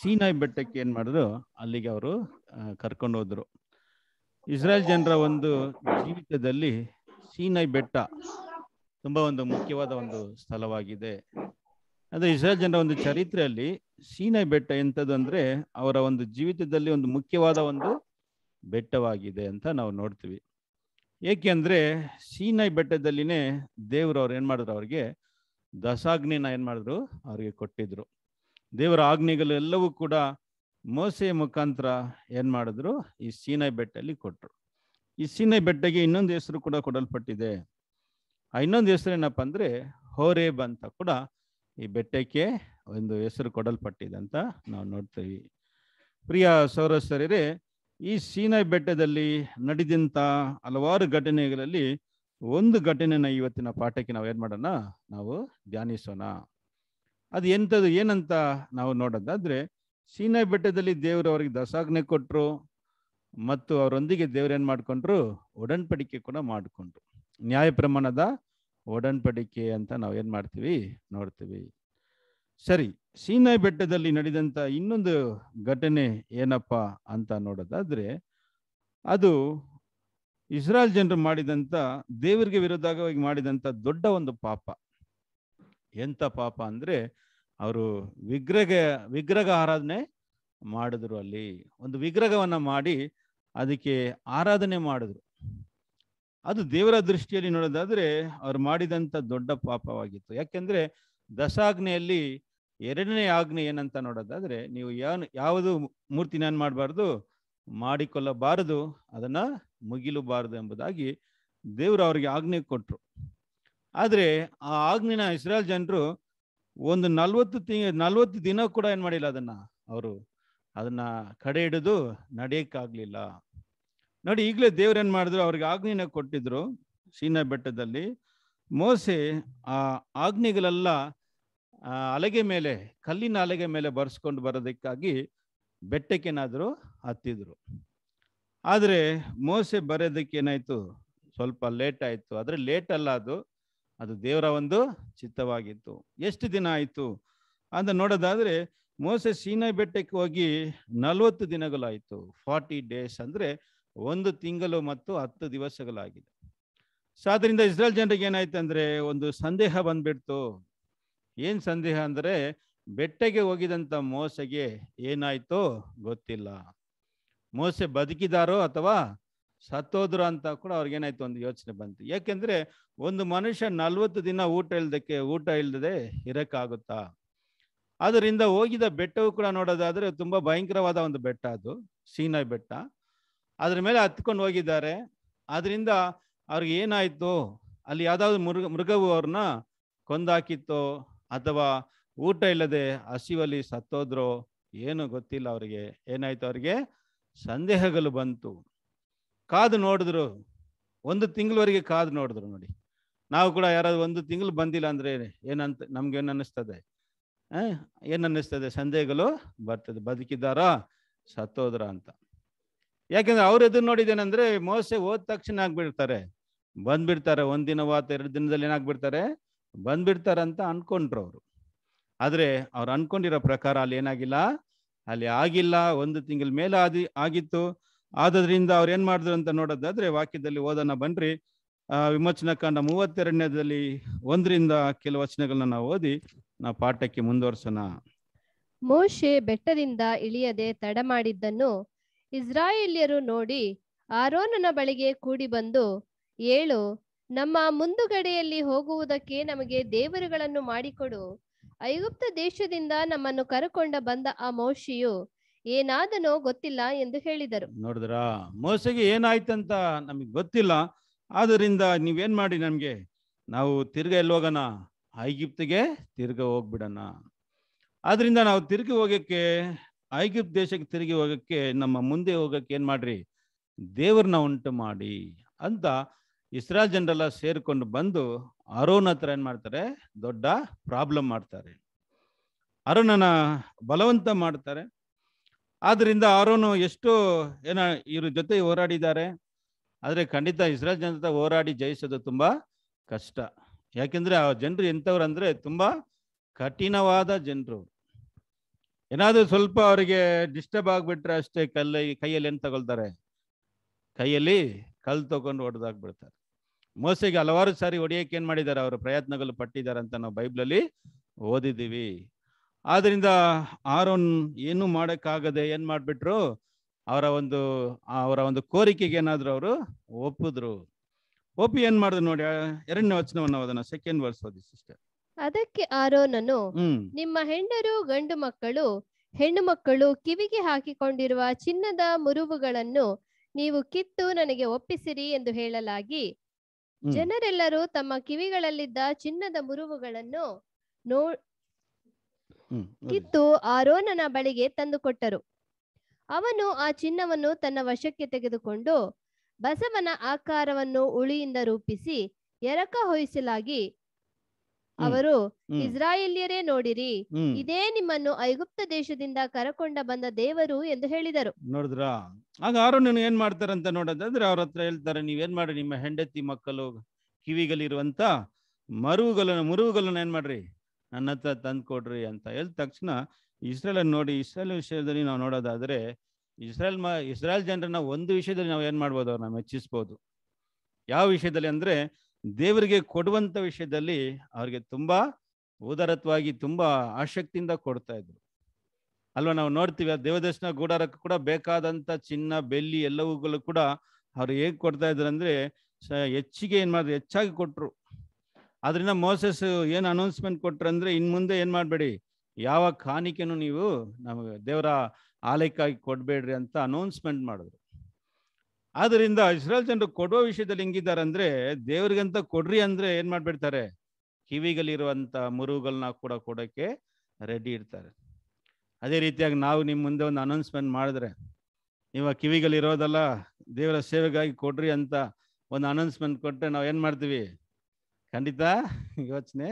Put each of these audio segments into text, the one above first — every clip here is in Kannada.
ಸೀನಾಯಿ ಬೆಟ್ಟಕ್ಕೆ ಏನು ಮಾಡಿದ್ರು? ಅಲ್ಲಿಗೆ ಅವರು ಕರ್ಕೊಂಡು ಹೋದ್ರು. ಇಸ್ರೇಲ್ ಜನರ ಒಂದು ಜೀವಿತದಲ್ಲಿ ಸೀನಾಯಿ ಬೆಟ್ಟ ತುಂಬಾ ಒಂದು ಮುಖ್ಯವಾದ ಒಂದು ಸ್ಥಳವಾಗಿದೆ. ಅಂದರೆ ಇಸ್ರೇಲ್ ಜನರ ಒಂದು ಚರಿತ್ರೆಯಲ್ಲಿ ಸೀನಾಯಿ ಬೆಟ್ಟ ಎಂಥದ್ದು ಅಂದರೆ ಅವರ ಒಂದು ಜೀವಿತದಲ್ಲಿ ಒಂದು ಮುಖ್ಯವಾದ ಒಂದು ಬೆಟ್ಟವಾಗಿದೆ ಅಂತ ನಾವು ನೋಡ್ತೀವಿ. ಏಕೆಂದರೆ ಸೀನಾಯಿ ಬೆಟ್ಟದಲ್ಲಿನೇ ದೇವರು ಅವ್ರು ಏನು ಮಾಡಿದ್ರು ಅವ್ರಿಗೆ? ದಸಾಗ್ನಿನ ಏನು ಮಾಡಿದ್ರು? ಅವ್ರಿಗೆ ಕೊಟ್ಟಿದ್ರು. ದೇವರ ಆಜ್ಞೆಗಳು ಎಲ್ಲವೂ ಕೂಡ ಮೋಸೆಯ ಮುಖಾಂತರ ಏನ್ ಮಾಡಿದ್ರು? ಈ ಸೀನಾಯಿ ಬೆಟ್ಟಲ್ಲಿ ಕೊಟ್ರು. ಈ ಸೀನಾಯಿ ಬೆಟ್ಟಗೆ ಇನ್ನೊಂದು ಹೆಸರು ಕೂಡ ಕೊಡಲ್ಪಟ್ಟಿದೆ. ಆ ಇನ್ನೊಂದು ಹೆಸರು ಏನಪ್ಪ ಅಂದ್ರೆ ಹೋರೇಬ್ ಅಂತ ಕೂಡ ಈ ಬೆಟ್ಟಕ್ಕೆ ಒಂದು ಹೆಸರು ಕೊಡಲ್ಪಟ್ಟಿದೆ ಅಂತ ನಾವು ನೋಡ್ತೀವಿ. ಪ್ರಿಯ ಸೌರಸ್ಥರೇ ಈ ಸೀನಾಯಿ ಬೆಟ್ಟದಲ್ಲಿ ನಡೆದಂತ ಹಲವಾರು ಘಟನೆಗಳಲ್ಲಿ ಒಂದು ಘಟನೆನ ಇವತ್ತಿನ ಪಾಠಕ್ಕೆ ನಾವು ಏನ್ ಮಾಡೋಣ? ನಾವು ಧ್ಯಾನಿಸೋಣ. ಅದು ಎಂಥದ್ದು ಏನಂತ ನಾವು ನೋಡೋದಾದ್ರೆ ಸೀನಾಯಿ ಬೆಟ್ಟದಲ್ಲಿ ದೇವರು ಅವರಿಗೆ ದಸಾಜ್ಞೆ ಕೊಟ್ಟರು ಮತ್ತು ಅವರೊಂದಿಗೆ ದೇವ್ರೇನು ಮಾಡ್ಕೊಂಡ್ರು? ಒಡನ್ಪಡಿಕೆ ಕೂಡ ಮಾಡಿಕೊಂಡ್ರು. ನ್ಯಾಯ ಪ್ರಮಾಣದ ಒಡನ್ಪಡಿಕೆ ಅಂತ ನಾವು ಏನು ಮಾಡ್ತೀವಿ? ನೋಡ್ತೀವಿ. ಸರಿ ಸೀನಾಯಿ ಬೆಟ್ಟದಲ್ಲಿ ನಡೆದಂತ ಇನ್ನೊಂದು ಘಟನೆ ಏನಪ್ಪ ಅಂತ ನೋಡೋದಾದ್ರೆ, ಅದು ಇಸ್ರಾಯೇಲ್ ಜನರು ಮಾಡಿದಂತ, ದೇವರಿಗೆ ವಿರುದ್ಧವಾಗಿ ಮಾಡಿದಂತ ದೊಡ್ಡ ಒಂದು ಪಾಪ. ಎಂತ ಪಾಪ ಅಂದರೆ ಅವರು ವಿಗ್ರಹ ವಿಗ್ರಹ ಆರಾಧನೆ ಮಾಡಿದ್ರು ಅಲ್ಲಿ. ಒಂದು ವಿಗ್ರಹವನ್ನು ಮಾಡಿ ಅದಕ್ಕೆ ಆರಾಧನೆ ಮಾಡಿದ್ರು. ಅದು ದೇವರ ದೃಷ್ಟಿಯಲ್ಲಿ ನೋಡೋದಾದರೆ ಅವ್ರು ಮಾಡಿದಂಥ ದೊಡ್ಡ ಪಾಪವಾಗಿತ್ತು. ಯಾಕೆಂದರೆ ದಶಾಗ್ನೆಯಲ್ಲಿ ಎರಡನೇ ಆಜ್ಞೆ ಏನಂತ ನೋಡೋದಾದರೆ ನೀವು ಯಾನ್, ಯಾವುದು ಮೂರ್ತಿನ ನಾನು ಮಾಡಬಾರ್ದು, ಮಾಡಿಕೊಳ್ಳಬಾರದು, ಅದನ್ನು ಮುಗಿಲಬಾರದು ಎಂಬುದಾಗಿ ದೇವರು ಅವರಿಗೆ ಆಜ್ಞೆ ಕೊಟ್ರು. ಆದ್ರೆ ಆ ಆಗ್ನಿನ ಇಸ್ರಾಯೇಲ್ ಜನರು ಒಂದು ನಲ್ವತ್ತು ತಿಂಗ, ನಲ್ವತ್ತು ದಿನ ಕೂಡ ಏನು ಮಾಡಿಲ್ಲ ಅದನ್ನು. ಅವರು ಅದನ್ನು ಕಡೆ ಹಿಡಿದು ನಡೆಯೋಕ್ಕಾಗಲಿಲ್ಲ. ನೋಡಿ ಈಗಲೇ ದೇವ್ರು ಏನು ಮಾಡಿದ್ರು? ಅವ್ರಿಗೆ ಆಗ್ನಿನ ಕೊಟ್ಟಿದ್ರು ಸೀನಾ ಬೆಟ್ಟದಲ್ಲಿ. ಮೋಸೆ ಆ ಆಗ್ನಿಗಳೆಲ್ಲ ಅಲೆಗೆ ಮೇಲೆ, ಕಲ್ಲಿನ ಅಲೆಗೆ ಮೇಲೆ ಬರ್ಸ್ಕೊಂಡು ಬರೋದಕ್ಕಾಗಿ ಬೆಟ್ಟಕ್ಕೇನಾದರೂ ಹತ್ತಿದ್ರು. ಆದರೆ ಮೋಸೆ ಬರೋದಕ್ಕೇನಾಯಿತು ಸ್ವಲ್ಪ ಲೇಟ್ ಆಯಿತು. ಆದರೆ ಲೇಟ್ ಅಲ್ಲ ಅದು. ಅದು ದೇವರ ಒಂದು ಚಿತ್ತವಾಗಿತ್ತು. ಎಷ್ಟು ದಿನ ಆಯಿತು? ಅಂತ ನೋಡೋದಾದರೆ, ಮೋಸೆ ಸೀನಾಯಿ ಬೆಟ್ಟಕ್ಕೆ ಹೋಗಿ ನಲವತ್ತು ದಿನಗಳಾಯಿತು. ಫಾರ್ಟಿ ಡೇಸ್ ಅಂದರೆ ಒಂದು ತಿಂಗಳು ಮತ್ತು ಹತ್ತು ದಿವಸಗಳಾಗಿದೆ. ಸೊ ಅದರಿಂದ ಇಸ್ರೇಲ್ ಜನರಿಗೆ ಏನಾಯ್ತು ಅಂದರೆ, ಒಂದು ಸಂದೇಹ ಬಂದ್ಬಿಡ್ತು. ಏನು ಸಂದೇಹ ಅಂದರೆ ಬೆಟ್ಟಗೆ ಹೋಗಿದಂಥ ಮೋಸಗೆ ಏನಾಯ್ತೋ ಗೊತ್ತಿಲ್ಲ. ಮೋಸೆ ಬದುಕಿದಾರೋ ಅಥವಾ ಸತ್ತೋದ್ರು ಅಂತ ಕೂಡ ಅವ್ರಿಗೇನಾಯ್ತು ಒಂದು ಯೋಚನೆ ಬಂತು. ಯಾಕೆಂದ್ರೆ ಒಂದು ಮನುಷ್ಯ ನಲ್ವತ್ತು ದಿನ ಊಟ ಇಲ್ದಕ್ಕೆ ಊಟ ಇಲ್ದದೆ ಇರೋಕ್ಕಾಗುತ್ತಾ? ಅದರಿಂದ ಹೋಗಿದ ಬೆಟ್ಟವು ಕೂಡ ನೋಡೋದಾದ್ರೆ ತುಂಬಾ ಭಯಂಕರವಾದ ಒಂದು ಬೆಟ್ಟ ಅದು, ಸೀನಾಯಿ ಬೆಟ್ಟ. ಅದ್ರ ಮೇಲೆ ಹತ್ಕೊಂಡು ಹೋಗಿದ್ದಾರೆ. ಅದರಿಂದ ಅವ್ರಿಗೆ ಏನಾಯ್ತು? ಅಲ್ಲಿ ಯಾವ್ದಾದ್ರು ಮೃಗ, ಮೃಗವು ಅವ್ರನ್ನ ಕೊಂದಾಕಿತ್ತೋ ಅಥವಾ ಊಟ ಇಲ್ಲದೆ ಹಸಿವಲ್ಲಿ ಸತ್ತೋದ್ರೋ ಏನು ಗೊತ್ತಿಲ್ಲ ಅವರಿಗೆ. ಏನಾಯ್ತು ಅವರಿಗೆ? ಸಂದೇಹಗಳು ಬಂತು. ಕಾದು ನೋಡಿದ್ರು, ಒಂದು ತಿಂಗಳವರೆಗೆ ಕಾದು ನೋಡಿದ್ರು ನೋಡಿ. ನಾವು ಕೂಡ ಯಾರಾದ್ರು ಒಂದು ತಿಂಗಳು ಬಂದಿಲ್ಲ ಅಂದ್ರೆ ಏನಂತ, ನಮ್ಗೆ ಏನ್ ಅನ್ನಿಸ್ತದೆ? ಏನ್ ಅನ್ನಿಸ್ತದೆ? ಸಂದೇಹಗಳು ಬರ್ತದೆ. ಬದುಕಿದ್ದಾರಾ? ಸತ್ತೋದ್ರ ಅಂತ. ಯಾಕೆಂದ್ರೆ ಅವ್ರ ಎದುರು ನೋಡಿದೇನಂದ್ರೆ ಮೋಸೆ ಹೋದ ತಕ್ಷಣ ಆಗ್ಬಿಡ್ತಾರೆ. ಬಂದ್ಬಿಡ್ತಾರೆ ಒಂದಿನವಾತ ಎರಡು ದಿನದಲ್ಲಿ ಏನಾಗ್ಬಿಡ್ತಾರೆ? ಬಂದ್ಬಿಡ್ತಾರೆ ಅಂತ ಅನ್ಕೊಂಡ್ರು ಅವರು. ಆದರೆ ಅವ್ರು ಅನ್ಕೊಂಡಿರೋ ಪ್ರಕಾರ ಅಲ್ಲಿ ಏನಾಗಿಲ್ಲ. ಅಲ್ಲಿ ಆಗಿಲ್ಲ, ಒಂದು ತಿಂಗಳ ಮೇಲೆ ಆದಿ ಆಗಿತ್ತು. ಆದ್ರಿಂದ ಅವ್ರು ಏನ್ ಮಾಡಿದ್ರು ಅಂತ ನೋಡೋದಾದ್ರೆ ವಾಕ್ಯದಲ್ಲಿ ಓದೋಣ ಬನ್ರಿ. ಆ, ವಿಮೋಚನಾ ಕಾಂಡ ಮೂವತ್ತೆರಡನೇದಲ್ಲಿ ಒಂದರಿಂದ ಕೆಲವು ವಚನಗಳನ್ನ ನಾವು ಓದಿ ನಾವು ಪಾಠಕ್ಕೆ ಮುಂದುವರ್ಸೋಣ. ಮೋಶೆ ಬೆಟ್ಟದಿಂದ ಇಳಿಯದೆ ತಡ ಮಾಡಿದ್ದನ್ನು ಇಸ್ರಾಯೇಲ್ಯರು ನೋಡಿ ಆರೋನನ ಬಳಿಗೆ ಕೂಡಿ ಬಂದು ಏಳು, ನಮ್ಮ ಮುಂದುಗಡೆಯಲ್ಲಿ ಹೋಗುವುದಕ್ಕೆ ನಮಗೆ ದೇವರುಗಳನ್ನು ಮಾಡಿಕೊಡು. ಐಗುಪ್ತ ದೇಶದಿಂದ ನಮ್ಮನ್ನು ಕರಕೊಂಡ ಬಂದ ಆ ಮೋಶಿಯು ಏನಾದನೋ ಗೊತ್ತಿಲ್ಲ ಎಂದು ಹೇಳಿದರು. ನೋಡಿದ್ರಾ? ಮೋಸಗೆ ಏನಾಯ್ತಂತ ನಮಗೆ ಗೊತ್ತಿಲ್ಲ. ಆದ್ರಿಂದ ನೀವೇನ್ ಮಾಡಿ ನಮ್ಗೆ? ನಾವು ತಿರ್ಗ ಎಲ್ಲಿ ಹೋಗೋಣ? ಐಗಿಪ್ತಿಗೆ ತಿರ್ಗ ಹೋಗ್ಬಿಡೋಣ. ಆದ್ರಿಂದ ನಾವು ತಿರುಗಿ ಹೋಗಕ್ಕೆ, ಐಗಿಪ್ತ ದೇಶಕ್ಕೆ ತಿರುಗಿ ಹೋಗಕ್ಕೆ, ನಮ್ಮ ಮುಂದೆ ಹೋಗಕ್ಕೆ ಏನ್ ಮಾಡ್ರಿ? ದೇವ್ರನ್ನ ಉಂಟು ಮಾಡಿ ಅಂತ ಇಸ್ರಾಲ್ ಜನರೆಲ್ಲ ಸೇರ್ಕೊಂಡು ಬಂದು ಅರೋನ್ ಹತ್ರ ಏನ್ ಮಾಡ್ತಾರೆ? ದೊಡ್ಡ ಪ್ರಾಬ್ಲಮ್ ಮಾಡ್ತಾರೆ. ಅರೋನನ ಬಲವಂತ ಮಾಡ್ತಾರೆ. ಆದ್ರಿಂದ ಆರೋನು ಎಷ್ಟು ಏನ ಇವ್ರ ಜೊತೆ ಹೋರಾಡಿದ್ದಾರೆ. ಆದರೆ ಖಂಡಿತ ಇಸ್ರೇಲ್ ಜನತೆ ಹೋರಾಡಿ ಜಯಿಸೋದು ತುಂಬಾ ಕಷ್ಟ. ಯಾಕೆಂದ್ರೆ ಆ ಜನರು ಎಂಥವ್ರು ಅಂದರೆ ತುಂಬಾ ಕಠಿಣವಾದ ಜನರು. ಏನಾದ್ರೂ ಸ್ವಲ್ಪ ಅವರಿಗೆ ಡಿಸ್ಟರ್ಬ್ ಆಗಿಬಿಟ್ರೆ ಅಷ್ಟೇ ಕಲ್ಲ, ಕೈಯಲ್ಲಿ ಏನು ತಗೊಳ್ತಾರೆ? ಕೈಯಲ್ಲಿ ಕಲ್ಲು ತಗೊಂಡು ಹೊಡೆದಾಗ್ಬಿಡ್ತಾರೆ ಮೋಸೆಗೆ ಹಲವಾರು ಸಾರಿ ಹೊಡಿಯೋಕೆ ಏನ್ ಮಾಡಿದ್ದಾರೆ? ಅವರು ಪ್ರಯತ್ನಗಳು ಪಟ್ಟಿದ್ದಾರೆ ಅಂತ ನಾವು ಬೈಬ್ಲಲ್ಲಿ ಓದಿದ್ದೀವಿ. ಆದ್ರಿಂದ ಆರೋನ್ ಏನು ಮಾಡಕ್ಕಾಗದೆ ಏನ್ ಮಾಡ್ಬಿಟ್ರು? ಅವರ ಒಂದು ಅವರ ಒಂದು ಕೋರಿಕೆಗೆ ಏನಾದ್ರು ಅವರು ಒಪ್ಪಿದ್ರು. ಒಪ್ಪಿ ಏನ್ ಮಾಡಿದ್ರು ನೋಡಿ ಎರಡನೇ ವಚನವನ್ನು ಅದನ್ನ ಸೆಕೆಂಡ್ ವರ್ಸ್ ಓದಿ ಸಿಸ್ಟರ್ ಅದಕ್ಕೆ ಆರೋನನು ನಿಮ್ಮ ಹೆಂಡರು ಗಂಡು ಮಕ್ಕಳು ಹೆಣ್ಣು ಮಕ್ಕಳು ಕಿವಿಗೆ ಹಾಕಿಕೊಂಡಿರುವ ಚಿನ್ನದ ಮುರುವುಗಳನ್ನು ನೀವು ಕಿತ್ತು ನನಗೆ ಒಪ್ಪಿಸಿರಿ ಎಂದು ಹೇಳಲಾಗಿ ಜನರೆಲ್ಲರೂ ತಮ್ಮ ಕಿವಿಗಳಲ್ಲಿದ್ದ ಚಿನ್ನದ ಮುರುವುಗಳನ್ನು ನೋ. ಕಿತ್ತು ಆರೋನನ ಬಳಿಗೆ ತಂದುಕೊಟ್ಟರು ಅವನು ಆ ಚಿನ್ನವನ್ನು ತನ್ನ ವಶಕ್ಕೆ ತೆಗೆದುಕೊಂಡು ಬಸವನ ಆಕಾರವನ್ನು ಉಳಿಯಿಂದ ರೂಪಿಸಿ ಎರಕ ಹೊಯಿಸಲಾಗಿ ಅವರು ಇಸ್ರಾಯೇಲಿಯರೇ ನೋಡಿರಿ ಇದೇ ನಿಮ್ಮನ್ನು ಐಗುಪ್ತ ದೇಶದಿಂದ ಕರಕೊಂಡ ಬಂದ ದೇವರು ಎಂದು ಹೇಳಿದರು. ನೋಡಿದ್ರ? ಆಗ ಆರೋನ್ ಏನ್ ಮಾಡ್ತಾರಂತ ನೋಡೋದಾದ್ರೆ ಅವ್ರ ಹತ್ರ ಹೇಳ್ತಾರೆ ನೀವೇನ್ ಮಾಡ್ರಿ ನಿಮ್ಮ ಹೆಂಡತಿ ಮಕ್ಕಳು ಕಿವಿಗಳಿರುವಂತ ಮರುಗಲನ್ನು ಮುರುಗಲನ್ನು ಏನ್ ಮಾಡ್ರಿ? ನನ್ನ ಹತ್ರ ತಂದು ಕೊಡ್ರಿ ಅಂತ ಹೇಳಿದ ತಕ್ಷಣ ಇಸ್ರೇಲ್ ನೋಡಿ, ಇಸ್ರೇಲ್ ವಿಷಯದಲ್ಲಿ ನಾವು ನೋಡೋದಾದ್ರೆ ಇಸ್ರೇಲ್ ಮ, ಇಸ್ರೇಲ್ ಜನರನ್ನ ಒಂದು ವಿಷಯದಲ್ಲಿ ನಾವು ಏನ್ ಮಾಡ್ಬೋದು ಅವ್ರನ್ನ ಮೆಚ್ಚಿಸ್ಬೋದು. ಯಾವ ವಿಷಯದಲ್ಲಿ ಅಂದ್ರೆ ದೇವರಿಗೆ ಕೊಡುವಂತ ವಿಷಯದಲ್ಲಿ ಅವ್ರಿಗೆ ತುಂಬಾ ಉದಾರತ್ವಾಗಿ ತುಂಬಾ ಆಸಕ್ತಿಯಿಂದ ಕೊಡ್ತಾ ಇದ್ರು. ಅಲ್ವಾ? ನಾವು ನೋಡ್ತೀವಿ ದೇವದರ್ಶನ ಗೂಡಾರಕ್ಕೆ ಕೂಡ ಬೇಕಾದಂತ ಚಿನ್ನ, ಬೆಳ್ಳಿ ಎಲ್ಲವುಗಳು ಕೂಡ ಅವ್ರು ಹೇಗ್ ಕೊಡ್ತಾ ಇದ್ರು ಅಂದ್ರೆ ಹೆಚ್ಚಿಗೆ ಏನ್ ಮಾಡಿದ್ರು, ಹೆಚ್ಚಾಗಿ ಕೊಟ್ರು. ಆದ್ರಿಂದ ಮೋಸಸ್ ಏನು ಅನೌನ್ಸ್ಮೆಂಟ್ ಕೊಟ್ರಂದ್ರೆ ಇನ್ ಮುಂದೆ ಏನು ಮಾಡಬೇಡಿ? ಯಾವ ಕಾಣಿಕೆನು ನೀವು ನಮಗೆ ದೇವರ ಆಲಯಕ್ಕಾಗಿ ಕೊಡಬೇಡ್ರಿ ಅಂತ ಅನೌನ್ಸ್ಮೆಂಟ್ ಮಾಡಿದ್ರು. ಆದ್ದರಿಂದ ಇಸ್ರೇಲ್ ಜನರು ಕೊಡುವ ವಿಷಯದಲ್ಲಿ ಹೆಂಗಿದ್ದಾರೆ ಅಂದ್ರೆ ದೇವ್ರಿಗಂತ ಕೊಡ್ರಿ ಅಂದ್ರೆ ಏನ್ ಮಾಡ್ಬಿಡ್ತಾರೆ? ಕಿವಿಗಲಿರುವಂತ ಮುರುಗಳನ್ನ ಕೂಡ ಕೊಡಕ್ಕೆ ರೆಡಿ ಇರ್ತಾರೆ. ಅದೇ ರೀತಿಯಾಗಿ ನಾವು ನಿಮ್ಮ ಮುಂದೆ ಒಂದು ಅನೌನ್ಸ್ಮೆಂಟ್ ಮಾಡಿದ್ರೆ ನೀವು ಆ ಕಿವಿಗಲಿರೋದಲ್ಲ ದೇವರ ಸೇವೆಗಾಗಿ ಕೊಡ್ರಿ ಅಂತ ಒಂದು ಅನೌನ್ಸ್ಮೆಂಟ್ ಕೊಟ್ಟರೆ ನಾವು ಏನು ಮಾಡ್ತೀವಿ? ಖಂಡಿತ ಯೋಚನೆ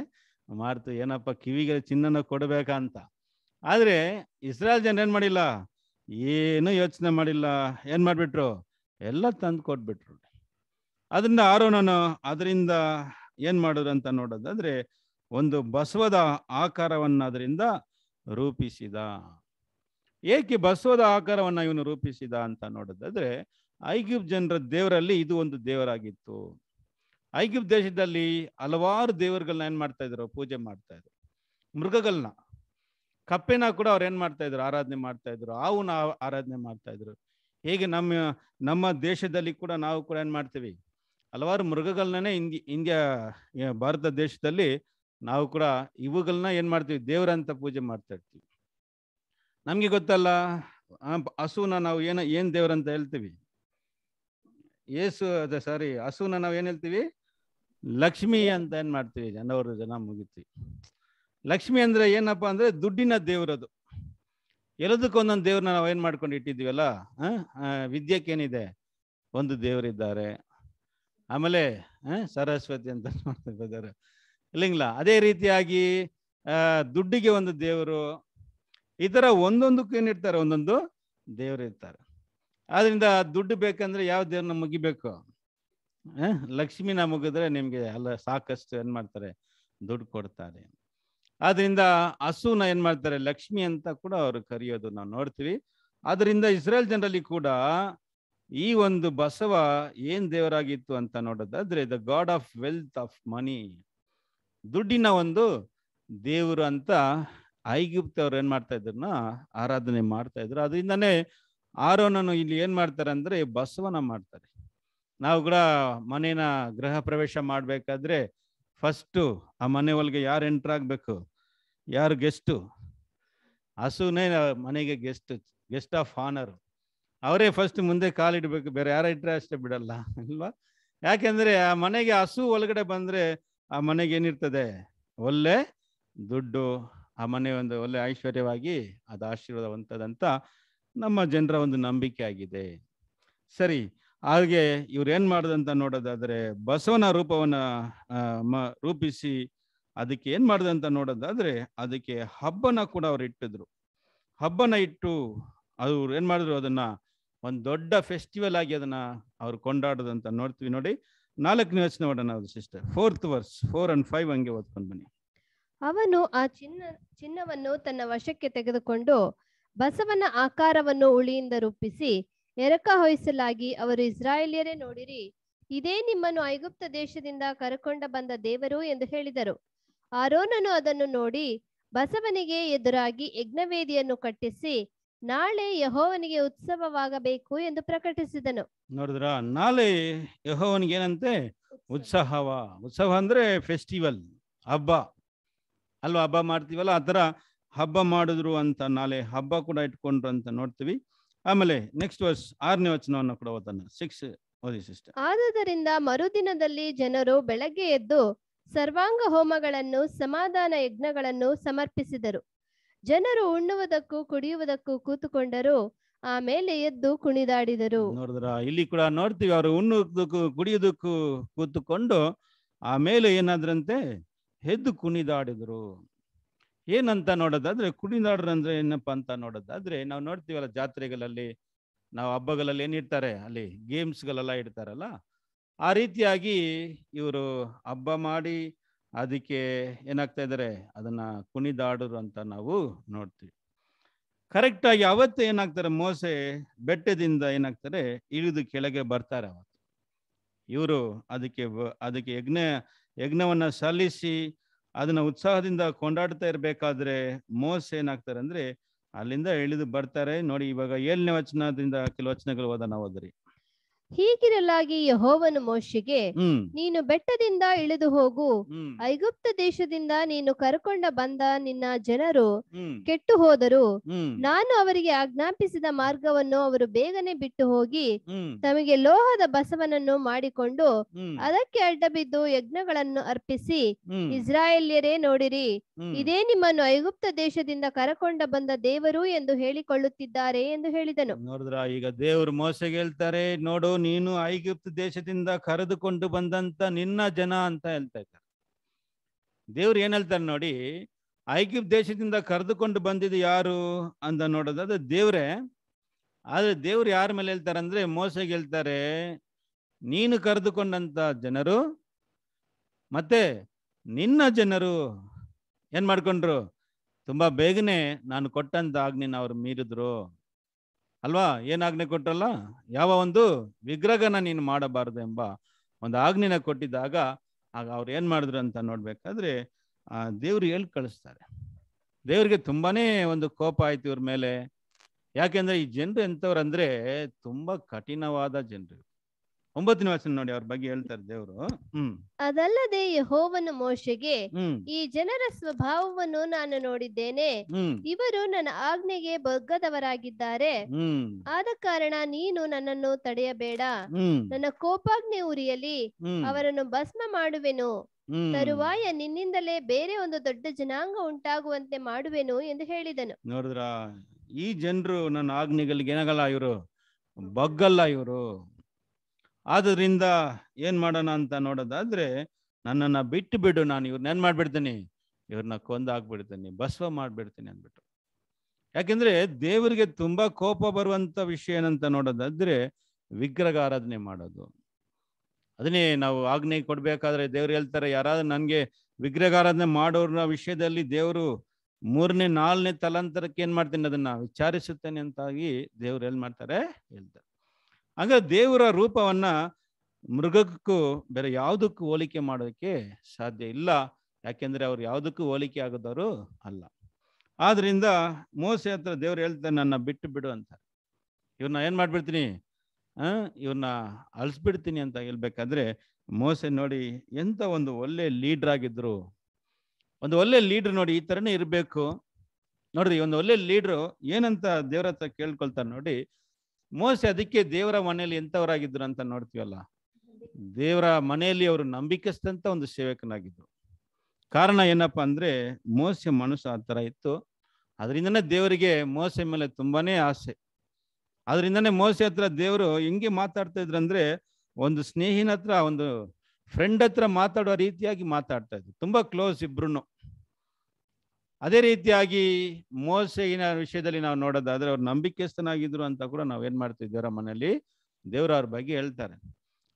ಮಾಡ್ತು ಏನಪ್ಪ ಕಿವಿಗೆ ಚಿನ್ನನ ಕೊಡಬೇಕಾ ಅಂತ. ಆದರೆ ಇಸ್ರಾಯಲ್ ಜನ ಏನು ಮಾಡಿಲ್ಲ? ಏನು ಯೋಚನೆ ಮಾಡಿಲ್ಲ. ಏನು ಮಾಡಿಬಿಟ್ರು? ಎಲ್ಲ ತಂದು ಕೊಟ್ಬಿಟ್ರು. ಅದರಿಂದ ಆರೋನನು ಅದರಿಂದ ಏನು ಮಾಡಿದ್ರು ಅಂತ ನೋಡೋದಾದ್ರೆ ಒಂದು ಬಸವದ ಆಕಾರವನ್ನು ಅದರಿಂದ ರೂಪಿಸಿದ. ಏಕೆ ಬಸವದ ಆಕಾರವನ್ನ ಇವನು ರೂಪಿಸಿದ ಅಂತ ನೋಡೋದಾದ್ರೆ ಐಗ್ಯೂಬ್ ಜನರ ದೇವರಲ್ಲಿ ಇದು ಒಂದು ದೇವರಾಗಿತ್ತು. ಐಗಿಪ್ ದೇಶದಲ್ಲಿ ಹಲವಾರು ದೇವರುಗಳನ್ನ ಏನ್ ಮಾಡ್ತಾ ಇದ್ರು? ಪೂಜೆ ಮಾಡ್ತಾ ಇದ್ರು. ಮೃಗಗಳನ್ನ ಕಪ್ಪೆನ ಕೂಡ ಅವ್ರು ಏನ್ ಮಾಡ್ತಾ ಇದ್ರು? ಆರಾಧನೆ ಮಾಡ್ತಾ ಇದ್ರು. ಆವುನ ಆರಾಧನೆ ಮಾಡ್ತಾ ಇದ್ರು. ಹೇಗೆ ನಮ್ಮ ನಮ್ಮ ದೇಶದಲ್ಲಿ ಕೂಡ ನಾವು ಕೂಡ ಏನ್ ಮಾಡ್ತೀವಿ? ಹಲವಾರು ಮೃಗಗಳನ್ನೇ ಇಂಡಿ ಇಂಡಿಯಾ ಭಾರತ ದೇಶದಲ್ಲಿ ನಾವು ಕೂಡ ಇವುಗಳನ್ನ ಏನ್ ಮಾಡ್ತೀವಿ? ದೇವರಂತ ಪೂಜೆ ಮಾಡ್ತಾ ಇರ್ತೀವಿ. ನಮ್ಗೆ ಗೊತ್ತಲ್ಲ ಹಸುನ ನಾವು ಏನ, ಏನ್ ದೇವರಂತ ಹೇಳ್ತೀವಿ? ಏಸು, ಅದ ಸಾರಿ ಹಸುನ ನಾವು ಏನ್ ಹೇಳ್ತೀವಿ? ಲಕ್ಷ್ಮಿ ಅಂತ ಏನ್ ಮಾಡ್ತೀವಿ? ಜನವರು ಜನ ಮುಗಿತೀವಿ. ಲಕ್ಷ್ಮಿ ಅಂದ್ರೆ ಏನಪ್ಪಾ ಅಂದ್ರೆ ದುಡ್ಡಿನ ದೇವ್ರದು. ಎಲ್ಲದಕ್ಕೊಂದೊಂದು ದೇವ್ರನ್ನ ನಾವು ಏನ್ ಮಾಡ್ಕೊಂಡು ಇಟ್ಟಿದ್ದೀವಲ್ಲ ವಿದ್ಯಕ್ಕೆ ಏನಿದೆ ವಿದ್ಯಕ್ಕೇನಿದೆ? ಒಂದು ದೇವರಿದ್ದಾರೆ. ಆಮೇಲೆ ಸರಸ್ವತಿ ಅಂತ ಮಾಡ್ತಿದ್ದಾರೆ ಇಲ್ಲಿಂಗ್ಲ? ಅದೇ ರೀತಿಯಾಗಿ ದುಡ್ಡಿಗೆ ಒಂದು ದೇವರು ಈ ತರ ಒಂದೊಂದಕ್ಕೂ ಏನಿರ್ತಾರೆ ಒಂದೊಂದು ದೇವರು ಇರ್ತಾರೆ. ಆದ್ರಿಂದ ದುಡ್ಡು ಬೇಕಂದ್ರೆ ಯಾವ ದೇವ್ರನ್ನ ಮುಗಿಬೇಕು? ಲಕ್ಷ್ಮಿನ ಮುಗಿದ್ರೆ ನಿಮಗೆ ಅಲ್ಲ ಸಾಕಷ್ಟು ಏನು ಮಾಡ್ತಾರೆ? ದುಡ್ಡು ಕೊಡ್ತಾರೆ. ಆದ್ರಿಂದ ಹಸುನ ಏನು ಮಾಡ್ತಾರೆ? ಲಕ್ಷ್ಮಿ ಅಂತ ಕೂಡ ಅವರು ಕರೆಯೋದು ನಾವು ನೋಡ್ತೀವಿ. ಆದ್ರಿಂದ ಇಸ್ರೇಲ್ ಜನರಲ್ಲಿ ಕೂಡ ಈ ಒಂದು ಬಸವ ಏನ್ ದೇವರಾಗಿತ್ತು ಅಂತ ನೋಡೋದಾದ್ರೆ the god of wealth of money. ದುಡ್ಡಿನ ಒಂದು ದೇವರು ಅಂತ ಐಗುಪ್ತ ಅವ್ರು ಏನ್ ಮಾಡ್ತಾ ಇದ್ರನ್ನ ಆರಾಧನೆ ಮಾಡ್ತಾ ಇದ್ರು. ಅದರಿಂದನೇ ಆರೋನನು ಇಲ್ಲಿ ಏನ್ ಮಾಡ್ತಾರೆ ಅಂದ್ರೆ ಬಸವನ ಮಾಡ್ತಾರೆ. ನಾವು ಕೂಡ ಮನೇನ ಗೃಹ ಪ್ರವೇಶ ಮಾಡಬೇಕಾದ್ರೆ ಫಸ್ಟು ಆ ಮನೆ ಒಳಗೆ ಯಾರು ಎಂಟ್ರ್ ಆಗಬೇಕು? ಯಾರು ಗೆಸ್ಟು ಹಸುನೇ ಮನೆಗೆ ಗೆಸ್ಟ್ ಗೆಸ್ಟ್ ಆಫ್ ಆನರ್ ಅವರೇ ಫಸ್ಟ್ ಮುಂದೆ ಕಾಲಿಡಬೇಕು ಬೇರೆ ಯಾರು ಇಟ್ಟರೆ ಅಷ್ಟೇ ಬಿಡಲ್ಲ, ಅಲ್ವಾ? ಯಾಕೆಂದರೆ ಆ ಮನೆಗೆ ಹಸು ಒಳಗಡೆ ಬಂದರೆ ಆ ಮನೆಗೆ ಏನಿರ್ತದೆ? ಒಳ್ಳೆ ದುಡ್ಡು, ಆ ಮನೆ ಒಂದು ಒಳ್ಳೆ ಐಶ್ವರ್ಯವಾಗಿ ಅದು ಆಶೀರ್ವಾದವಂತದಂತ ನಮ್ಮ ಜನರ ಒಂದು ನಂಬಿಕೆ ಆಗಿದೆ. ಸರಿ ಹಾಗೆ ಇವ್ರು ಏನ್ ಮಾಡ್ದಂತ ನೋಡೋದಾದ್ರೆ ಬಸವನ ರೂಪವನ್ನ ರೂಪಿಸಿ ಅದಕ್ಕೆ ಏನ್ ಮಾಡ್ದಂತ ನೋಡೋದಾದ್ರೆ ಅದಕ್ಕೆ ಹಬ್ಬನ ಕೂಡ ಅವ್ರು ಇಟ್ಟಿದ್ರು. ಹಬ್ಬನ ಇಟ್ಟು ಅವ್ರು ಏನ್ ಮಾಡಿದ್ರು ಅದನ್ನ ಒಂದು ದೊಡ್ಡ ಫೆಸ್ಟಿವಲ್ ಆಗಿ ಅದನ್ನ ಅವ್ರು ಕೊಂಡಾಡೋದಂತ ನೋಡ್ತೀವಿ ನೋಡಿ. ನಾಲ್ಕನೇ ವಚನ ಅದು sister fourth verse four and five ಹಂಗೆ ಓದ್ಕೊಂಡು ಬನ್ನಿ. ಅವನು ಆ ಚಿನ್ನ, ಚಿನ್ನವನ್ನು ತನ್ನ ವಶಕ್ಕೆ ತೆಗೆದುಕೊಂಡು ಬಸವನ ಆಕಾರವನ್ನು ಉಳಿಯಿಂದ ರೂಪಿಸಿ ಎರಕ ಹೊಯ್ಸಲಾಗಿ ಅವರು ಇಸ್ರಾಯೇಲಿಯರೇ ನೋಡಿರಿ ಇದೇ ನಿಮ್ಮನ್ನು ಐಗುಪ್ತ ದೇಶದಿಂದ ಕರಕೊಂಡ ಬಂದ ದೇವರು ಎಂದು ಹೇಳಿದರು. ಆರೋನನು ಅದನ್ನು ನೋಡಿ ಬಸವನಿಗೆ ಎದುರಾಗಿ ಯಜ್ಞವೇದಿಯನ್ನು ಕಟ್ಟಿಸಿ ನಾಳೆ ಯಹೋವನಿಗೆ ಉತ್ಸವವಾಗಬೇಕು ಎಂದು ಪ್ರಕಟಿಸಿದನು. ನೋಡಿದ್ರ ನಾಳೆ ಯಹೋವನಿಗೆ ಏನಂತೆ ಉತ್ಸಾಹವ ಉತ್ಸವ ಅಂದ್ರೆ ಫೆಸ್ಟಿವಲ್ ಹಬ್ಬ. ಅಲ್ವಾ ಹಬ್ಬ ಮಾಡ್ತೀವಲ್ಲ ಆ ಹಬ್ಬ ಮಾಡಿದ್ರು ಅಂತ ನಾಳೆ ಹಬ್ಬ ಕೂಡ ಇಟ್ಕೊಂಡ್ರು ಅಂತ ನೋಡ್ತೀವಿ. ಆಮೇಲೆ ನೆಕ್ಸ್ಟ್ ವರ್ಸ್ ಆರನೇ ವಚನವನ್ನು ಕೂಡ ಓದೋಣ. ಸಿಕ್ಸ್ ಓದಿ ಸಿಸ್ಟರ್ ಆದುದರಿಂದ ಮರುದಿನದಲ್ಲಿ ಜನರು ಬೆಳಗ್ಗೆ ಎದ್ದು ಸರ್ವಾಂಗ ಹೋಮಗಳನ್ನು ಸಮಾಧಾನ ಯಜ್ಞಗಳನ್ನು ಸಮರ್ಪಿಸಿದರು. ಜನರು ಉಣ್ಣುವುದಕ್ಕೂ ಕುಡಿಯುವುದಕ್ಕೂ ಕೂತುಕೊಂಡರು ಆಮೇಲೆ ಎದ್ದು ಕುಣಿದಾಡಿದರು. ನೋಡಿದ್ರ? ಇಲ್ಲಿ ಕೂಡ ನೋಡ್ತೀವಿ ಅವರು ಉಣ್ಣುವುದಕ್ಕೂ ಕುಡಿಯುವುದಕ್ಕೂ ಕೂತುಕೊಂಡು ಆಮೇಲೆ ಏನಾದ್ರಂತೆ ಎದ್ದು ಕುಣಿದಾಡಿದ್ರು. ಏನಂತ ನೋಡೋದಾದ್ರೆ ಕುಣಿದಾಡ್ರು ಅಂದ್ರೆ ಏನಪ್ಪಾ ಅಂತ ನೋಡೋದಾದ್ರೆ ನಾವು ನೋಡ್ತೀವಲ್ಲ ಜಾತ್ರೆಗಳಲ್ಲಿ, ನಾವು ಹಬ್ಬಗಳಲ್ಲಿ ಏನಿರ್ತಾರೆ ಅಲ್ಲಿ ಗೇಮ್ಸ್ಗಳೆಲ್ಲ ಇಡ್ತಾರಲ್ಲ, ಆ ರೀತಿಯಾಗಿ ಇವರು ಹಬ್ಬ ಮಾಡಿ ಅದಕ್ಕೆ ಏನಾಗ್ತಾ ಇದ್ದಾರೆ ಅದನ್ನ ಕುಣಿದಾಡರು ಅಂತ ನಾವು ನೋಡ್ತೀವಿ. ಕರೆಕ್ಟಾಗಿ ಅವತ್ತು ಏನಾಗ್ತಾರೆ, ಮೋಸೆ ಬೆಟ್ಟದಿಂದ ಏನಾಗ್ತಾರೆ, ಇಳಿದು ಕೆಳಗೆ ಬರ್ತಾರೆ ಅವತ್ತು. ಇವರು ಅದಕ್ಕೆ ಅದಕ್ಕೆ ಯಜ್ಞ, ಯಜ್ಞವನ್ನ ಸಲ್ಲಿಸಿ ಅದನ್ನ ಉತ್ಸಾಹದಿಂದ ಕೊಂಡಾಡ್ತಾ ಇರಬೇಕಾದ್ರೆ ಮೋಸ ಏನಾಗ್ತಾರೆ ಅಂದ್ರೆ ಅಲ್ಲಿಂದ ಇಳಿದು ಬರ್ತಾರೆ. ನೋಡಿ ಇವಾಗ ಏಳನೇ ವಚನದಿಂದ ಕೆಲವು ವಚನಗಳು ನಾವು ಓದ್ರಿ ಹೀಗಿರಲಾಗಿ ಯಹೋವನು ಮೋಶೆಗೆ ನೀನು ಬೆಟ್ಟದಿಂದ ಇಳಿದು ಹೋಗು. ಐಗುಪ್ತ ದೇಶದಿಂದ ನೀನು ಕರ್ಕೊಂಡ ಬಂದ ನಿನ್ನ ಜನರು ಕೆಟ್ಟು ಹೋದರು. ನಾನು ಅವರಿಗೆ ಆಜ್ಞಾಪಿಸಿದ ಮಾರ್ಗವನ್ನು ಅವರು ಬೇಗನೆ ಬಿಟ್ಟು ಹೋಗಿ ತಮಗೆ ಲೋಹದ ಬಸವನನ್ನು ಮಾಡಿಕೊಂಡು ಅದಕ್ಕೆ ಅಡ್ಡ ಬಿದ್ದು ಯಜ್ಞಗಳನ್ನು ಅರ್ಪಿಸಿ ಇಸ್ರಾಯೇಲ್ಯರೇ ನೋಡಿರಿ ಇದೇ ನಿಮ್ಮನ್ನು ಐಗುಪ್ತ ದೇಶದಿಂದ ಕರಕೊಂಡ ಬಂದ ದೇವರು ಎಂದು ಹೇಳಿಕೊಳ್ಳುತ್ತಿದ್ದಾರೆ ಎಂದು ಹೇಳಿದನು. ನೋಡಿದ್ರ ಈಗ ದೇವರು ಮೋಸಗೆ ಹೇಳ್ತಾರೆ ನೋಡು ನೀನು ಐಗುಪ್ತ ದೇಶದಿಂದ ಕರೆದುಕೊಂಡು ಬಂದಂತ ನಿನ್ನ ಜನ ಅಂತ ಹೇಳ್ತಾ ಇದ್ದಾರೆ. ದೇವ್ರು ಏನ್ ಹೇಳ್ತಾರೆ ನೋಡಿ, ಐಗುಪ್ತ ದೇಶದಿಂದ ಕರೆದುಕೊಂಡು ಬಂದಿದ್ದು ಯಾರು ಅಂತ ನೋಡೋದಾದ್ರೆ ದೇವ್ರೆ. ಆದ್ರೆ ದೇವ್ರು ಯಾರ ಮೇಲೆ ಹೇಳ್ತಾರೆ ಅಂದ್ರೆ ಮೋಸಗೆ ಹೇಳ್ತಾರೆ, ನೀನು ಕರೆದುಕೊಂಡಂತ ಜನರು ಮತ್ತೆ ನಿನ್ನ ಜನರು ಏನ್ ಮಾಡ್ಕೊಂಡ್ರು? ತುಂಬಾ ಬೇಗನೆ ನಾನು ಕೊಟ್ಟಂತ ಆಜ್ಞೆನ ಅವ್ರು ಮೀರಿದ್ರು. ಅಲ್ವಾ? ಏನ್ ಆಜ್ಞೆ ಕೊಟ್ರಲ್ಲ? ಯಾವ ಒಂದು ವಿಗ್ರಹನ ನೀನು ಮಾಡಬಾರದು ಎಂಬ ಒಂದು ಆಜ್ಞೆನ ಕೊಟ್ಟಿದ್ದಾಗ ಆಗ ಅವ್ರು ಏನು ಮಾಡಿದ್ರು ಅಂತ ನೋಡ್ಬೇಕಾದ್ರೆ, ಆ, ದೇವ್ರು ಹೇಳಿ ಕಳಿಸ್ತಾರೆ. ದೇವ್ರಿಗೆ ತುಂಬಾನೇ ಒಂದು ಕೋಪ ಆಯ್ತು ಇವ್ರ ಮೇಲೆ. ಯಾಕೆಂದ್ರೆ ಈ ಜನರು ಎಂಥವ್ರು ಅಂದ್ರೆ ತುಂಬಾ ಕಠಿಣವಾದ ಜನರು ಒಂಬತ್ತನೇ ವಚನ ನೋಡಿ ಅವ್ರ ಬಗ್ಗೆ ಹೇಳ್ತಾರೆ ದೇವರು. ಹ್ಮ್. ಅದಲ್ಲದೆ ಯಹೋವನು ಮೋಶೆಗೆ ಈ ಜನರ ಸ್ವಭಾವವನ್ನು ನಾನು ನೋಡಿದ್ದೇನೆ. ಇವರು ನನ್ನ ಆಜ್ಞೆಗೆ ಬಗ್ಗದವರಾಗಿದ್ದಾರೆ. ಆದ ಕಾರಣ ನೀನು ನನ್ನನ್ನು ತಡೆಯಬೇಡ. ನನ್ನ ಕೋಪಾಗ್ನಿ ಉರಿಯಲಿ. ಅವರನ್ನು ಭಸ್ಮ ಮಾಡುವೆನು. ತರುವಾಯ ನಿನ್ನಿಂದಲೇ ಬೇರೆ ಒಂದು ದೊಡ್ಡ ಜನಾಂಗ ಉಂಟಾಗುವಂತೆ ಮಾಡುವೆನು ಎಂದು ಹೇಳಿದನು. ನೋಡಿದ್ರ? ಈ ಜನರು ನನ್ನ ಆಜ್ಞೆಗಳಿಗೆ ಏನಾಗಲ್ಲ ಇವರು. ಬಗ್ಗಲ್ಲ ಇವರು. ಆದ್ರಿಂದ ಏನ್ ಮಾಡೋಣ ಅಂತ ನೋಡೋದಾದ್ರೆ ನನ್ನನ್ನ ಬಿಟ್ಟು ಬಿಡು ನಾನು ಇವ್ರನ್ನ ಏನ್ ಮಾಡ್ಬಿಡ್ತೀನಿ. ಇವ್ರನ್ನ ಕೊಂದಾಕ್ಬಿಡ್ತೀನಿ. ಬಸವ ಮಾಡ್ಬಿಡ್ತೀನಿ ಅಂದ್ಬಿಟ್ಟು. ಯಾಕೆಂದ್ರೆ ದೇವರಿಗೆ ತುಂಬಾ ಕೋಪ ಬರುವಂತ ವಿಷಯ ಏನಂತ ನೋಡೋದಾದ್ರೆ ವಿಗ್ರಹ ಆರಾಧನೆ ಮಾಡೋದು. ಅದನ್ನೇ ನಾವು ಆಜ್ಞೆ ಕೊಡ್ಬೇಕಾದ್ರೆ ದೇವ್ರು ಹೇಳ್ತಾರೆ, ಯಾರಾದ್ರೂ ನನಗೆ ವಿಗ್ರಹ ಆರಾಧನೆ ಮಾಡೋರ ವಿಷಯದಲ್ಲಿ ದೇವರು ಮೂರನೇ, ನಾಲ್ನೇ ತಲಾಂತರಕ್ಕೆ ಏನ್ ಮಾಡ್ತೀನಿ ಅದನ್ನ ವಿಚಾರಿಸುತ್ತೇನೆ ಅಂತಾಗಿ ದೇವ್ರು ಏನ್ ಮಾಡ್ತಾರೆ ಹೇಳ್ತಾರೆ. ಹಂಗ ದೇವರ ರೂಪವನ್ನ ಮೃಗಕ್ಕೂ ಬೇರೆ ಯಾವುದಕ್ಕೂ ಹೋಲಿಕೆ ಮಾಡೋದಕ್ಕೆ ಸಾಧ್ಯ ಇಲ್ಲ. ಯಾಕೆಂದ್ರೆ ಅವ್ರು ಯಾವುದಕ್ಕೂ ಹೋಲಿಕೆ ಆಗೋದವರು ಅಲ್ಲ. ಆದ್ರಿಂದ ಮೋಸೆ ಹತ್ರ ದೇವ್ರು ಹೇಳ್ತಾರೆ, ನನ್ನ ಬಿಟ್ಟು ಬಿಡು ಅಂತ. ಇವ್ರನ್ನ ಏನ್ ಮಾಡ್ಬಿಡ್ತೀನಿ? ಇವ್ರನ್ನ ಅಳಿಸ್ಬಿಡ್ತೀನಿ ಅಂತ ಹೇಳ್ಬೇಕಾದ್ರೆ, ಮೋಸೆ ನೋಡಿ ಎಂತ ಒಂದು ಒಳ್ಳೆ ಲೀಡರ್ ಆಗಿದ್ರು. ಒಂದು ಒಳ್ಳೆ ಲೀಡರ್ ನೋಡಿ ಈ ತರನೇ ಇರಬೇಕು. ನೋಡ್ರಿ ಒಂದು ಒಳ್ಳೆ ಲೀಡ್ರು ಏನಂತ ದೇವ್ರ ಹತ್ರ ಕೇಳ್ಕೊಳ್ತಾರೆ ನೋಡಿ ಮೋಸೆ ಅದಕ್ಕೆ ದೇವರ ಮನೆಯಲ್ಲಿ ಎಂಥವರಾಗಿದ್ರು ಅಂತ ನೋಡ್ತೀವಲ್ಲ? ದೇವರ ಮನೆಯಲ್ಲಿ ಅವರು ನಂಬಿಕೆಸ್ದಂಥ ಒಂದು ಸೇವಕನಾಗಿದ್ರು ಕಾರಣ ಏನಪ್ಪಾ ಅಂದ್ರೆ ಮೋಸೆ ಮನಸ್ಸು ಆ ಥರ ಇತ್ತು. ಅದರಿಂದನೇ ದೇವರಿಗೆ ಮೋಸೆ ಮೇಲೆ ತುಂಬಾನೇ ಆಸೆ. ಅದರಿಂದನೇ ಮೋಸೆ ಹತ್ರ ದೇವರು ಹೆಂಗೆ ಮಾತಾಡ್ತಾ ಇದ್ರಂದ್ರೆ ಒಂದು ಸ್ನೇಹಿನ ಹತ್ರ, ಒಂದು ಫ್ರೆಂಡ್ ಹತ್ರ ಮಾತಾಡೋ ರೀತಿಯಾಗಿ ಮಾತಾಡ್ತಾ ಇದ್ರು. ತುಂಬಾ ಕ್ಲೋಸ್ ಇಬ್ರು ಅದೇ ರೀತಿಯಾಗಿ ಮೋಸೆಗಿನ ವಿಷಯದಲ್ಲಿ ನಾವು ನೋಡೋದಾದ್ರೆ ಅವ್ರು ನಂಬಿಕೆಸ್ತನಾಗಿದ್ರು ಅಂತ ಕೂಡ ನಾವು ಏನು ಮಾಡ್ತೀವಿ ದೇವರ ಮನೆಯಲ್ಲಿ? ಅವ್ರ ಬಗ್ಗೆ ಹೇಳ್ತಾರೆ.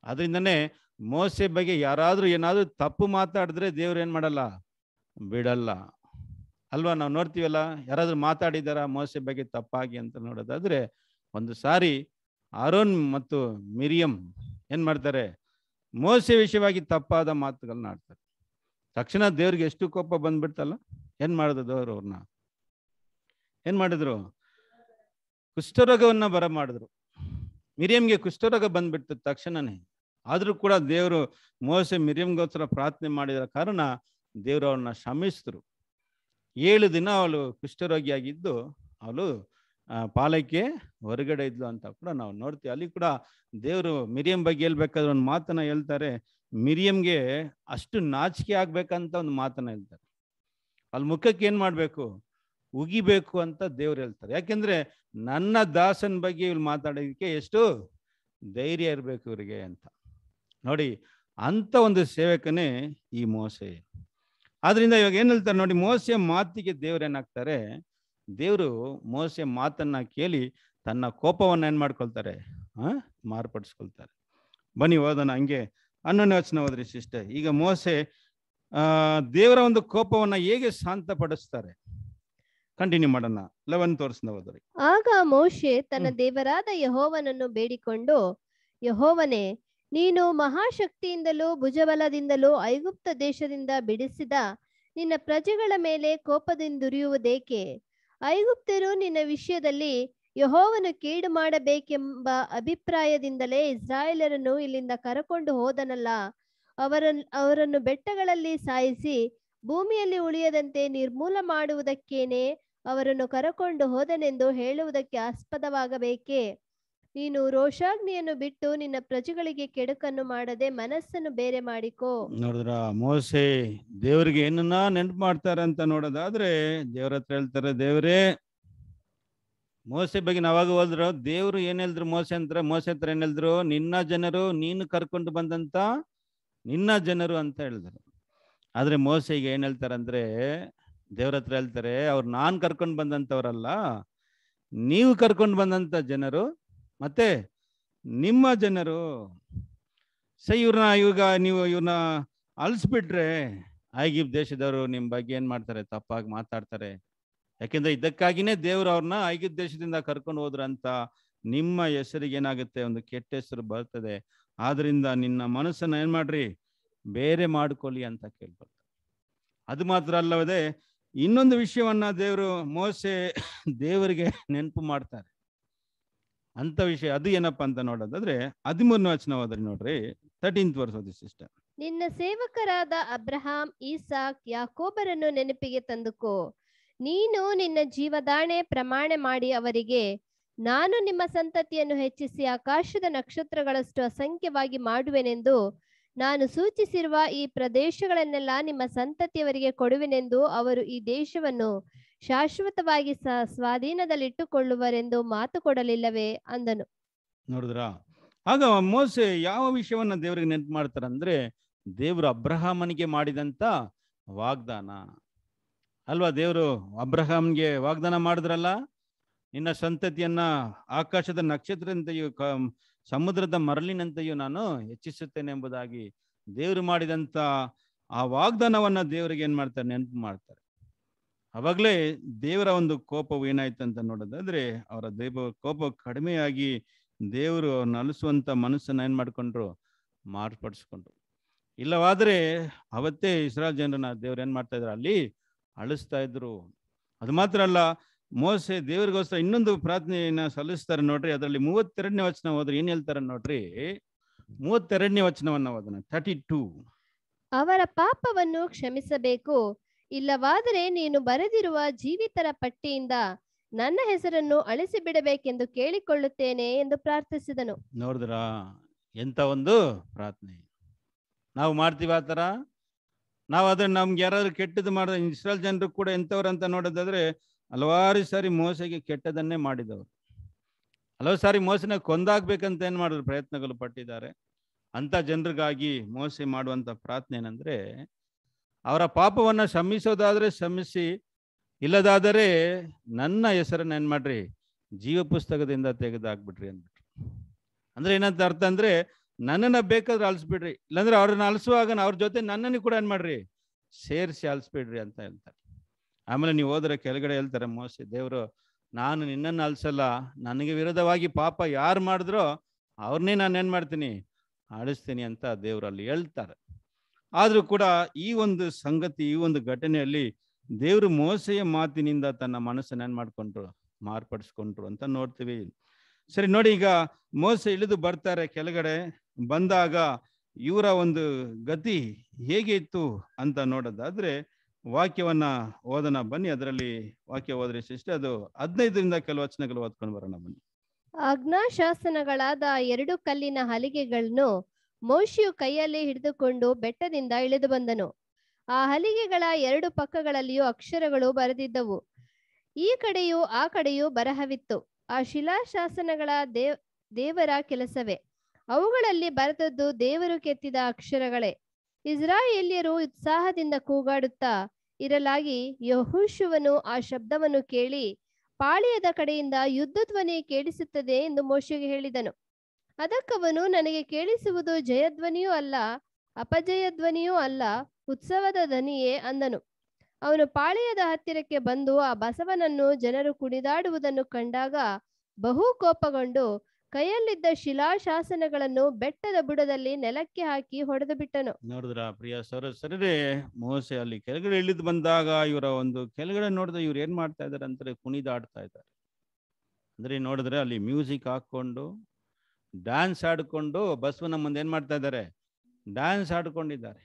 ಅದರಿಂದನೇ ಮೋಸೆ ಬಗ್ಗೆ ಯಾರಾದರೂ ಏನಾದ್ರೂ ತಪ್ಪು ಮಾತಾಡಿದ್ರೆ ದೇವ್ರು ಏನು ಮಾಡಲ್ಲ? ಬಿಡಲ್ಲ. ಅಲ್ವಾ ನಾವು ನೋಡ್ತೀವಲ್ಲ, ಯಾರಾದರೂ ಮಾತಾಡಿದಾರ ಮೋಸೆ ಬಗ್ಗೆ ತಪ್ಪಾಗಿ ಅಂತ ನೋಡೋದಾದ್ರೆ ಒಂದು ಸಾರಿ ಅರುಣ್ ಮತ್ತು ಮಿರಿಯಂ ಏನು ಮಾಡ್ತಾರೆ? ಮೋಸೆ ವಿಷಯವಾಗಿ ತಪ್ಪಾದ ಮಾತುಗಳನ್ನ ಆಡ್ತಾರೆ. ತಕ್ಷಣ ದೇವ್ರಿಗೆ ಎಷ್ಟು ಕೋಪ ಬಂದ್ಬಿಡ್ತಲ್ಲ? ಏನ್ ಮಾಡಿದ್ರು ದೇವರು ಅವ್ರನ್ನ ಏನ್ ಮಾಡಿದ್ರು? ಕುಷ್ಠರೋಗವನ್ನ ಬರ ಮಾಡಿದ್ರು. ಮಿರಿಯಂಗೆ ಕುಷ್ಠರೋಗ ಬಂದ್ಬಿಡ್ತು ತಕ್ಷಣನೇ. ಆದ್ರೂ ಕೂಡ ದೇವರು ಮೋಸೆ ಮಿರಿಯಂಗೋಸ್ಕರ ಪ್ರಾರ್ಥನೆ ಮಾಡಿದ ಕಾರಣ ದೇವರು ಅವ್ರನ್ನ ಶ್ರಮಿಸಿದ್ರು ಏಳು ದಿನ ಅವಳು ಕುಷ್ಠರೋಗಿಯಾಗಿದ್ದು ಅವಳು ಪಾಲಕ್ಕೆ ಹೊರಗಡೆ ಇದ್ಲು ಅಂತ ಕೂಡ ನಾವು ನೋಡ್ತೀವಿ. ಅಲ್ಲಿ ಕೂಡ ದೇವರು ಮಿರಿಯಂ ಬಗ್ಗೆ ಹೇಳ್ಬೇಕಾದ್ರೆ ಒಂದು ಮಾತನ್ನ ಹೇಳ್ತಾರೆ. ಮಿರಿಯಂಗೆ ಅಷ್ಟು ನಾಚಿಕೆ ಆಗ್ಬೇಕಂತ ಒಂದು ಮಾತನ್ನ ಹೇಳ್ತಾರೆ. ಅಲ್ಲಿ ಮುಖಕ್ಕೆ ಏನು ಮಾಡಬೇಕು? ಉಗಿಬೇಕು ಅಂತ ದೇವ್ರು ಹೇಳ್ತಾರೆ. ಯಾಕೆಂದ್ರೆ ನನ್ನ ದಾಸನ ಬಗ್ಗೆ ಇವ್ರು ಮಾತಾಡೋದಕ್ಕೆ ಎಷ್ಟು? ಧೈರ್ಯ ಇರಬೇಕು ಇವರಿಗೆ ಅಂತ. ನೋಡಿ, ಅಂತ ಒಂದು ಸೇವಕನೇ ಈ ಮೋಸೆ. ಆದ್ರಿಂದ ಇವಾಗ ಏನು ಹೇಳ್ತಾರೆ ನೋಡಿ ಮೋಸೆ ಮಾತಿಗೆ ದೇವ್ರು ಏನಾಗ್ತಾರೆ? ದೇವರು ಮೋಸೆ ಮಾತನ್ನ ಕೇಳಿ ತನ್ನ ಕೋಪವನ್ನ ಏನು ಮಾಡ್ಕೊಳ್ತಾರೆ? ಆ, ಮಾರ್ಪಡಿಸ್ಕೊಳ್ತಾರೆ. ಬನ್ನಿ ಹೋದನ ಹಂಗೆ. ಹನ್ನೊಂದನೇ ವಚನ ಹೋದ್ರಿ ಸಿಸ್ಟರ್. ಈಗ ಮೋಸೆ ದೇವರ ಒಂದು ಕೋಪವನ್ನ ಹೇಗೆ ಶಾಂತಪಡಿಸ್ತಾರೆ? ಕಂಟಿನ್ಯೂ ಮಾಡೋಣ. ಲೆವೆನ್ ಆಗ ಮೋಶೆ ತನ್ನ ದೇವರಾದ ಯಹೋವನನ್ನು ಬೇಡಿಕೊಂಡು ಯಹೋವನೇ ನೀನು ಮಹಾಶಕ್ತಿಯಿಂದಲೂ ಭುಜಬಲದಿಂದಲೂ ಐಗುಪ್ತ ದೇಶದಿಂದ ಬಿಡಿಸಿದ ನಿನ್ನ ಪ್ರಜೆಗಳ ಮೇಲೆ ಕೋಪದಿಂದುರಿಯುವುದೇಕೆ? ಐಗುಪ್ತರು ನಿನ್ನ ವಿಷಯದಲ್ಲಿ ಯಹೋವನು ಕೇಡು ಮಾಡಬೇಕೆಂಬ ಅಭಿಪ್ರಾಯದಿಂದಲೇ ಇಸ್ರಾಯೇಲರನ್ನು ಇಲ್ಲಿಂದ ಕರಕೊಂಡು ಹೋದನಲ್ಲ. ಅವರನ್ನು ಅವರನ್ನು ಬೆಟ್ಟಗಳಲ್ಲಿ ಸಾಯಿಸಿ ಭೂಮಿಯಲ್ಲಿ ಉಳಿಯದಂತೆ ನಿರ್ಮೂಲ ಮಾಡುವುದಕ್ಕೇನೆ ಅವರನ್ನು ಕರಕೊಂಡು ಹೋದನೆಂದು ಹೇಳುವುದಕ್ಕೆ ಆಸ್ಪದವಾಗಬೇಕೇ? ನೀನು ರೋಷಾಗ್ನಿಯನ್ನು ಬಿಟ್ಟು ನಿನ್ನ ಪ್ರಜೆಗಳಿಗೆ ಕೆಡುಕನ್ನು ಮಾಡದೆ ಮನಸ್ಸನ್ನು ಬೇರೆ ಮಾಡಿಕೋ. ನೋಡಿದ್ರ, ಮೋಸೆ, ದೇವರಿಗೆ ಏನನ್ನ ನೆನಪು ಮಾಡ್ತಾರೆ ಅಂತ ನೋಡೋದಾದ್ರೆ ದೇವ್ರ ಹತ್ರ ಹೇಳ್ತಾರೆ, ದೇವ್ರೇ, ಮೋಸೆ ಬಗ್ಗೆ ನಾವಾಗ ಹೋದ್ರು, ದೇವ್ರು ಏನ್ ಹೇಳಿದ್ರು ಮೋಸೆ ಅಂತಾರೆ, ಮೋಸೆ ಹತ್ರ ಏನ್ ಹೇಳಿದ್ರು, ನಿನ್ನ ಜನರು ನೀನು ಕರ್ಕೊಂಡು ಬಂದಂತ ನಿನ್ನ ಜನರು ಅಂತ ಹೇಳಿದ್ರು. ಆದರೆ ಮೋಸೆಗೆ ಹೇಳ್ತಾರೆ ಅಂದರೆ ದೇವ್ರ ಹತ್ರ ಹೇಳ್ತಾರೆ, ಅವ್ರು ನಾನು ಕರ್ಕೊಂಡು ಬಂದಂಥವ್ರಲ್ಲ ನೀವು ಕರ್ಕೊಂಡು ಬಂದಂಥ ಜನರು, ಮತ್ತೆ ನಿಮ್ಮ ಜನರು, ಸೈ ಇವ್ರನ್ನ ಇವಾಗ ನೀವು ಇವ್ರನ್ನ ಅಳಿಸ್ಬಿಟ್ರೆ ಐಗಿಪ್ ದೇಶದವರು ನಿಮ್ಮ ಬಗ್ಗೆ ಏನು ಮಾಡ್ತಾರೆ, ತಪ್ಪಾಗಿ ಮಾತಾಡ್ತಾರೆ. ಯಾಕೆಂದ್ರೆ ಇದಕ್ಕಾಗಿನೇ ದೇವ್ರು ಅವ್ರನ್ನ ಐಗಿಪ್ ದೇಶದಿಂದ ಕರ್ಕೊಂಡು ಹೋದ್ರಂತ ನಿಮ್ಮ ಹೆಸರಿಗೆ ಏನಾಗುತ್ತೆ, ಒಂದು ಕೆಟ್ಟ ಹೆಸರು ಬರ್ತದೆ. ಆದ್ರಿಂದ ನಿನ್ನ ಮನಸ್ಸನ್ನ ಏನ್ ಮಾಡ್ರಿ? ಬೇರೆ ಮಾಡ್ಕೊಳ್ಳಿ ಅಂತ ಕೇಳ್ಕೊಳ್ತಾರೆ. ಅದು ಮಾತ್ರ ಅಲ್ಲವದೆ ಇನ್ನೊಂದು ವಿಷಯವನ್ನ ದೇವರು ಮೋಸೆ ದೇವರಿಗೆ ನೆನಪು ಮಾಡ್ತಾರೆ. ಅಂತ ವಿಷಯ, ಅದು ಏನಪ್ಪಾ ಅಂತ ನೋಡೋದಾದ್ರೆ ಹದಿಮೂರನೇ ವಚನ ಹೋದ್ರಿ ನೋಡ್ರಿ ತರ್ಟೀನ್ತ್ ವರ್ಷ ಓದಿ ಸಿಸ್ಟರ್ ನಿನ್ನ ಸೇವಕರಾದ ಅಬ್ರಹಾಂ, ಈಸಾಕ್, ಯಾಕೋಬರನ್ನು ನೆನಪಿಗೆ ತಂದುಕೋ. ನೀನು ನಿನ್ನ ಜೀವದಾಣೆ ಪ್ರಮಾಣ ಮಾಡಿ ಅವರಿಗೆ ನಾನು ನಿಮ್ಮ ಸಂತತಿಯನ್ನು ಹೆಚ್ಚಿಸಿ ಆಕಾಶದ ನಕ್ಷತ್ರಗಳಷ್ಟು ಅಸಂಖ್ಯವಾಗಿ ಮಾಡುವೆನೆಂದು ನಾನು ಸೂಚಿಸಿರುವ ಈ ಪ್ರದೇಶಗಳನ್ನೆಲ್ಲ ನಿಮ್ಮ ಸಂತತಿಯವರಿಗೆ ಕೊಡುವೆನೆಂದು ಅವರು ಈ ದೇಶವನ್ನು ಶಾಶ್ವತವಾಗಿ ಸ್ವಾಧೀನದಲ್ಲಿಟ್ಟುಕೊಳ್ಳುವರೆಂದು ಮಾತು ಕೊಡಲಿಲ್ಲವೇ ಅಂದನು. ನೋಡಿದ್ರ? ಆಗ ಮೋಸೆ ಯಾವ ವಿಷಯವನ್ನ ದೇವರಿಗೆ ನೆನಪು ಮಾಡ್ತಾರಂದ್ರೆ ದೇವರು ಅಬ್ರಹಾಮನಿಗೆ ಮಾಡಿದಂತ ವಾಗ್ದಾನ. ಅಲ್ವಾ ದೇವರು ಅಬ್ರಹಾಮ್ಗೆ ವಾಗ್ದಾನ ಮಾಡಿದ್ರಲ್ಲ? ನಿನ್ನ ಸಂತತಿಯನ್ನ ಆಕಾಶದ ನಕ್ಷತ್ರದಂತೆಯೂ ಕ, ಸಮುದ್ರದ ಮರಳಿನಂತೆಯೂ ನಾನು ಹೆಚ್ಚಿಸುತ್ತೇನೆ ಎಂಬುದಾಗಿ ದೇವರು ಮಾಡಿದಂತ ಆ ವಾಗ್ದಾನವನ್ನ ದೇವರಿಗೆ ಏನ್ ಮಾಡ್ತಾರೆ, ನೆನಪು ಮಾಡ್ತಾರೆ. ಅವಾಗಲೇ ದೇವರ ಒಂದು ಕೋಪವು ಏನಾಯ್ತು ಅಂತ ನೋಡೋದಾದ್ರೆ, ಅವರ ದೇವ ಕೋಪ ಕಡಿಮೆಯಾಗಿ ದೇವರು ಅವ್ರನ್ನ ಮನಸ್ಸನ್ನ ಏನ್ ಮಾಡ್ಕೊಂಡ್ರು, ಮಾರ್ಪಡಿಸ್ಕೊಂಡ್ರು. ಇಲ್ಲವಾದ್ರೆ ಅವತ್ತೇ ಇಸ್ರಾಲ್ ಜನರನ್ನ ದೇವ್ರು ಏನ್ ಮಾಡ್ತಾ ಇದ್ರು, ಅಲ್ಲಿ ಅಳಿಸ್ತಾ ಇದ್ರು. ಅದು ಮಾತ್ರ ಅಲ್ಲ ಮೋಸೆ ದೇವರಿಗೋಸ್ಕರ ಇನ್ನೊಂದು ಪ್ರಾರ್ಥನೆಯನ್ನ ಸಲ್ಲಿಸ್ತಾರೆ ನೋಡ್ರಿ ಅದರಲ್ಲಿ ಮೂವತ್ತೆರಡನೇ ವಚನ ಹೋದ್ರೆ ಏನ್ ಹೇಳ್ತಾರೆ ನೋಡ್ರಿ? ಮೂವತ್ತೆರಡನೇ ವಚನವನ್ನ ಓದೋಣ ಥರ್ಟಿ ಟೂ ಅವರ ಪಾಪವನ್ನು ಕ್ಷಮಿಸಬೇಕು ಇಲ್ಲವಾದರೆ ನೀನು ಬರೆದಿರುವ ಜೀವಿತರ ಪಟ್ಟಿಯಿಂದ ನನ್ನ ಹೆಸರನ್ನು ಅಳಿಸಿ ಬಿಡಬೇಕೆಂದು ಕೇಳಿಕೊಳ್ಳುತ್ತೇನೆ ಎಂದು ಪ್ರಾರ್ಥಿಸಿದನು. ನೋಡಿದ್ರ? ಎಂತ ಒಂದು ಪ್ರಾರ್ಥನೆ. ನಾವು ಮಾಡ್ತೀವಿ ಆತರ ನಾವು ಅದನ್ನ ನಮ್ಗೆ ಯಾರಾದ್ರೂ ಕೆಟ್ಟದ್ದು ಮಾಡಿದ್ರೆ ಇಸ್ರಾಲ್ ಜನರು ಕೂಡ ಎಂಥವ್ರು ಅಂತ ನೋಡೋದಾದ್ರೆ ಹಲವಾರು ಸಾರಿ ಮೋಸಗೆ ಕೆಟ್ಟದನ್ನೇ ಮಾಡಿದವರು. ಹಲವು ಸಾರಿ ಮೋಸನ ಕೊಂದಾಗ್ಬೇಕಂತ ಏನ್ ಮಾಡಿದ್ರು? ಪ್ರಯತ್ನಗಳು ಪಟ್ಟಿದ್ದಾರೆ. ಅಂತ ಜನರಿಗಾಗಿ ಮೋಸ ಮಾಡುವಂತ ಪ್ರಾರ್ಥನೆ ಏನಂದ್ರೆ, ಅವರ ಪಾಪವನ್ನ ಶ್ರಮಿಸೋದಾದ್ರೆ ಶ್ರಮಿಸಿ ಇಲ್ಲದಾದರೆ ನನ್ನ ಹೆಸರನ್ನ ಏನ್ ಮಾಡ್ರಿ? ಜೀವ ಪುಸ್ತಕದಿಂದ ತೆಗೆದಾಕ್ಬಿಟ್ರಿ ಅಂದ್ಬಿಟ್ರು. ಅಂದ್ರೆ ಏನಂತ ಅರ್ಥ ಅಂದ್ರೆ, ನನ್ನನ್ನ ಬೇಕಾದ್ರೆ ಅಲಿಸ್ಬಿಡ್ರಿ. ಇಲ್ಲಾಂದ್ರೆ ಅವ್ರನ್ನ ಅಳಿಸುವಾಗ ಅವ್ರ ಜೊತೆ ನನ್ನನ್ನು ಕೂಡ ಏನ್ ಮಾಡ್ರಿ? ಸೇರಿಸಿ ಅಲ್ಸ್ಬಿಡ್ರಿ ಅಂತ ಹೇಳ್ತಾರೆ. ಆಮೇಲೆ ನೀವು ಹೋದ್ರೆ ಕೆಳಗಡೆ ಹೇಳ್ತಾರೆ ಮೋಸೆ, ದೇವರು ನಾನು ನಿನ್ನನ್ನು ಅಲ್ಸಲ್ಲ, ನನಗೆ ವಿರೋಧವಾಗಿ ಪಾಪ ಯಾರು ಮಾಡಿದ್ರೋ ಅವ್ರನ್ನೇ ನಾನು ಏನು ಮಾಡ್ತೀನಿ? ಅಳಿಸ್ತೀನಿ ಅಂತ ದೇವರಲ್ಲಿ ಹೇಳ್ತಾರೆ. ಆದರೂ ಕೂಡ ಈ ಒಂದು ಸಂಗತಿ, ಈ ಒಂದು ಘಟನೆಯಲ್ಲಿ ದೇವರು ಮೋಸೆಯ ಮಾತಿನಿಂದ ತನ್ನ ಮನಸ್ಸನ್ನ ಏನ್ ಮಾಡ್ಕೊಂಡ್ರು? ಮಾರ್ಪಡಿಸ್ಕೊಂಡ್ರು ಅಂತ ನೋಡ್ತೀವಿ. ಸರಿ, ನೋಡಿ ಈಗ ಮೋಸ ಇಳಿದು ಬರ್ತಾರೆ ಕೆಳಗಡೆ, ಬಂದಾಗ ಇವರ ಒಂದು ಗತಿ ಹೇಗೆ ಇತ್ತು ಅಂತ ನೋಡೋದಾದ್ರೆ ವಾಕ್ಯವನ್ನ ಓದೋಣ, ಬನ್ನಿ. ಅದರಲ್ಲಿ ವಾಕ್ಯ ಓದ್ರೆ ಸಿಸ್ಟರ್. ಅದು ಹದಿನೈದರಿಂದ ಕೆಲವು ವಚನಗಳು ಓದ್ಕೊಂಡು ಬರೋಣ, ಬನ್ನಿ. ಆಜ್ಞಾಶಾಸನಗಳಾದ ಎರಡು ಕಲ್ಲಿನ ಹಲಿಗೆಗಳನ್ನು ಮೋಶಿಯು ಕೈಯಲ್ಲಿ ಹಿಡಿದುಕೊಂಡು ಬೆಟ್ಟದಿಂದ ಇಳಿದು ಬಂದನು. ಆ ಹಲಿಗೆಗಳ ಎರಡು ಪಕ್ಕಗಳಲ್ಲಿಯೂ ಅಕ್ಷರಗಳು ಬರೆದಿದ್ದವು. ಈ ಕಡೆಯೂ ಆ ಕಡೆಯೂ ಬರಹವಿತ್ತು. ಆ ಶಿಲಾಶಾಸನಗಳ ದೇವ್, ದೇವರ ಕೆಲಸವೇ. ಅವುಗಳಲ್ಲಿ ಬರೆದದ್ದು ದೇವರು ಕೆತ್ತಿದ ಅಕ್ಷರಗಳೇ. ಇಸ್ರಾಯೇಲ್ಯರು ಉತ್ಸಾಹದಿಂದ ಕೂಗಾಡುತ್ತಾ ಇರಲಾಗಿ ಯಹುಶುವನು ಆ ಶಬ್ದವನ್ನು ಕೇಳಿ ಪಾಳೆಯದ ಕಡೆಯಿಂದ ಯುದ್ಧ ಧ್ವನಿ ಕೇಳಿಸುತ್ತದೆ ಎಂದು ಮೋಶೆಗೆ ಹೇಳಿದನು. ಅದಕ್ಕವನು ನನಗೆ ಕೇಳಿಸುವುದು ಜಯಧ್ವನಿಯೂ ಅಲ್ಲ ಅಪಜಯ ಧ್ವನಿಯೂ ಅಲ್ಲ, ಉತ್ಸವದ ಧ್ವನಿಯೇ ಅಂದನು. ಅವನು ಪಾಳೆಯದ ಹತ್ತಿರಕ್ಕೆ ಬಂದು ಆ ಬಸವನನ್ನು ಜನರು ಕುಣಿದಾಡುವುದನ್ನು ಕಂಡಾಗ ಬಹು ಕೋಪಗೊಂಡು ಕೈಯಲ್ಲಿದ್ದ ಶಿಲಾಶಾಸನಗಳನ್ನು ಬೆಟ್ಟದ ಬುಡದಲ್ಲಿ ನೆಲಕ್ಕೆ ಹಾಕಿ ಹೊಡೆದು ಬಿಟ್ಟನು. ನೋಡಿದ್ರ ಪ್ರಿಯ ಸರ ಸರಿದೆ ಮೋಸೆ ಅಲ್ಲಿ ಕೆಳಗಡೆ ಇಳಿದು ಬಂದಾಗ ಇವರ ಒಂದು ಕೆಳಗಡೆ ನೋಡಿದ್ರೆ ಇವ್ರು ಏನ್ ಮಾಡ್ತಾ ಇದಾರೆ ಅಂದ್ರೆ ಕುಣಿದಾಡ್ತಾ ಇದ್ದಾರೆ. ಅಂದ್ರೆ ನೋಡಿದ್ರೆ ಅಲ್ಲಿ ಮ್ಯೂಸಿಕ್ ಹಾಕೊಂಡು ಡ್ಯಾನ್ಸ್ ಆಡ್ಕೊಂಡು ಬಸವನ ಮುಂದೆ ಏನ್ ಮಾಡ್ತಾ ಇದ್ದಾರೆ? ಡ್ಯಾನ್ಸ್ ಆಡ್ಕೊಂಡಿದ್ದಾರೆ.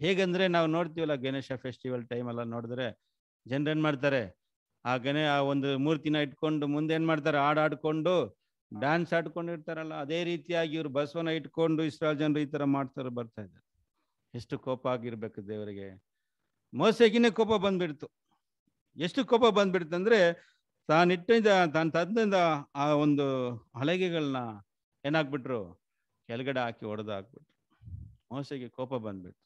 ಹೇಗಂದ್ರೆ ನಾವು ನೋಡ್ತೀವಲ್ಲ ಗಣೇಶ ಫೆಸ್ಟಿವಲ್ ಟೈಮ್ ಎಲ್ಲ ನೋಡಿದ್ರೆ ಜನರು ಏನ್ ಮಾಡ್ತಾರೆ? ಆ ಗಣೇ, ಆ ಒಂದು ಮೂರ್ತಿನ ಇಟ್ಕೊಂಡು ಮುಂದೆ ಏನ್ ಮಾಡ್ತಾರೆ? ಹಾಡು ಆಡ್ಕೊಂಡು ಡ್ಯಾನ್ಸ್ ಆಡ್ಕೊಂಡಿರ್ತಾರಲ್ಲ, ಅದೇ ರೀತಿಯಾಗಿ ಇವರು ಬಸವನ ಇಟ್ಕೊಂಡು ಇಸ್ರಾಲ್ ಜನರು ಈ ತರ ಮಾಡ್ತಾರೆ ಬರ್ತಾ ಇದ್ದಾರೆ. ಎಷ್ಟು ಕೋಪ ಆಗಿರ್ಬೇಕು ದೇವರಿಗೆ. ಮೋಸೆಗಿನೇ ಕೋಪ ಬಂದ್ಬಿಡ್ತು. ಎಷ್ಟು ಕೋಪ ಬಂದ್ಬಿಡ್ತು ಅಂದ್ರೆ ತಾನಿಟ್ಟಿಂದ ತಾನು ತಂದಿಂದ ಆ ಒಂದು ಹಲಗೆಗಳನ್ನ ಏನಾಗ್ಬಿಟ್ರು? ಕೆಳಗಡೆ ಹಾಕಿ ಹೊಡೆದು ಹಾಕ್ಬಿಟ್ರು ಮೋಸೆಗೆ ಕೋಪ ಬಂದ್ಬಿಡ್ತು.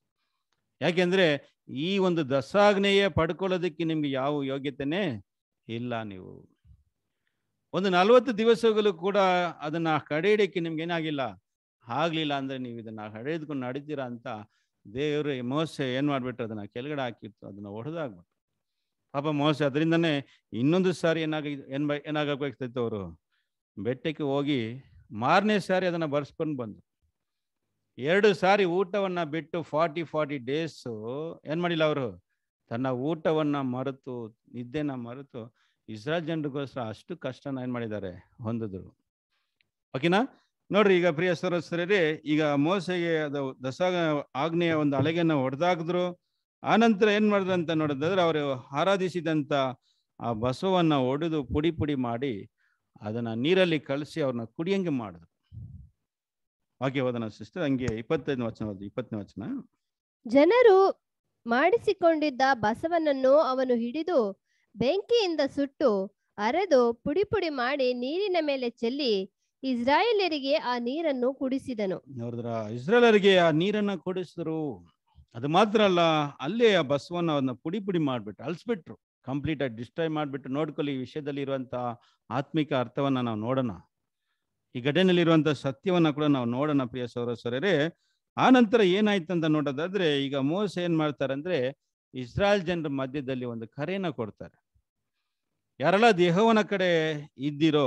ಯಾಕೆಂದ್ರೆ ಈ ಒಂದು ದಸಾಗ್ನೆಯೇ ಪಡ್ಕೊಳ್ಳೋದಕ್ಕೆ ನಿಮ್ಗೆ ಯಾವ ಯೋಗ್ಯತೆನೇ ಇಲ್ಲ ನೀವು. ಒಂದು ನಲವತ್ತು ದಿವಸಗಳು ಕೂಡ ಅದನ್ನ ಕಡೆಯಡಕ್ಕೆ ನಿಮ್ಗೆ ಏನಾಗಿಲ್ಲ ಆಗ್ಲಿಲ್ಲ ಅಂದ್ರೆ ನೀವು ಇದನ್ನ ಹಡೆದ್ಕೊಂಡು ನಡೀತೀರಾ ಅಂತ ದೇವರು ಮೋಸೆ ಏನು ಮಾಡ್ಬಿಟ್ರು ಅದನ್ನ ಕೆಳಗಡೆ ಹಾಕಿತ್ತು, ಅದನ್ನ ಹೊಡೆದಾಗ್ಬಿಟ್ಟು ಪಾಪ ಮೋಸೆ ಅದರಿಂದನೇ ಇನ್ನೊಂದು ಸಾರಿ ಏನಾಗ ಏನ್ ಏನಾಗಬೇಕಾಗ್ತಿತ್ತು ಅವರು? ಬೆಟ್ಟಕ್ಕೆ ಹೋಗಿ ಮಾರನೇ ಸಾರಿ ಅದನ್ನ ಬರ್ಸ್ಕೊಂಡು ಬಂದ್ರು. ಎರಡು ಸಾರಿ ಊಟವನ್ನ ಬಿಟ್ಟು ಫಾರ್ಟಿ ಫಾರ್ಟಿ ಡೇಸ್ ಏನು ಮಾಡಿಲ್ಲ ಅವರು? ತನ್ನ ಊಟವನ್ನ ಮರೆತು, ನಿದ್ದೆನ ಮರೆತು ಇಸ್ರಾಯಲ್ ಜನರಿಗೋಸ್ಕರ ಅಷ್ಟು ಕಷ್ಟನ ಏನ್ ಮಾಡಿದ್ದಾರೆ, ಹೊಂದಿದ್ರು. ಓಕೆನಾ ನೋಡ್ರಿ, ಈಗ ಪ್ರಿಯ ಸರಸ್ವರೇ ಈಗ ಮೋಸೆಗೆ ಅದು ದಸ ಆಜ್ಞೆಯ ಒಂದು ಅಲೆಗೆನ ಹೊಡೆದಾಕಿದ್ರು ನಂತರ ಏನ್ ಮಾಡಿದ್ರು ಅಂತ ನೋಡಿದ್ರೆ, ಅವರು ಆರಾಧಿಸಿದಂತ ಆ ಬಸವನ್ನ ಒಡೆದು ಪುಡಿ ಪುಡಿ ಮಾಡಿ ಅದನ್ನ ನೀರಲ್ಲಿ ಕಳಿಸಿ ಅವ್ರನ್ನ ಕುಡಿಯಂಗೆ ಮಾಡಿದ್ರು. ಹಾಗೆ ಹೋದನ ಸಿಸ್ಟರ್, ಹಂಗೆ ಇಪ್ಪತ್ತೈದು ವಚನ ಇಪ್ಪತ್ತನೇ ವಚನ. ಜನರು ಮಾಡಿಸಿಕೊಂಡಿದ್ದ ಬಸವನನ್ನು ಅವನು ಹಿಡಿದು ಬೆಂಕಿಯಿಂದ ಸುಟ್ಟು ಅರೆದು ಪುಡಿ ಪುಡಿ ಮಾಡಿ ನೀರಿನ ಮೇಲೆ ಚೆಲ್ಲಿ ಇಸ್ರಾಯೇಲರಿಗೆ ಆ ನೀರನ್ನು ಕುಡಿಸಿದನು. ನೋಡಿದ್ರ ಇಸ್ರಾಯೇಲರಿಗೆ ಆ ನೀರನ್ನ ಕುಡಿಸಿದ್ರು. ಅದು ಮಾತ್ರ ಅಲ್ಲ, ಅಲ್ಲೇ ಆ ಬಸವನ್ನ ಅದನ್ನ ಪುಡಿ ಪುಡಿ ಮಾಡ್ಬಿಟ್ಟು ಅಲ್ಸ್ಬಿಟ್ರು. ಕಂಪ್ಲೀಟ್ ಆಗಿ ಡಿಸ್ಟ್ರಾಯ್ ಮಾಡ್ಬಿಟ್ಟು ನೋಡ್ಕೊಳ್ಳಿ ಈ ವಿಷಯದಲ್ಲಿ ಇರುವಂತ ಆತ್ಮಿಕ ಅರ್ಥವನ್ನ ನಾವು ನೋಡೋಣ. ಈ ಘಟನೆಯಲ್ಲಿ ಇರುವಂತ ಸತ್ಯವನ್ನ ಕೂಡ ನಾವು ನೋಡೋಣ ಪ್ರಿಯ ಸೌರಸ್ವರರೇ ಆ ನಂತರ ಏನಾಯ್ತು ಅಂತ ನೋಡೋದಾದ್ರೆ, ಈಗ ಮೋಸ ಏನ್ ಮಾಡ್ತಾರೆ ಅಂದ್ರೆ ಇಸ್ರಾಯಲ್ ಜನರ ಮಧ್ಯದಲ್ಲಿ ಒಂದು ಕರೆಯನ್ನ ಕೊಡ್ತಾರೆ. ಯಾರೆಲ್ಲ ದೇಹವನ ಕಡೆ ಇದ್ದಿರೋ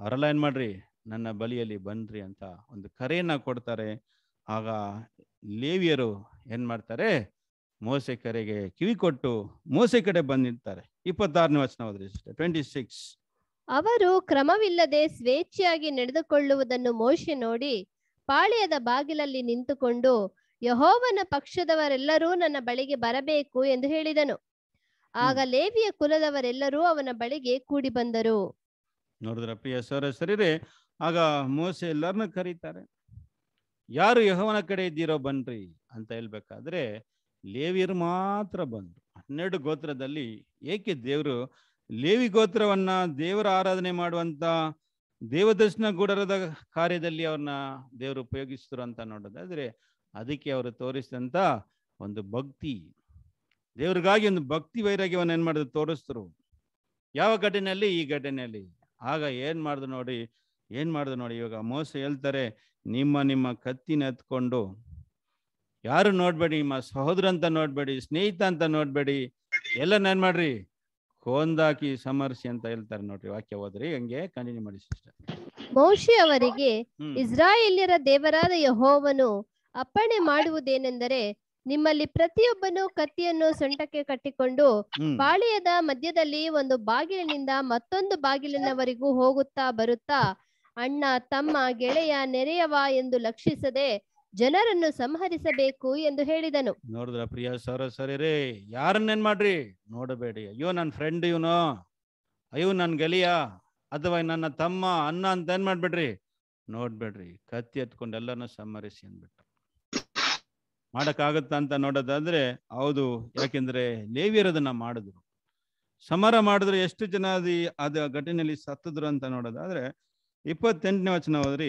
ಅವರೆಲ್ಲ ಏನ್ ಮಾಡ್ರಿ, ನನ್ನ ಬಲಿಯಲ್ಲಿ ಬನ್ರಿ ಅಂತ ಒಂದು ಕರೆಯನ್ನ ಕೊಡ್ತಾರೆ. ಆಗ ಲೇವಿಯರು ಏನ್ ಮಾಡ್ತಾರೆ, ಮೋಸೆ ಕರೆಗೆ ಕಿವಿ ಕೊಟ್ಟು ಮೋಸೆ ಕಡೆ ಬಂದಿರ್ತಾರೆ. ಇಪ್ಪತ್ತಾರನೇ ವಚನ ಹೋದ್ರಿ ಟ್ವೆಂಟಿ ಸಿಕ್ಸ್ ಅವರು ಕ್ರಮವಿಲ್ಲದೆ ಸ್ವೇಚ್ಛೆಯಾಗಿ ನಡೆದುಕೊಳ್ಳುವುದನ್ನು ಮೋಶೆ ನೋಡಿ ಪಾಳ್ಯದ ಬಾಗಿಲಲ್ಲಿ ನಿಂತುಕೊಂಡು ಯಹೋವನ ಪಕ್ಷದವರೆಲ್ಲರೂ ನನ್ನ ಬಳಿಗೆ ಬರಬೇಕು ಎಂದು ಹೇಳಿದನು. ಆಗ ಲೇವಿಯ ಕುಲದವರೆಲ್ಲರೂ ಅವನ ಬಳಿಗೆ ಕೂಡಿ ಬಂದರು. ನೋಡಿದ್ರ ಪ್ರಿಯ ಸರ ಸರಿರೇ ಆಗ ಮೋಸೆ ಎಲ್ಲರನ್ನ ಕರೀತಾರೆ. ಯಾರು ಯಹೋವನ ಕಡೆ ಇದ್ದೀರೋ ಬನ್ರಿ ಅಂತ ಹೇಳ್ಬೇಕಾದ್ರೆ ಲೇವಿಯರು ಮಾತ್ರ ಬಂದ್ರು. ಹನ್ನೆರಡು ಗೋತ್ರದಲ್ಲಿ ಏಕೆ ದೇವರು ಲೇವಿ ಗೋತ್ರವನ್ನ ದೇವರ ಆರಾಧನೆ ಮಾಡುವಂತ ದೇವದರ್ಶನ ಗುಡರದ ಕಾರ್ಯದಲ್ಲಿ ಅವ್ರನ್ನ ದೇವರು ಉಪಯೋಗಿಸಿದ್ರು ಅಂತ ನೋಡೋದಾದ್ರೆ ಅದಕ್ಕೆ ಅವರು ತೋರಿಸಿದಂತ ಒಂದು ಭಕ್ತಿ. ದೇವ್ರಿಗಾಗಿ ಒಂದು ಭಕ್ತಿ ವೈರಾಗ್ಯವನ್ನು ಏನ್ ಮಾಡಿದ್ರು? ತೋರಿಸ್ತರು ಯಾವ ಘಟನೆಯಲ್ಲಿ? ಈ ಘಟನೆಯಲ್ಲಿ. ಆಗ ಏನ್ ಮಾಡಿದ್ರು ನೋಡಿ ಏನ್ ಮಾಡಿದ್ರು ನೋಡಿ? ಇವಾಗ ಮೋಸ ಹೇಳ್ತಾರೆ ನಿಮ್ಮ ನಿಮ್ಮ ಕತ್ತಿನ ಎತ್ಕೊಂಡು. ಯಾರು ನೋಡ್ಬೇಡಿ ನಿಮ್ಮ ಸಹೋದರ ಅಂತ ನೋಡ್ಬೇಡಿ ಸ್ನೇಹಿತ ಅಂತ ನೋಡ್ಬೇಡಿ. ಎಲ್ಲ ಏನ್ ಮಾಡ್ರಿ? ಕೋಂದಾಕಿ ಸಮರ್ಸಿ ಅಂತ ಹೇಳ್ತಾರೆ ನೋಡ್ರಿ ವಾಕ್ಯ ಹೋದ್ರಿ ಹಂಗೆ ಕಂಟಿನ್ಯೂ ಮಾಡಿ ಸಿಸ್ಟರ್ ಮೋಶೆ ಅವರಿಗೆ ಇಸ್ರಾಯೇಲ್ಯರ ದೇವರಾದ ಯಹೋವನು ಅಪ್ಪಣೆ ಮಾಡುವುದೇನೆಂದರೆ ನಿಮ್ಮಲ್ಲಿ ಪ್ರತಿಯೊಬ್ಬನು ಕತ್ತಿಯನ್ನು ಸೊಂಟಕ್ಕೆ ಕಟ್ಟಿಕೊಂಡು ಪಾಳೆಯದ ಮಧ್ಯದಲ್ಲಿ ಒಂದು ಬಾಗಿಲಿನಿಂದ ಮತ್ತೊಂದು ಬಾಗಿಲಿನವರೆಗೂ ಹೋಗುತ್ತಾ ಬರುತ್ತಾ ಅಣ್ಣ ತಮ್ಮ ಗೆಳೆಯ ನೆರೆಯವ ಎಂದು ಲಕ್ಷಿಸದೆ ಜನರನ್ನು ಸಂಹರಿಸಬೇಕು ಎಂದು ಹೇಳಿದನು. ನೋಡಿದ್ರ ಪ್ರಿಯ ಸರ ಸರಿ ರೀ ಯಾರನ್ನೇನ್ ಮಾಡ್ರಿ? ನೋಡಬೇಡಿ. ಅಯ್ಯೋ ನನ್ನ ಫ್ರೆಂಡ್ ಇವನು. ಅಯ್ಯೋ ನನ್ ಗೆಳೆಯ ಅಥವಾ ನನ್ನ ತಮ್ಮ ಅನ್ನ ಅಂತ ಏನ್ ಮಾಡ್ಬೇಡ್ರಿ? ನೋಡ್ಬೇಡ್ರಿ. ಕತ್ತಿ ಎತ್ಕೊಂಡು ಎಲ್ಲರನ್ನ ಸಂಹರಿಸಿ ಅಂದ್ಬಿಟ್ಟು. ಮಾಡಕ್ಕಾಗತ್ತಾ ಅಂತ ನೋಡೋದಾದ್ರೆ ಹೌದು. ಯಾಕೆಂದ್ರೆ ಲೇವಿಯರದನ್ನ ಮಾಡಿದ್ರು. ಸಮರ ಮಾಡಿದ್ರೆ ಎಷ್ಟು ಜನ ಅದು ಅದ ಘಟನೆಯಲ್ಲಿ ಸತ್ತಿದ್ರು ಅಂತ ನೋಡೋದಾದ್ರೆ ಇಪ್ಪತ್ತೆಂಟನೇ ವಚನ ಹೋದ್ರಿ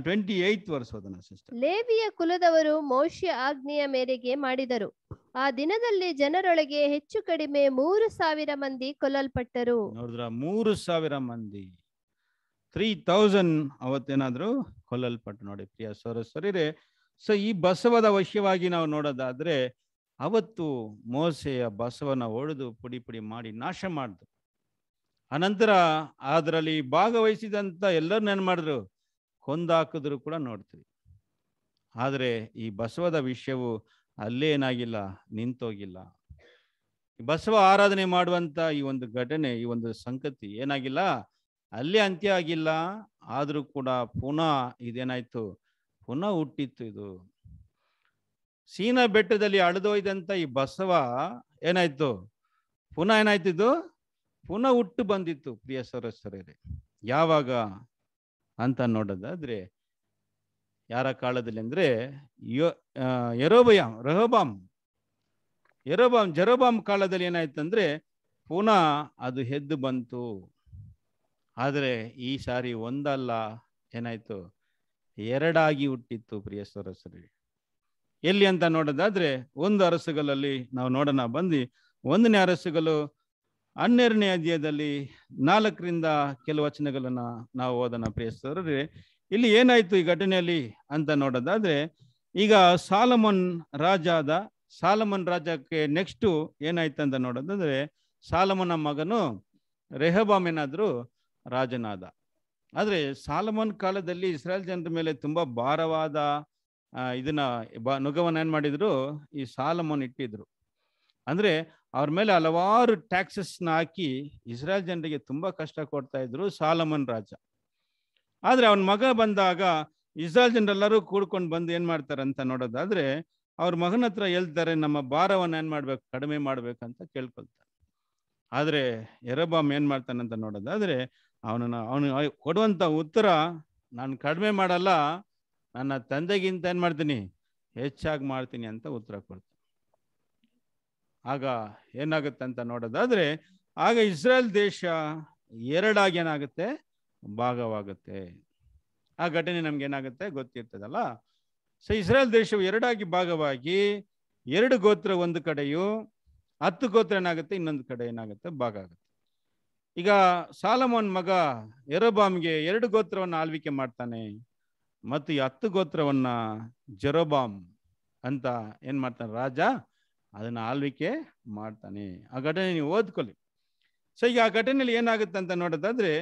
ಟ್ವೆಂಟಿ ಏತ್ ವರ್ಷ ಹೋದನ ಸಿಸ್ಟರ್ ಲೇವಿಯ ಕುಲದವರು ಮೌಷ್ಯ ಆಜ್ಞೆಯ ಮೇರೆಗೆ ಮಾಡಿದರು. ಆ ದಿನದಲ್ಲಿ ಜನರೊಳಗೆ ಹೆಚ್ಚು ಕಡಿಮೆ ಮೂರು ಸಾವಿರ ಮಂದಿ ಕೊಲ್ಲಲ್ಪಟ್ಟರು. ನೋಡಿದ್ರ ಮೂರು ಸಾವಿರ ಮಂದಿ. ತ್ರೀ ತೌಸಂಡ್ ಅವತ್ತೇನಾದ್ರು ಕೊಲ್ಲಲ್ಪಟ್ಟು ನೋಡಿ ಪ್ರಿಯ ಸರ. ಸರಿರೆ ಸೊ ಈ ಬಸವದ ವಶ್ಯವಾಗಿ ನಾವು ನೋಡೋದಾದ್ರೆ, ಅವತ್ತು ಮೋಸೆಯ ಬಸವನ ಒಡೆದು ಪುಡಿ ಪುಡಿ ಮಾಡಿ ನಾಶ ಮಾಡಿದ್ರು ಅನಂತರ ಅದರಲ್ಲಿ ಭಾಗವಹಿಸಿದಂಥ ಎಲ್ಲರನ್ನ ಏನು ಮಾಡಿದ್ರು? ಕೊಂದಾಕಿದ್ರು ಕೂಡ ನೋಡ್ತೀವಿ. ಆದರೆ ಈ ಬಸವದ ವಿಷಯವು ಅಲ್ಲೇ ಏನಾಗಿಲ್ಲ, ನಿಂತೋಗಿಲ್ಲ. ಬಸವ ಆರಾಧನೆ ಮಾಡುವಂತ ಈ ಒಂದು ಘಟನೆ, ಈ ಒಂದು ಸಂಗತಿ ಏನಾಗಿಲ್ಲ? ಅಲ್ಲೇ ಅಂತ್ಯ ಆಗಿಲ್ಲ. ಆದರೂ ಕೂಡ ಪುನಃ ಇದೇನಾಯ್ತು? ಪುನಃ ಹುಟ್ಟಿತ್ತು ಇದು. ಸೀನ ಬೆಟ್ಟದಲ್ಲಿ ಅಳಿದೋಯ್ದಂಥ ಈ ಬಸವ ಏನಾಯ್ತು? ಪುನಃ ಏನಾಯ್ತು ಇದು? ಪುನಃ ಹುಟ್ಟು ಬಂದಿತ್ತು ಪ್ರಿಯ ಸರಸ್ವರೇ ಯಾವಾಗ ಅಂತ ನೋಡೋದಾದ್ರೆ, ಯಾರ ಕಾಲದಲ್ಲಿ ಅಂದ್ರೆ, ಯೋ ಯರೋಬಯಾಮ್, ರಹೋಬಾಮ್. ಯರೋಬಾಮ್, ಜರೋಬಾಮ್ ಕಾಲದಲ್ಲಿ ಏನಾಯ್ತಂದ್ರೆ ಪುನಃ ಅದು ಎದ್ದು ಬಂತು. ಆದರೆ ಈ ಸಾರಿ ಒಂದಲ್ಲ, ಏನಾಯ್ತು? ಎರಡಾಗಿ ಹುಟ್ಟಿತ್ತು ಪ್ರಿಯ ಸರಸರಿ ಎಲ್ಲಿ ಅಂತ ನೋಡೋದಾದ್ರೆ ಒಂದು ಅರಸುಗಳಲ್ಲಿ ನಾವು ನೋಡೋಣ, ಬಂದು ಒಂದನೇ ಅರಸುಗಳು ಹನ್ನೆರಡನೇ ಅಧ್ಯಾಯದಲ್ಲಿ ನಾಲ್ಕರಿಂದ ಕೆಲವು ವಚನಗಳನ್ನ ನಾವು ಓದೋಣ ಪ್ರಿಯ ಸರರಿ ಇಲ್ಲಿ ಏನಾಯ್ತು ಈ ಘಟನೆಯಲ್ಲಿ ಅಂತ ನೋಡೋದಾದ್ರೆ, ಈಗ ಸಾಲಮನ್ ರಾಜಾದ ಸಾಲಮನ್ ರಾಜಕ್ಕೆ ನೆಕ್ಸ್ಟ್ ಏನಾಯ್ತು ಅಂತ ನೋಡೋದಾದ್ರೆ ಸಾಲಮನ ಮಗನು ರೆಹಬಾಮ್ ಏನಾದ್ರು ರಾಜನಾದ. ಆದ್ರೆ ಸಾಲಮನ್ ಕಾಲದಲ್ಲಿ ಇಸ್ರಾಯೇಲ್ ಜನರ ಮೇಲೆ ತುಂಬ ಭಾರವಾದ ಇದನ್ನ ಬ ನುಗವನ್ನ ಏನ್ ಮಾಡಿದ್ರು? ಈ ಸಾಲಮನ್ ಇಟ್ಟಿದ್ರು. ಅಂದ್ರೆ ಅವ್ರ ಮೇಲೆ ಹಲವಾರು ಟ್ಯಾಕ್ಸಸ್ನ ಹಾಕಿ ಇಸ್ರಾಯೇಲ್ ಜನರಿಗೆ ತುಂಬಾ ಕಷ್ಟ ಕೊಡ್ತಾ ಇದ್ರು ಸಾಲಮನ್ ರಾಜ. ಆದರೆ ಅವನ ಮಗ ಬಂದಾಗ ಇಸ್ರಾಯೇಲ್ ಜನರೆಲ್ಲರೂ ಕೂಡ್ಕೊಂಡು ಬಂದು ಏನು ಮಾಡ್ತಾರೆ ಅಂತ ನೋಡೋದಾದ್ರೆ ಅವ್ರ ಮಗನ ಹತ್ರ ಹೇಳ್ತಾರೆ, ನಮ್ಮ ಭಾರವನ್ನ ಏನು ಮಾಡ್ಬೇಕು? ಕಡಿಮೆ ಮಾಡ್ಬೇಕಂತ ಕೇಳ್ಕೊಳ್ತಾರೆ. ಆದರೆ ಎರಬಾಮ್ ಏನ್ ಮಾಡ್ತಾನಂತ ನೋಡೋದಾದ್ರೆ ಅವನನ್ನ, ಅವನು ಕೊಡುವಂತ ಉತ್ತರ ನಾನು ಕಡಿಮೆ ಮಾಡಲ್ಲ, ನನ್ನ ತಂದೆಗಿಂತ ಏನು ಮಾಡ್ತೀನಿ? ಹೆಚ್ಚಾಗಿ ಮಾಡ್ತೀನಿ ಅಂತ ಉತ್ತರ ಕೊಡ್ತಾನೆ. ಆಗ ಏನಾಗುತ್ತೆ ಅಂತ ನೋಡೋದಾದ್ರೆ, ಆಗ ಇಸ್ರೇಲ್ ದೇಶ ಎರಡಾಗಿ ಏನಾಗುತ್ತೆ? ಭಾಗವಾಗುತ್ತೆ. ಆ ಘಟನೆ ನಮ್ಗೆ ಏನಾಗುತ್ತೆ? ಗೊತ್ತಿರ್ತದಲ್ಲ? ಸೊ ಇಸ್ರೇಲ್ ದೇಶವು ಎರಡಾಗಿ ಭಾಗವಾಗಿ, ಎರಡು ಗೋತ್ರ ಒಂದು ಕಡೆಯು, ಹತ್ತು ಗೋತ್ರ ಏನಾಗುತ್ತೆ? ಇನ್ನೊಂದು ಕಡೆ ಏನಾಗುತ್ತೆ? ಭಾಗ ಆಗುತ್ತೆ. ಈಗ ಸಾಲಮೋನ್ ಮಗ ಎರೋಬಾಮ್ಗೆ ಎರಡು ಗೋತ್ರವನ್ನ ಆಳ್ವಿಕೆ ಮಾಡ್ತಾನೆ ಮತ್ತು ಈ ಹತ್ತು ಗೋತ್ರವನ್ನ ಜೆರೋಬಾಮ್ ಅಂತ ಏನ್ ಮಾಡ್ತಾನೆ ರಾಜ? ಅದನ್ನ ಆಳ್ವಿಕೆ ಮಾಡ್ತಾನೆ. ಆ ಘಟನೆ ನೀವು ಓದ್ಕೊಳ್ಳಿ. ಸೊ ಈಗ ಆ ಘಟನೆಯಲ್ಲಿ ಏನಾಗುತ್ತೆ ಅಂತ ನೋಡೋದಾದ್ರೆ,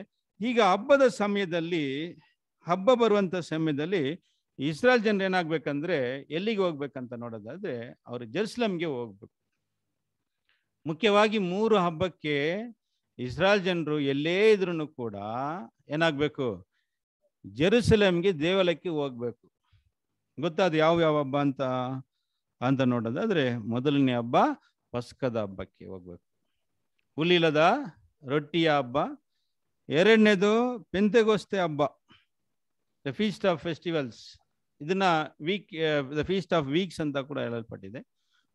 ಈಗ ಹಬ್ಬದ ಸಮಯದಲ್ಲಿ, ಹಬ್ಬ ಬರುವಂತ ಸಮಯದಲ್ಲಿ ಇಸ್ರಾಲ್ ಜನರು ಏನಾಗ್ಬೇಕಂದ್ರೆ ಎಲ್ಲಿಗೆ ಹೋಗ್ಬೇಕಂತ ನೋಡೋದಾದ್ರೆ, ಅವರು ಜೆರುಸಲಂಗೆ ಹೋಗ್ಬೇಕು. ಮುಖ್ಯವಾಗಿ ಮೂರು ಹಬ್ಬಕ್ಕೆ ಇಸ್ರಾಯಲ್ ಜನರು ಎಲ್ಲೇ ಇದ್ರೂ ಕೂಡ ಏನಾಗ್ಬೇಕು? ಜೆರುಸಲೇಮ್ಗೆ ದೇವಾಲಯಕ್ಕೆ ಹೋಗ್ಬೇಕು. ಗೊತ್ತಾದ ಯಾವ ಯಾವ ಹಬ್ಬ ಅಂತ? ಅಂತ ನೋಡೋದಾದ್ರೆ ಮೊದಲನೇ ಹಬ್ಬ ಪಸ್ಕದ ಹಬ್ಬಕ್ಕೆ ಹೋಗ್ಬೇಕು. ಹುಲಿಲದ ರೊಟ್ಟಿಯ ಹಬ್ಬ. ಎರಡನೇದು ಪೆಂತೆಗೋಸ್ತೆ ಹಬ್ಬ. ದ ಫೀಸ್ಟ್ ಆಫ್ ಫೆಸ್ಟಿವಲ್ಸ್ ಇದನ್ನ week the feast of weeks ಅಂತ ಕೂಡ ಹೇಳಲ್ಪಟ್ಟಿದೆ.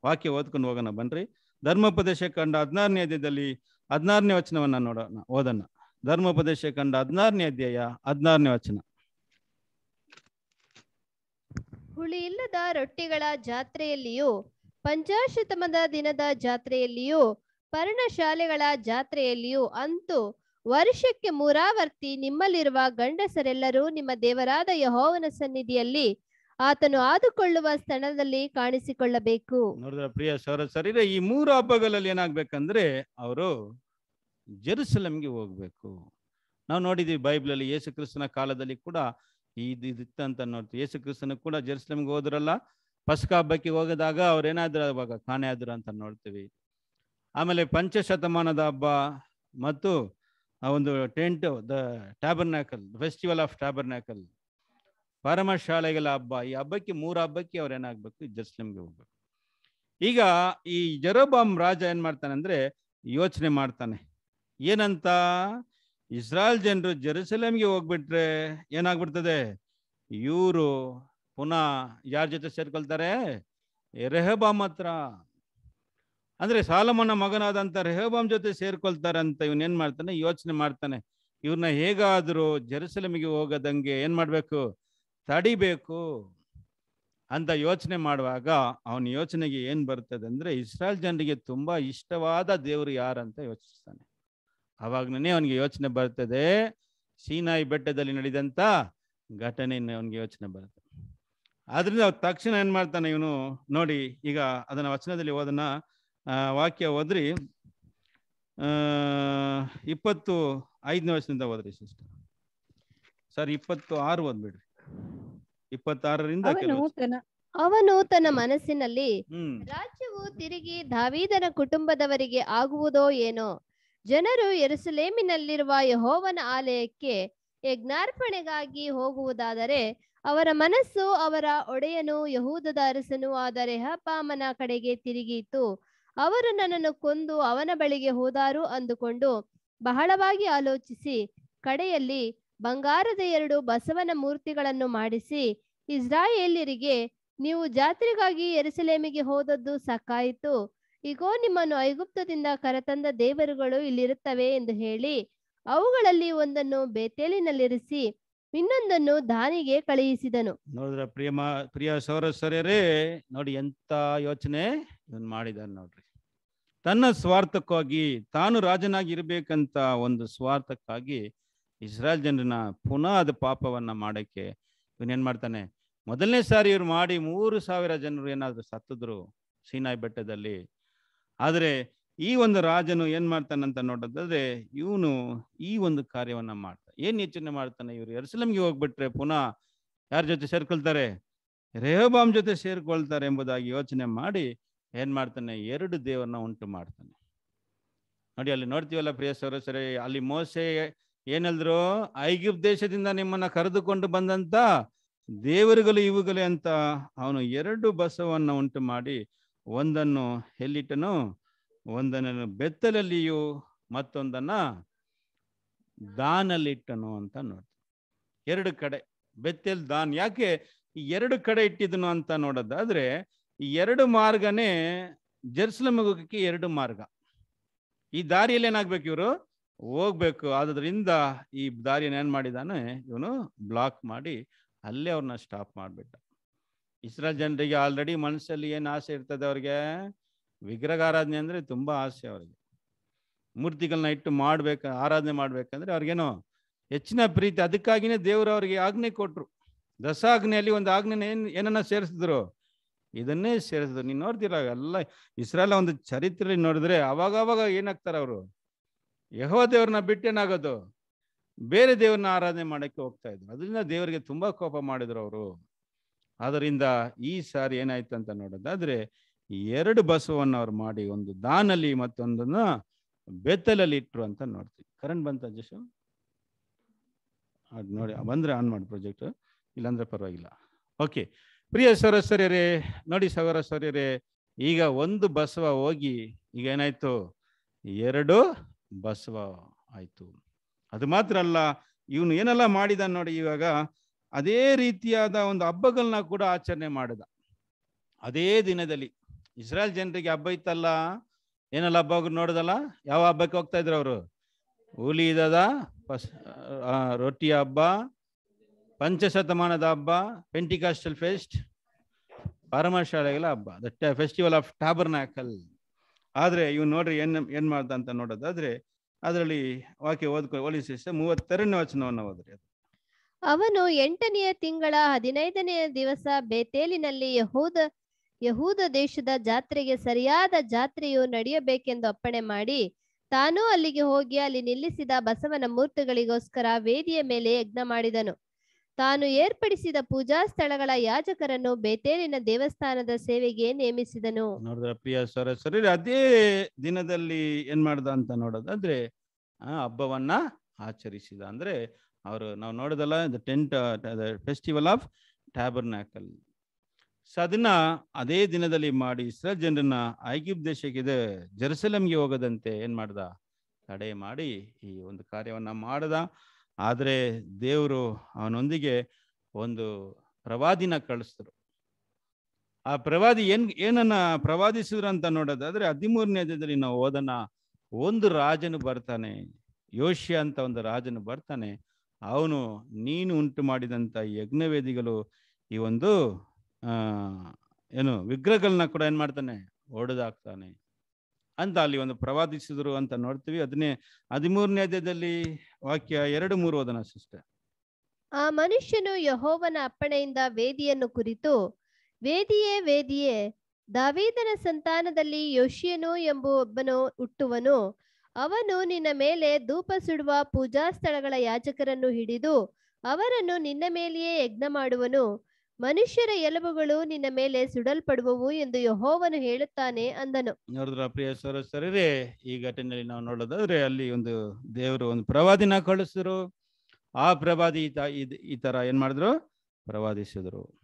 ವಾಕ್ಯ ಓದ್ಕೊಂಡು ಹೋಗೋಣ ಬನ್ರಿ. ಧರ್ಮೋಪದೇಶ ಕಂಡ ಹದಿನಾರನೇ ಅಧ್ಯಾಯದಲ್ಲಿ ಹದಿನಾರನೇ ವಚನವನ್ನ ನೋಡೋಣ, ಓದೋಣ. ಧರ್ಮೋಪದೇಶ ಕಂಡ ಹದಿನಾರನೇ ಅಧ್ಯಾಯ ಹದಿನಾರನೇ ವಚನ. ಹುಳಿ ಇಲ್ಲದ ರೊಟ್ಟಿಗಳ ಜಾತ್ರೆಯಲ್ಲಿಯೂ, ಪಂಚಾಶತಮದ ದಿನದ ಜಾತ್ರೆಯಲ್ಲಿಯೂ, ಪರ್ಣಶಾಲೆಗಳ ಜಾತ್ರೆಯಲ್ಲಿಯೂ ಅಂತೂ ವರ್ಷಕ್ಕೆ ಮೂರಾವರ್ತಿ ನಿಮ್ಮಲ್ಲಿರುವ ಗಂಡಸರೆಲ್ಲರೂ ನಿಮ್ಮ ದೇವರಾದ ಯಹೋವನ ಸನ್ನಿಧಿಯಲ್ಲಿ ಆತನು ಆದುಕೊಳ್ಳುವ ಸ್ಥಳದಲ್ಲಿ ಕಾಣಿಸಿಕೊಳ್ಳಬೇಕು. ನೋಡಿದ್ರೆ ಪ್ರಿಯ ಸೌರ ಸರಿ ಈ ಮೂರು ಹಬ್ಬಗಳಲ್ಲಿ ಏನಾಗ್ಬೇಕಂದ್ರೆ ಅವರು ಜೆರುಸಲಂಗೆ ಹೋಗ್ಬೇಕು. ನಾವು ನೋಡಿದೀವಿ ಬೈಬಲಲ್ಲಿ ಯೇಸು ಕ್ರಿಸ್ತನ ಕಾಲದಲ್ಲಿ ಕೂಡ ಇದು ಇತ್ತಂತ ನೋಡ್ತೀವಿ. ಯೇಸು ಕ್ರಿಸ್ತನ ಕೂಡ ಜೆರುಸಲಂಗೆ ಹೋದ್ರಲ್ಲ, ಪಸ್ಕ ಹಬ್ಬಕ್ಕೆ ಹೋಗದಾಗ ಅವ್ರೇನಾದ್ರು ಅವಾಗ ಕಾಣೆ ಆದ್ರು ಅಂತ ನೋಡ್ತೀವಿ. ಆಮೇಲೆ ಪಂಚಶತಮಾನದ ಹಬ್ಬ ಮತ್ತು ಆ ಒಂದು tent, the tabernacle festival of tabernacle ಪರಮಶಾಲೆಗಳ ಹಬ್ಬ, ಈ ಹಬ್ಬಕ್ಕೆ ಮೂರು ಹಬ್ಬಕ್ಕೆ ಅವ್ರು ಏನಾಗ್ಬೇಕು? ಜೆರುಸಲೇಮ್ಗೆ ಹೋಗ್ಬೇಕು. ಈಗ ಈ ಜರೋಬಾಮ್ ರಾಜ ಏನು ಮಾಡ್ತಾನೆ ಅಂದ್ರೆ ಯೋಚನೆ ಮಾಡ್ತಾನೆ. ಏನಂತ? ಇಸ್ರಾಯಲ್ ಜನರು ಜೆರುಸಲೇಮ್ಗೆ ಹೋಗ್ಬಿಟ್ರೆ ಏನಾಗ್ಬಿಡ್ತದೆ? ಇವರು ಪುನಃ ಯಾರ ಜೊತೆ ಸೇರ್ಕೊಳ್ತಾರೆ? ರೆಹಬಾಮ್ ಹತ್ರ. ಅಂದ್ರೆ ಸಾಲಮನ ಮಗನಾದಂತ ರೆಹಬಾಮ್ ಜೊತೆ ಸೇರ್ಕೊಳ್ತಾರೆ ಅಂತ ಇವನ್ ಏನ್ ಮಾಡ್ತಾನೆ? ಯೋಚನೆ ಮಾಡ್ತಾನೆ. ಇವ್ರನ್ನ ಹೇಗಾದರೂ ಜೆರುಸಲೇಮಿಗೆ ಹೋಗದಂಗೆ ಏನು ಮಾಡ್ಬೇಕು? ತಡಿಬೇಕು ಅಂತ ಯೋಚನೆ ಮಾಡುವಾಗ ಅವನ ಯೋಚನೆಗೆ ಏನು ಬರ್ತದೆ ಅಂದ್ರೆ ಇಸ್ರಾಯಲ್ ಜನರಿಗೆ ತುಂಬಾ ಇಷ್ಟವಾದ ದೇವರು ಯಾರಂತ ಯೋಚಿಸ್ತಾನೆ. ಅವಾಗ್ನೇ ಅವನಿಗೆ ಯೋಚನೆ ಬರ್ತದೆ, ಸೀನಾಯಿ ಬೆಟ್ಟದಲ್ಲಿ ನಡೆದಂತ ಘಟನೆ ಅವನಿಗೆ ಯೋಚನೆ ಬರುತ್ತೆ. ಆದ್ರಿಂದ ತಕ್ಷಣ ಏನು ಮಾಡ್ತಾನೆ ಇವನು? ನೋಡಿ, ಈಗ ಅದನ್ನ ವಚನದಲ್ಲಿ ಓದನ ವಾಕ್ಯ ಓದ್ರಿ. ಇಪ್ಪತ್ತು ಐದನೇ ವಚನದಿಂದ ಓದ್ರಿ, ಸಿಸ್ಟರ್. ಸರ್, ಇಪ್ಪತ್ತು ಆರು ಓದ್ಬಿಡ್ರಿ. ಇಪ್ಪತ್ತಾರರಿಂದ ಅವನು ಕೆಲವು ತನ್ನ ಅವನು ತನ್ನ ಮನಸ್ಸಿನಲ್ಲಿ ರಾಜ್ಯವು ತಿರುಗಿ ದಾವೀದನ ಕುಟುಂಬದವರಿಗೆ ಆಗುವುದೋ ಏನೋ. ಜನರು ಎರಸುಲೇಮಿನಲ್ಲಿರುವ ಯಹೋವನ ಆಲಯಕ್ಕೆ ಯಜ್ಞಾರ್ಪಣೆಗಾಗಿ ಹೋಗುವುದಾದರೆ ಅವರ ಮನಸ್ಸು ಅವರ ಒಡೆಯನು ಯಹೂದದ ಅರಸನು ಆದ ರೆಹಪಾಮನ ಕಡೆಗೆ ತಿರುಗಿತು ಅವರು ನನ್ನನ್ನು ಕೊಂದು ಅವನ ಬಳಿಗೆ ಹೋದಾರು ಅಂದುಕೊಂಡು ಬಹಳವಾಗಿ ಆಲೋಚಿಸಿ ಕಡೆಯಲ್ಲಿ ಬಂಗಾರದ ಎರಡು ಬಸವನ ಮೂರ್ತಿಗಳನ್ನು ಮಾಡಿಸಿ ಇಸ್ರಾಯೇಲ್ಯರಿಗೆ, ನೀವು ಜಾತ್ರೆಗಾಗಿ ಎರುಸಲೇಮಿಗೆ ಹೋದದ್ದು ಸಾಕಾಯಿತು. ಇಗೋ, ನಿಮ್ಮನ್ನು ಐಗುಪ್ತದಿಂದ ಕರೆತಂದ ದೇವರುಗಳು ಇಲ್ಲಿರುತ್ತವೆ ಎಂದು ಹೇಳಿ ಅವುಗಳಲ್ಲಿ ಒಂದನ್ನು ಬೇತೇಲಿನಲ್ಲಿರಿಸಿ ಇನ್ನೊಂದನ್ನು ದಾನಿಗೆ ಕಳುಹಿಸಿದನು. ನೋಡಿದ್ರೆ ಪ್ರಿಯಮ, ಪ್ರಿಯ ಸೌರ ಸೌರ್ಯರೇ ನೋಡಿ ಎಂತ ಯೋಚನೆ ಇವನ್ ಮಾಡಿದಾನೆ ನೋಡ್ರಿ. ತನ್ನ ಸ್ವಾರ್ಥಕ್ಕಾಗಿ ತಾನು ರಾಜನಾಗಿ ಇರಬೇಕಂತ ಒಂದು ಸ್ವಾರ್ಥಕ್ಕಾಗಿ ಇಸ್ರಾಯಲ್ ಜನರನ್ನ ಪುನಃ ಅದು ಪಾಪವನ್ನ ಮಾಡಕ್ಕೆ ಇವನೇನು ಮಾಡ್ತಾನೆ? ಮೊದಲನೇ ಸಾರಿ ಇವ್ರು ಮಾಡಿ ಮೂರು ಸಾವಿರ ಜನರು ಏನಾದ್ರು ಸತ್ತಿದ್ರು ಸೀನಾಯಿ ಬೆಟ್ಟದಲ್ಲಿ. ಆದರೆ ಈ ಒಂದು ರಾಜನು ಏನ್ ಮಾಡ್ತಾನಂತ ನೋಡೋದಾದ್ರೆ ಇವನು ಈ ಒಂದು ಕಾರ್ಯವನ್ನ ಮಾಡ್ತಾನೆ ಏನು ಯೋಚನೆ ಮಾಡ್ತಾನೆ ಇವ್ರು? ಎರ್ಸಲಂಗೆ ಹೋಗ್ಬಿಟ್ರೆ ಪುನಃ ಯಾರ ಜೊತೆ ಸೇರ್ಕೊಳ್ತಾರೆ? ರೇಹಬಾಮ್ ಜೊತೆ ಸೇರ್ಕೊಳ್ತಾರೆ ಎಂಬುದಾಗಿ ಯೋಚನೆ ಮಾಡಿ ಏನು ಮಾಡ್ತಾನೆ? ಎರಡು ದೇವರನ್ನ ಉಂಟು ಮಾಡ್ತಾನೆ. ನೋಡಿ ಅಲ್ಲಿ ನೋಡ್ತೀವಲ್ಲ ಪ್ರಿಯ ಸರಿ ಅಲ್ಲಿ ಮೋಸೆ ಏನಲ್ದ್ರು ಐಗಿಪ್ ದೇಶದಿಂದ ನಿಮ್ಮನ್ನ ಕರೆದುಕೊಂಡು ಬಂದಂತ ದೇವರುಗಳು ಇವುಗಳೇ ಅಂತ ಅವನು ಎರಡು ಬಸವನ್ನು ಉಂಟು ಮಾಡಿ ಒಂದನ್ನು ಎಲ್ಲಿಟ್ಟನು? ಒಂದನ್ನು ಬೆತ್ತಲಲ್ಲಿಯೂ ಮತ್ತೊಂದನ್ನ ದಾನಲ್ಲಿಟ್ಟನು ಅಂತ ನೋಡಿ ಎರಡು ಕಡೆ, ಬೆತ್ತಲ್ ದಾನ್ ಯಾಕೆ ಎರಡು ಕಡೆ ಇಟ್ಟಿದನು ಅಂತ ನೋಡೋದಾದ್ರೆ ಎರಡು ಮಾರ್ಗನೇ ಜೆರುಸಲೇಮ್ ಎರಡು ಮಾರ್ಗ. ಈ ದಾರಿಯಲ್ಲಿ ಏನಾಗ್ಬೇಕು ಇವರು? ಹೋಗ್ಬೇಕು. ಆದ್ರಿಂದ ಈ ದಾರಿಯನ್ನು ಏನ್ ಮಾಡಿದಾನೆ? ಇವನು ಬ್ಲಾಕ್ ಮಾಡಿ ಅಲ್ಲೇ ಅವ್ರನ್ನ ಸ್ಟಾಪ್ ಮಾಡ್ಬಿಟ್ಟ. ಇಸ್ರೇಲ್ ಜನರಿಗೆ ಆಲ್ರೆಡಿ ಮನಸ್ಸಲ್ಲಿ ಏನು ಆಸೆ ಇರ್ತದೆ ಅವ್ರಿಗೆ? ವಿಗ್ರಹಾರಾಧನೆ ಅಂದರೆ ತುಂಬಾ ಆಸೆ ಅವ್ರಿಗೆ. ಮೂರ್ತಿಗಳನ್ನ ಇಟ್ಟು ಮಾಡ್ಬೇಕು, ಆರಾಧನೆ ಮಾಡ್ಬೇಕಂದ್ರೆ ಅವ್ರಿಗೇನೋ ಹೆಚ್ಚಿನ ಪ್ರೀತಿ. ಅದಕ್ಕಾಗಿನೇ ದೇವರು ಅವ್ರಿಗೆ ಆಜ್ಞೆ ಕೊಟ್ರು. ದಸಾಜ್ಞೆಯಲ್ಲಿ ಒಂದು ಆಜ್ಞೆನ ಏನು, ಏನನ್ನ ಸೇರಿಸಿದ್ರು? ಇದನ್ನೇ ಸೇರಿಸಿದ್ರು. ನೀನು ನೋಡ್ತೀರ ಎಲ್ಲ ಇಸ್ರಾಲ ಒಂದು ಚರಿತ್ರೆ ನೋಡಿದ್ರೆ ಅವಾಗವಾಗ ಏನಾಗ್ತಾರ ಅವರು? ಯಹೋ ದೇವ್ರನ್ನ ಬಿಟ್ಟೇನಾಗೋದು ಬೇರೆ ದೇವ್ರನ್ನ ಆರಾಧನೆ ಮಾಡಕ್ಕೆ ಹೋಗ್ತಾ ಇದ್ರು. ಅದರಿಂದ ದೇವರಿಗೆ ತುಂಬಾ ಕೋಪ ಮಾಡಿದ್ರು ಅವರು. ಅದರಿಂದ ಈ ಸಾರಿ ಏನಾಯ್ತು ಅಂತ ನೋಡೋದಾದ್ರೆ, ಎರಡು ಬಸವನ್ನ ಅವ್ರು ಮಾಡಿ, ಒಂದು ದಾನಲ್ಲಿ ಮತ್ತೊಂದನ್ನ ಬೆತ್ತಲಲ್ಲಿ ಇಟ್ರು ಅಂತ ನೋಡ್ತೀವಿ. ಕರೆಂಟ್ ಬಂತ ಜಶು? ಅದು ನೋಡಿ, ಬಂದ್ರೆ ಆನ್ ಮಾಡಿ ಪ್ರಾಜೆಕ್ಟ್ ಇಲ್ಲಾಂದ್ರೆ ಪರವಾಗಿಲ್ಲ. ಓಕೆ ಪ್ರಿಯ ಸರಸ್ವರ್ಯರೇ ನೋಡಿ ಸವರ ಈಗ ಒಂದು ಬಸವ ಹೋಗಿ, ಈಗ ಏನಾಯ್ತು? ಎರಡು ಬಸವ ಆಯಿತು. ಅದು ಮಾತ್ರ ಅಲ್ಲ, ಇವನು ಏನೆಲ್ಲ ಮಾಡಿದ ನೋಡಿ ಇವಾಗ, ಅದೇ ರೀತಿಯಾದ ಒಂದು ಹಬ್ಬಗಳನ್ನ ಕೂಡ ಆಚರಣೆ ಮಾಡಿದ. ಅದೇ ದಿನದಲ್ಲಿ. ಇಸ್ರಾಯಲ್ ಜನರಿಗೆ ಹಬ್ಬ ಇತ್ತಲ್ಲ, ಏನೆಲ್ಲ ಹಬ್ಬ ನೋಡಿದಲ್ಲ? ಯಾವ ಹಬ್ಬಕ್ಕೆ ಹೋಗ್ತಾ ಇದ್ರು ಅವರು? ಹುಲಿ ಇದದ ಪಸ್ ರೊಟ್ಟಿ ಹಬ್ಬ, ಪಂಚಶತಮಾನದ ಹಬ್ಬ, ಪೆಂಟಿಕಾಸ್ಟಲ್ ಫೆಸ್ಟ್, ಪರಮಶಾಲೆಗಳ ಹಬ್ಬ ದ ಫೆಸ್ಟಿವಲ್ ಆಫ್ ಟಾಬರ್ನಾಕಲ್ ಆದ್ರೆ ಇವ್ ನೋಡ್ರಿ ಏನು ಏನ್ ಮಾಡ್ದ ಅಂತ ನೋಡೋದಾದ್ರೆ ಅದರಲ್ಲಿ ವಾಕ್ಯ ಓದ್ಕೊ ಹೋಲಿಸಿ ಮೂವತ್ತೆರಡನೇ ವಚನವನ್ನು ಓದ್ರಿ ಅವನು ಎಂಟನೆಯ ತಿಂಗಳ ಹದಿನೈದನೆಯ ದಿವಸ ಬೇತೇಲಿನಲ್ಲಿ ಯಹೂದ ಯಹೂದ ದೇಶದ ಜಾತ್ರೆಗೆ ಸರಿಯಾದ ಜಾತ್ರೆಯು ನಡೆಯಬೇಕೆಂದು ಅಪ್ಪಣೆ ಮಾಡಿ, ತಾನೂ ಅಲ್ಲಿಗೆ ಹೋಗಿ ಅಲ್ಲಿ ನಿಲ್ಲಿಸಿದ ಬಸವನ ಮೂರ್ತಿಗಳಿಗೋಸ್ಕರ ವೇದಿಯ ಮೇಲೆ ಯಜ್ಞ ಮಾಡಿದನು. ತಾನು ಏರ್ಪಡಿಸಿದ ಪೂಜಾ ಸ್ಥಳಗಳ ಯಾಜಕರನ್ನು ಬೇತೇಲಿನ ದೇವಸ್ಥಾನದ ಸೇವೆಗೆ ನೇಮಿಸಿದನು. ನೋಡಿದ್ರ ಪ್ರಿಯ ಸ್ವರ ಅದೇ ದಿನದಲ್ಲಿ ಏನ್ ಮಾಡ್ದ ಅಂತ ನೋಡೋದಾದ್ರೆ, ಆ ಹಬ್ಬವನ್ನ ಆಚರಿಸಿದ. ಅಂದ್ರೆ ಅವರು ನಾವು ನೋಡೋದಲ್ಲ tent festival of tabernacle. So ಅದೇ ದಿನದಲ್ಲಿ ಮಾಡಿ ಇಸ್ರೇಲ್ ಜನರನ್ನ ಐಗಿಪ್ ದೇಶಕ್ಕೆ ಇದೆ ಜೆರುಸಲೆಂಗೆ ಹೋಗದಂತೆ ಏನ್ ಮಾಡ್ದ? ತಡೆ ಮಾಡಿ ಈ ಒಂದು ಕಾರ್ಯವನ್ನ ಮಾಡದ. ಆದ್ರೆ ದೇವರು ಅವನೊಂದಿಗೆ ಒಂದು ಪ್ರವಾದಿನ ಕಳಿಸಿದ್ರು. ಆ ಪ್ರವಾದಿ ಏನ್, ಏನನ್ನ ಪ್ರವಾದಿಸಿದ್ರು ಅಂತ ನೋಡೋದಾದ್ರೆ ಹದಿಮೂರನೇ ದಿನದಲ್ಲಿ ನಾವು ಓದನ ಒಂದು ರಾಜನು ಬರ್ತಾನೆ, ಯೋಷ್ಯ ಅಂತ ಒಂದು ರಾಜನು ಬರ್ತಾನೆ, ಅವನು ನೀನು ಉಂಟು ಮಾಡಿದಂತ ಯಜ್ಞವೇದಿಗಳು ಈ ಒಂದು ಏನು ವಿಗ್ರಹಗಳನ್ನ ಕೂಡ ಏನು ಮಾಡ್ತಾನೆ, ಒಡೆದಾಕ್ತಾನೆ. ಅಂತ ಅಲ್ಲಿ ಒಂದು ಪ್ರವಾದಿಸಿದ್ರು ಅಂತ ನೋಡ್ತೀವಿ. ಅದನ್ನೇ ಹದಿಮೂರನೇ ಅಧ್ಯಾಯದಲ್ಲಿ ವಾಕ್ಯ ಎರಡು ಮೂರು ಓದನ ಸಿಸ್ಟರ್ ಆ ಮನುಷ್ಯನು ಯಹೋವನ ಅಪ್ಪಣೆಯಿಂದ ವೇದಿಯನ್ನು ಕುರಿತು, ವೇದಿಯೇ ವೇದಿಯೇ, ದಾವೀದನ ಸಂತಾನದಲ್ಲಿ ಯೋಶಿಯನು ಎಂಬ ಒಬ್ಬನು ಹುಟ್ಟುವನು. ಅವನು ನಿನ್ನ ಮೇಲೆ ಧೂಪ ಸುಡುವ ಪೂಜಾ ಸ್ಥಳಗಳ ಯಾಜಕರನ್ನು ಹಿಡಿದು, ಅವರನ್ನು ನಿನ್ನ ಮೇಲೆಯೇ ಯಜ್ಞ ಮಾಡುವನು. ಮನುಷ್ಯರ ಎಲುಬುಗಳು ನಿನ್ನ ಮೇಲೆ ಸುಡಲ್ಪಡುವವು ಎಂದು ಯಹೋವನು ಹೇಳುತ್ತಾನೆ ಅಂದನು. ನೋಡಿದ್ರ ಪ್ರಿಯ ಸರ ಸರಿರೇ ಈ ಘಟನೆಯಲ್ಲಿ ನಾವು ನೋಡೋದಾದ್ರೆ ಅಲ್ಲಿ ಒಂದು ದೇವರು ಒಂದು ಪ್ರವಾದಿನ ಕಳಿಸಿದ್ರು ಆ ಪ್ರವಾದಿ ಈ ತರ ಏನ್ ಮಾಡಿದ್ರು? ಪ್ರವಾದಿಸಿದ್ರು.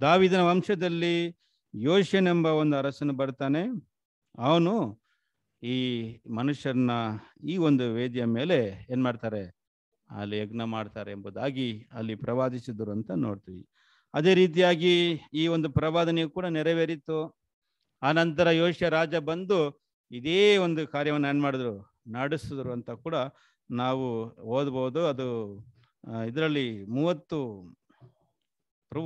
ದಾವಿದನ ವಂಶದಲ್ಲಿ ಯೋಶನೆಂಬ ಒಂದು ಅರಸನು ಬರ್ತಾನೆ. ಅವನು ಈ ಮನುಷ್ಯರನ್ನ ಈ ಒಂದು ವೇದಿಯ ಮೇಲೆ ಏನ್ ಮಾಡ್ತಾರೆ? ಅಲ್ಲಿ ಯಜ್ಞ ಮಾಡ್ತಾರೆ ಎಂಬುದಾಗಿ ಅಲ್ಲಿ ಪ್ರವಾದಿಸಿದ್ರು ಅಂತ ನೋಡ್ತೀವಿ. ಅದೇ ರೀತಿಯಾಗಿ ಈ ಒಂದು ಪ್ರವಾದನೆಯು ಕೂಡ ನೆರವೇರಿತು. ಆ ನಂತರ ಯೋಶ್ಯ ರಾಜ ಬಂದು ಇದೇ ಒಂದು ಕಾರ್ಯವನ್ನು ಏನು ಮಾಡಿದ್ರು? ನಡೆಸಿದ್ರು ಅಂತ ಕೂಡ ನಾವು ಓದ್ಬೋದು. ಅದು ಇದರಲ್ಲಿ ಮೂವತ್ತು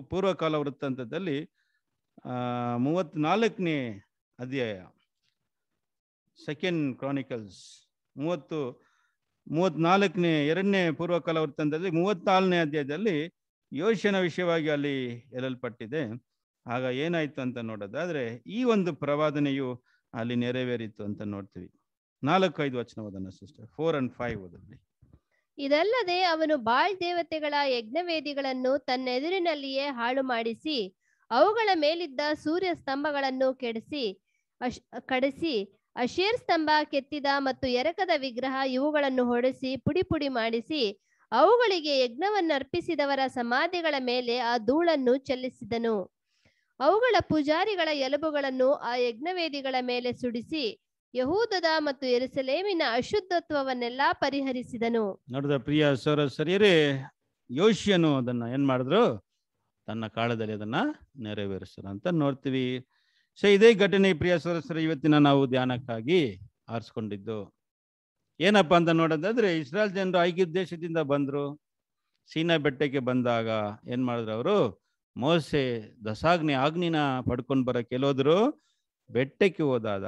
ಪೂರ್ವಕಾಲ ವೃತ್ತಾಂತದಲ್ಲಿ, ಆ, ಮೂವತ್ನಾಲ್ಕನೇ ಅಧ್ಯಾಯ ಸೆಕೆಂಡ್ ಕ್ರಾನಿಕಲ್ಸ್ ಮೂವತ್ತು, ಮೂವತ್ನಾಲ್ಕನೇ, ಎರಡನೇ ಪೂರ್ವಕಾಲ ವೃತ್ತಾಂತದಲ್ಲಿ, ಮೂವತ್ನಾಲ್ಕನೇ ಅಧ್ಯಾಯದಲ್ಲಿ ಯೋಶನ ವಿಷಯವಾಗಿ ಅಲ್ಲಿ ಎಲ್ಲಲ್ಪಟ್ಟಿದೆ ಆಗ ಏನಾಯ್ತು ಅಂತ ನೋಡೋದಾದ್ರೆ, ಈ ಒಂದು ಪ್ರವಾದನೆಯು ಅಲ್ಲಿ ನೆರವೇರಿತು ಅಂತ ನೋಡ್ತೀವಿ. ನಾಲ್ಕು ಐದು ವಚನ ಓದೋಣ ಸಿಸ್ಟರ್ ಫೋರ್ ಅಂಡ್ ಫೈವ್ ಇದಲ್ಲದೆ ಅವನು ಬಾಳ್ ದೇವತೆಗಳ ಯಜ್ಞವೇದಿಗಳನ್ನು ತನ್ನ ಎದುರಿನಲ್ಲಿಯೇ ಹಾಳು ಮಾಡಿಸಿ ಅವುಗಳ ಮೇಲಿದ್ದ ಸೂರ್ಯ ಸ್ತಂಭಗಳನ್ನು ಕೆಡಿಸಿ, ಅಶ್, ಕಡಿಸಿ, ಅಶೇರ್ ಸ್ತಂಭ ಕೆತ್ತಿದ ಮತ್ತು ಎರಕದ ವಿಗ್ರಹ ಇವುಗಳನ್ನು ಹೊಡೆಸಿ, ಪುಡಿ ಪುಡಿ ಮಾಡಿಸಿ ಅವುಗಳಿಗೆ ಯಜ್ಞವನ್ನು ಅರ್ಪಿಸಿದವರ ಸಮಾಧಿಗಳ ಮೇಲೆ ಆ ಧೂಳನ್ನು ಚೆಲ್ಲಿಸಿದನು. ಅವುಗಳ ಪೂಜಾರಿಗಳ ಎಲುಬುಗಳನ್ನು ಆ ಯಜ್ಞವೇದಿಗಳ ಮೇಲೆ ಸುಡಿಸಿ ಯಹೂದದ ಮತ್ತು ಯೆರೂಸಲೇಮಿನ ಅಶುದ್ಧತ್ವವನ್ನೆಲ್ಲ ಪರಿಹರಿಸಿದನು. ನೋಡಿದ ಪ್ರಿಯ ಸರ ಸರಿಯರೇ ಯೋಶಿಯನು ಅದನ್ನ ಏನ್ ಮಾಡಿದ್ರು? ತನ್ನ ಕಾಲದಲ್ಲಿ ಅದನ್ನ ನೆರವೇರಿಸಿದ್ರು ಅಂತ ನೋಡ್ತೀವಿ. ಸೊ ಇದೇ ಘಟನೆ ಪ್ರಿಯ ಸರಸರ ಇವತ್ತಿನ ನಾವು ಧ್ಯಾನಕ್ಕಾಗಿ ಆರಿಸ್ಕೊಂಡಿದ್ದು. ಏನಪ್ಪಾ ಅಂತ ನೋಡೋದಾದ್ರೆ ಇಸ್ರಾಲ್ ಜನರು ಐಗಿಪ್ ದೇಶದಿಂದ ಬಂದರು. ಸೀನಾ ಬೆಟ್ಟಕ್ಕೆ ಬಂದಾಗ ಏನು ಮಾಡಿದ್ರು ಅವರು? ಮೋಸೆ ದಸಾಗ್ನಿ ಆಗ್ನಿನ ಪಡ್ಕೊಂಡು ಬರೋಕ್ಕೆ ಎಲ್ಲೋದ್ರು? ಬೆಟ್ಟಕ್ಕೆ ಹೋದಾಗ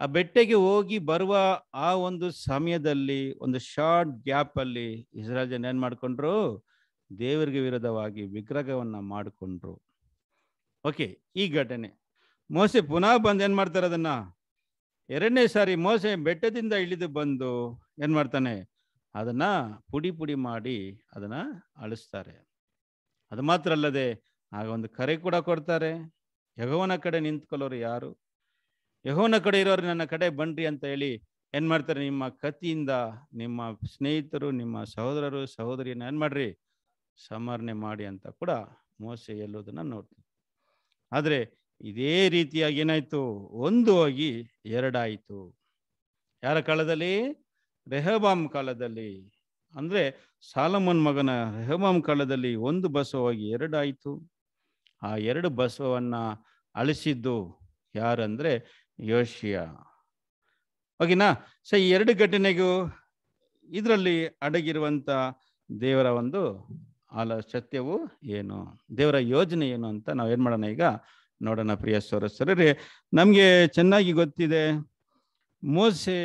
ಆ ಬೆಟ್ಟಕ್ಕೆ ಹೋಗಿ ಬರುವ ಆ ಒಂದು ಸಮಯದಲ್ಲಿ, ಒಂದು ಶಾರ್ಟ್ ಗ್ಯಾಪ್ ಅಲ್ಲಿ ಇಸ್ರಾಯಲ್ ಜನ ಏನು ಮಾಡ್ಕೊಂಡ್ರು? ದೇವರಿಗೆ ವಿರೋಧವಾಗಿ ವಿಗ್ರಹವನ್ನ ಮಾಡಿಕೊಂಡ್ರು. ಓಕೆ, ಈ ಘಟನೆ. ಮೋಸೆ ಪುನಃ ಬಂದು ಏನು ಮಾಡ್ತಾರೆ ಅದನ್ನ? ಎರಡನೇ ಸಾರಿ ಮೋಸೆ ಬೆಟ್ಟದಿಂದ ಇಳಿದು ಬಂದು ಏನು ಮಾಡ್ತಾನೆ? ಅದನ್ನ ಪುಡಿ ಪುಡಿ ಮಾಡಿ ಅದನ್ನ ಅಳಿಸ್ತಾರೆ. ಅದು ಮಾತ್ರ ಅಲ್ಲದೆ ಆಗ ಒಂದು ಕರೆ ಕೂಡ ಕೊಡ್ತಾರೆ. ಯಹೋವನ ಕಡೆ ನಿಂತ್ಕೊಳ್ಳೋರು ಯಾರು? ಯಹೋವನ ಕಡೆ ಇರೋರು ನನ್ನ ಕಡೆ ಬನ್ರಿ ಅಂತ ಹೇಳಿ ಏನು ಮಾಡ್ತಾರೆ? ನಿಮ್ಮ ಕತಿಯಿಂದ ನಿಮ್ಮ ಸ್ನೇಹಿತರು, ನಿಮ್ಮ ಸಹೋದರರು, ಸಹೋದರಿಯನ್ನ ಏನು ಮಾಡ್ರಿ? ಸಮರಣೆ ಮಾಡಿ ಅಂತ ಕೂಡ ಮೋಸೆ ಎಲ್ಲೋದನ್ನ ನೋಡ್ತೀವಿ ಆದ್ರೆ ಇದೇ ರೀತಿಯಾಗಿ ಏನಾಯ್ತು? ಒಂದು ಹೋಗಿ ಎರಡಾಯಿತು. ಯಾರ ಕಾಲದಲ್ಲಿ? ರೆಹಬಾಮ್ ಕಾಲದಲ್ಲಿ. ಅಂದ್ರೆ ಸಾಲಮನ್ ಮಗನ ರೆಹಬಾಮ್ ಕಾಲದಲ್ಲಿ ಒಂದು ಬಸವ ಎರಡಾಯಿತು. ಆ ಎರಡು ಬಸವನ್ನ ಅಳಿಸಿದ್ದು ಯಾರಂದರೆ ಯೋಶಿಯ ಓಕೆನಾ ಸೊ, ಈ ಎರಡು ಘಟನೆಗೂ ಇದರಲ್ಲಿ ಅಡಗಿರುವಂತ ದೇವರ ಒಂದು ಆಲ ಸತ್ಯವು ಏನು? ದೇವರ ಯೋಜನೆ ಏನು ಅಂತ ನಾವು ಏನು ಮಾಡೋಣ ಈಗ? ನೋಡೋಣ ಪ್ರಿಯ ಸೋರಸರೇ ನಮಗೆ ಚೆನ್ನಾಗಿ ಗೊತ್ತಿದೆ ಮೋಸೆ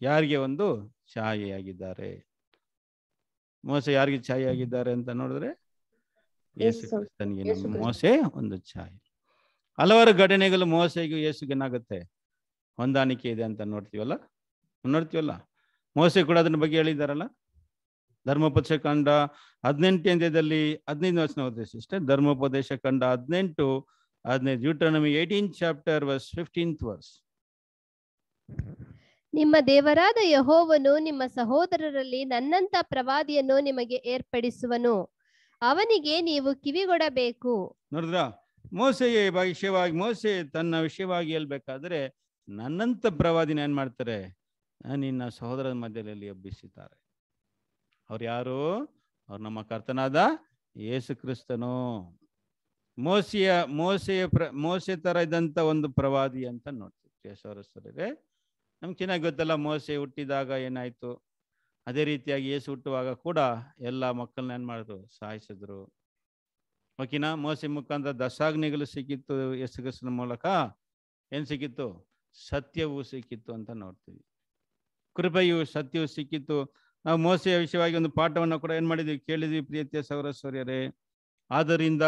ಯಾರಿಗೆ ಒಂದು ಛಾಯೆಯಾಗಿದ್ದಾರೆ? ಮೋಸೆ ಯಾರಿಗೆ ಛಾಯೆ ಆಗಿದ್ದಾರೆ ಅಂತ ನೋಡಿದ್ರೆ ಯೇಸು ಕ್ರಿಸ್ತನಿಗೆ ಮೋಸೆ ಒಂದು ಛಾಯೆ. ಹಲವಾರು ಘಟನೆಗಳು ಮೋಸೆಗೂ ಯೇಸು ಏನಾಗುತ್ತೆ ಹೊಂದಾಣಿಕೆ ಇದೆ ಅಂತ ನೋಡ್ತೀವಲ್ಲ? ನೋಡ್ತೀವಲ್ಲ? ಮೋಸೆ ಕೂಡ ಅದನ್ನ ಬಗ್ಗೆ ಹೇಳಿದ್ದಾರಲ್ಲ ಧರ್ಮೋಪದೇಶ ಕಂಡ ಹದಿನೆಂಟನೇದಲ್ಲಿ ಹದಿನೈದು ವರ್ಷ ಓದಿದೆ ಸಿಸ್ಟರ್. ಧರ್ಮೋಪದೇಶ ಕಂಡ ಹದಿನೆಂಟು ಹದಿನೈದು Deuteronomy eighteen chapter verse fifteenth verse ನಿಮ್ಮ ದೇವರಾದ ಯಹೋವನು ನಿಮ್ಮ ಸಹೋದರರಲ್ಲಿ ನನ್ನಂತ ಪ್ರವಾದಿಯನ್ನು ನಿಮಗೆ ಏರ್ಪಡಿಸುವನು. ಅವನಿಗೆ ನೀವು ಕಿವಿಗೊಡಬೇಕು. ನೋಡಿದ್ರ? ಮೋಸೆಯ ವಿಷಯವಾಗಿ ಮೋಸೆ ತನ್ನ ವಿಷಯವಾಗಿ ಹೇಳ್ಬೇಕಾದ್ರೆ ನನ್ನಂತ ಪ್ರವಾದಿನ ಏನ್ ಮಾಡ್ತಾರೆ? ನಿನ್ನ ಸಹೋದರರ ಮಧ್ಯದಲ್ಲಿ ಎಬ್ಬಿಸಿದ್ದಾರೆ. ಅವ್ರು ಯಾರು? ಅವ್ರು ನಮ್ಮ ಕರ್ತನಾದ ಯೇಸು ಕ್ರಿಸ್ತನು. ಮೋಸೆಯ ಮೋಸೆಯ ಪ್ರ, ಮೋಸೆ ಥರ ಇದ್ದಂಥ ಒಂದು ಪ್ರವಾದಿ ಅಂತ ನೋಡ್ತೀವಿ. ಕೇಶವರಸರಿಗೆ ನಮ್ಗೆ ಚೆನ್ನಾಗಿ ಗೊತ್ತಲ್ಲ, ಮೋಸೆ ಹುಟ್ಟಿದಾಗ ಏನಾಯ್ತು? ಅದೇ ರೀತಿಯಾಗಿ ಏಸು ಹುಟ್ಟುವಾಗ ಕೂಡ ಎಲ್ಲ ಮಕ್ಕಳನ್ನ ಏನು ಮಾಡಿದ್ರು? ಸಾಯಿಸಿದ್ರು. ಓಕೆನ? ಮೋಸೆ ಮುಖಾಂತರ ದಶಾಗ್ನಿಗಳು ಸಿಕ್ಕಿತ್ತು ಯೇಸು ಮೂಲಕ. ಏನು ಸಿಕ್ಕಿತ್ತು? ಸತ್ಯವು ಸಿಕ್ಕಿತ್ತು ಅಂತ ನೋಡ್ತೀವಿ. ಕೃಪೆಯು ಸತ್ಯವು ಸಿಕ್ಕಿತ್ತು. ನಾವು ಮೋಸೆಯ ವಿಷಯವಾಗಿ ಒಂದು ಪಾಠವನ್ನು ಕೂಡ ಏನ್ ಮಾಡಿದ್ವಿ? ಕೇಳಿದ್ವಿ ಪ್ರಿಯತಿಯ ಸೌರಸ್ವರ್ಯರೇ ಆದ್ದರಿಂದ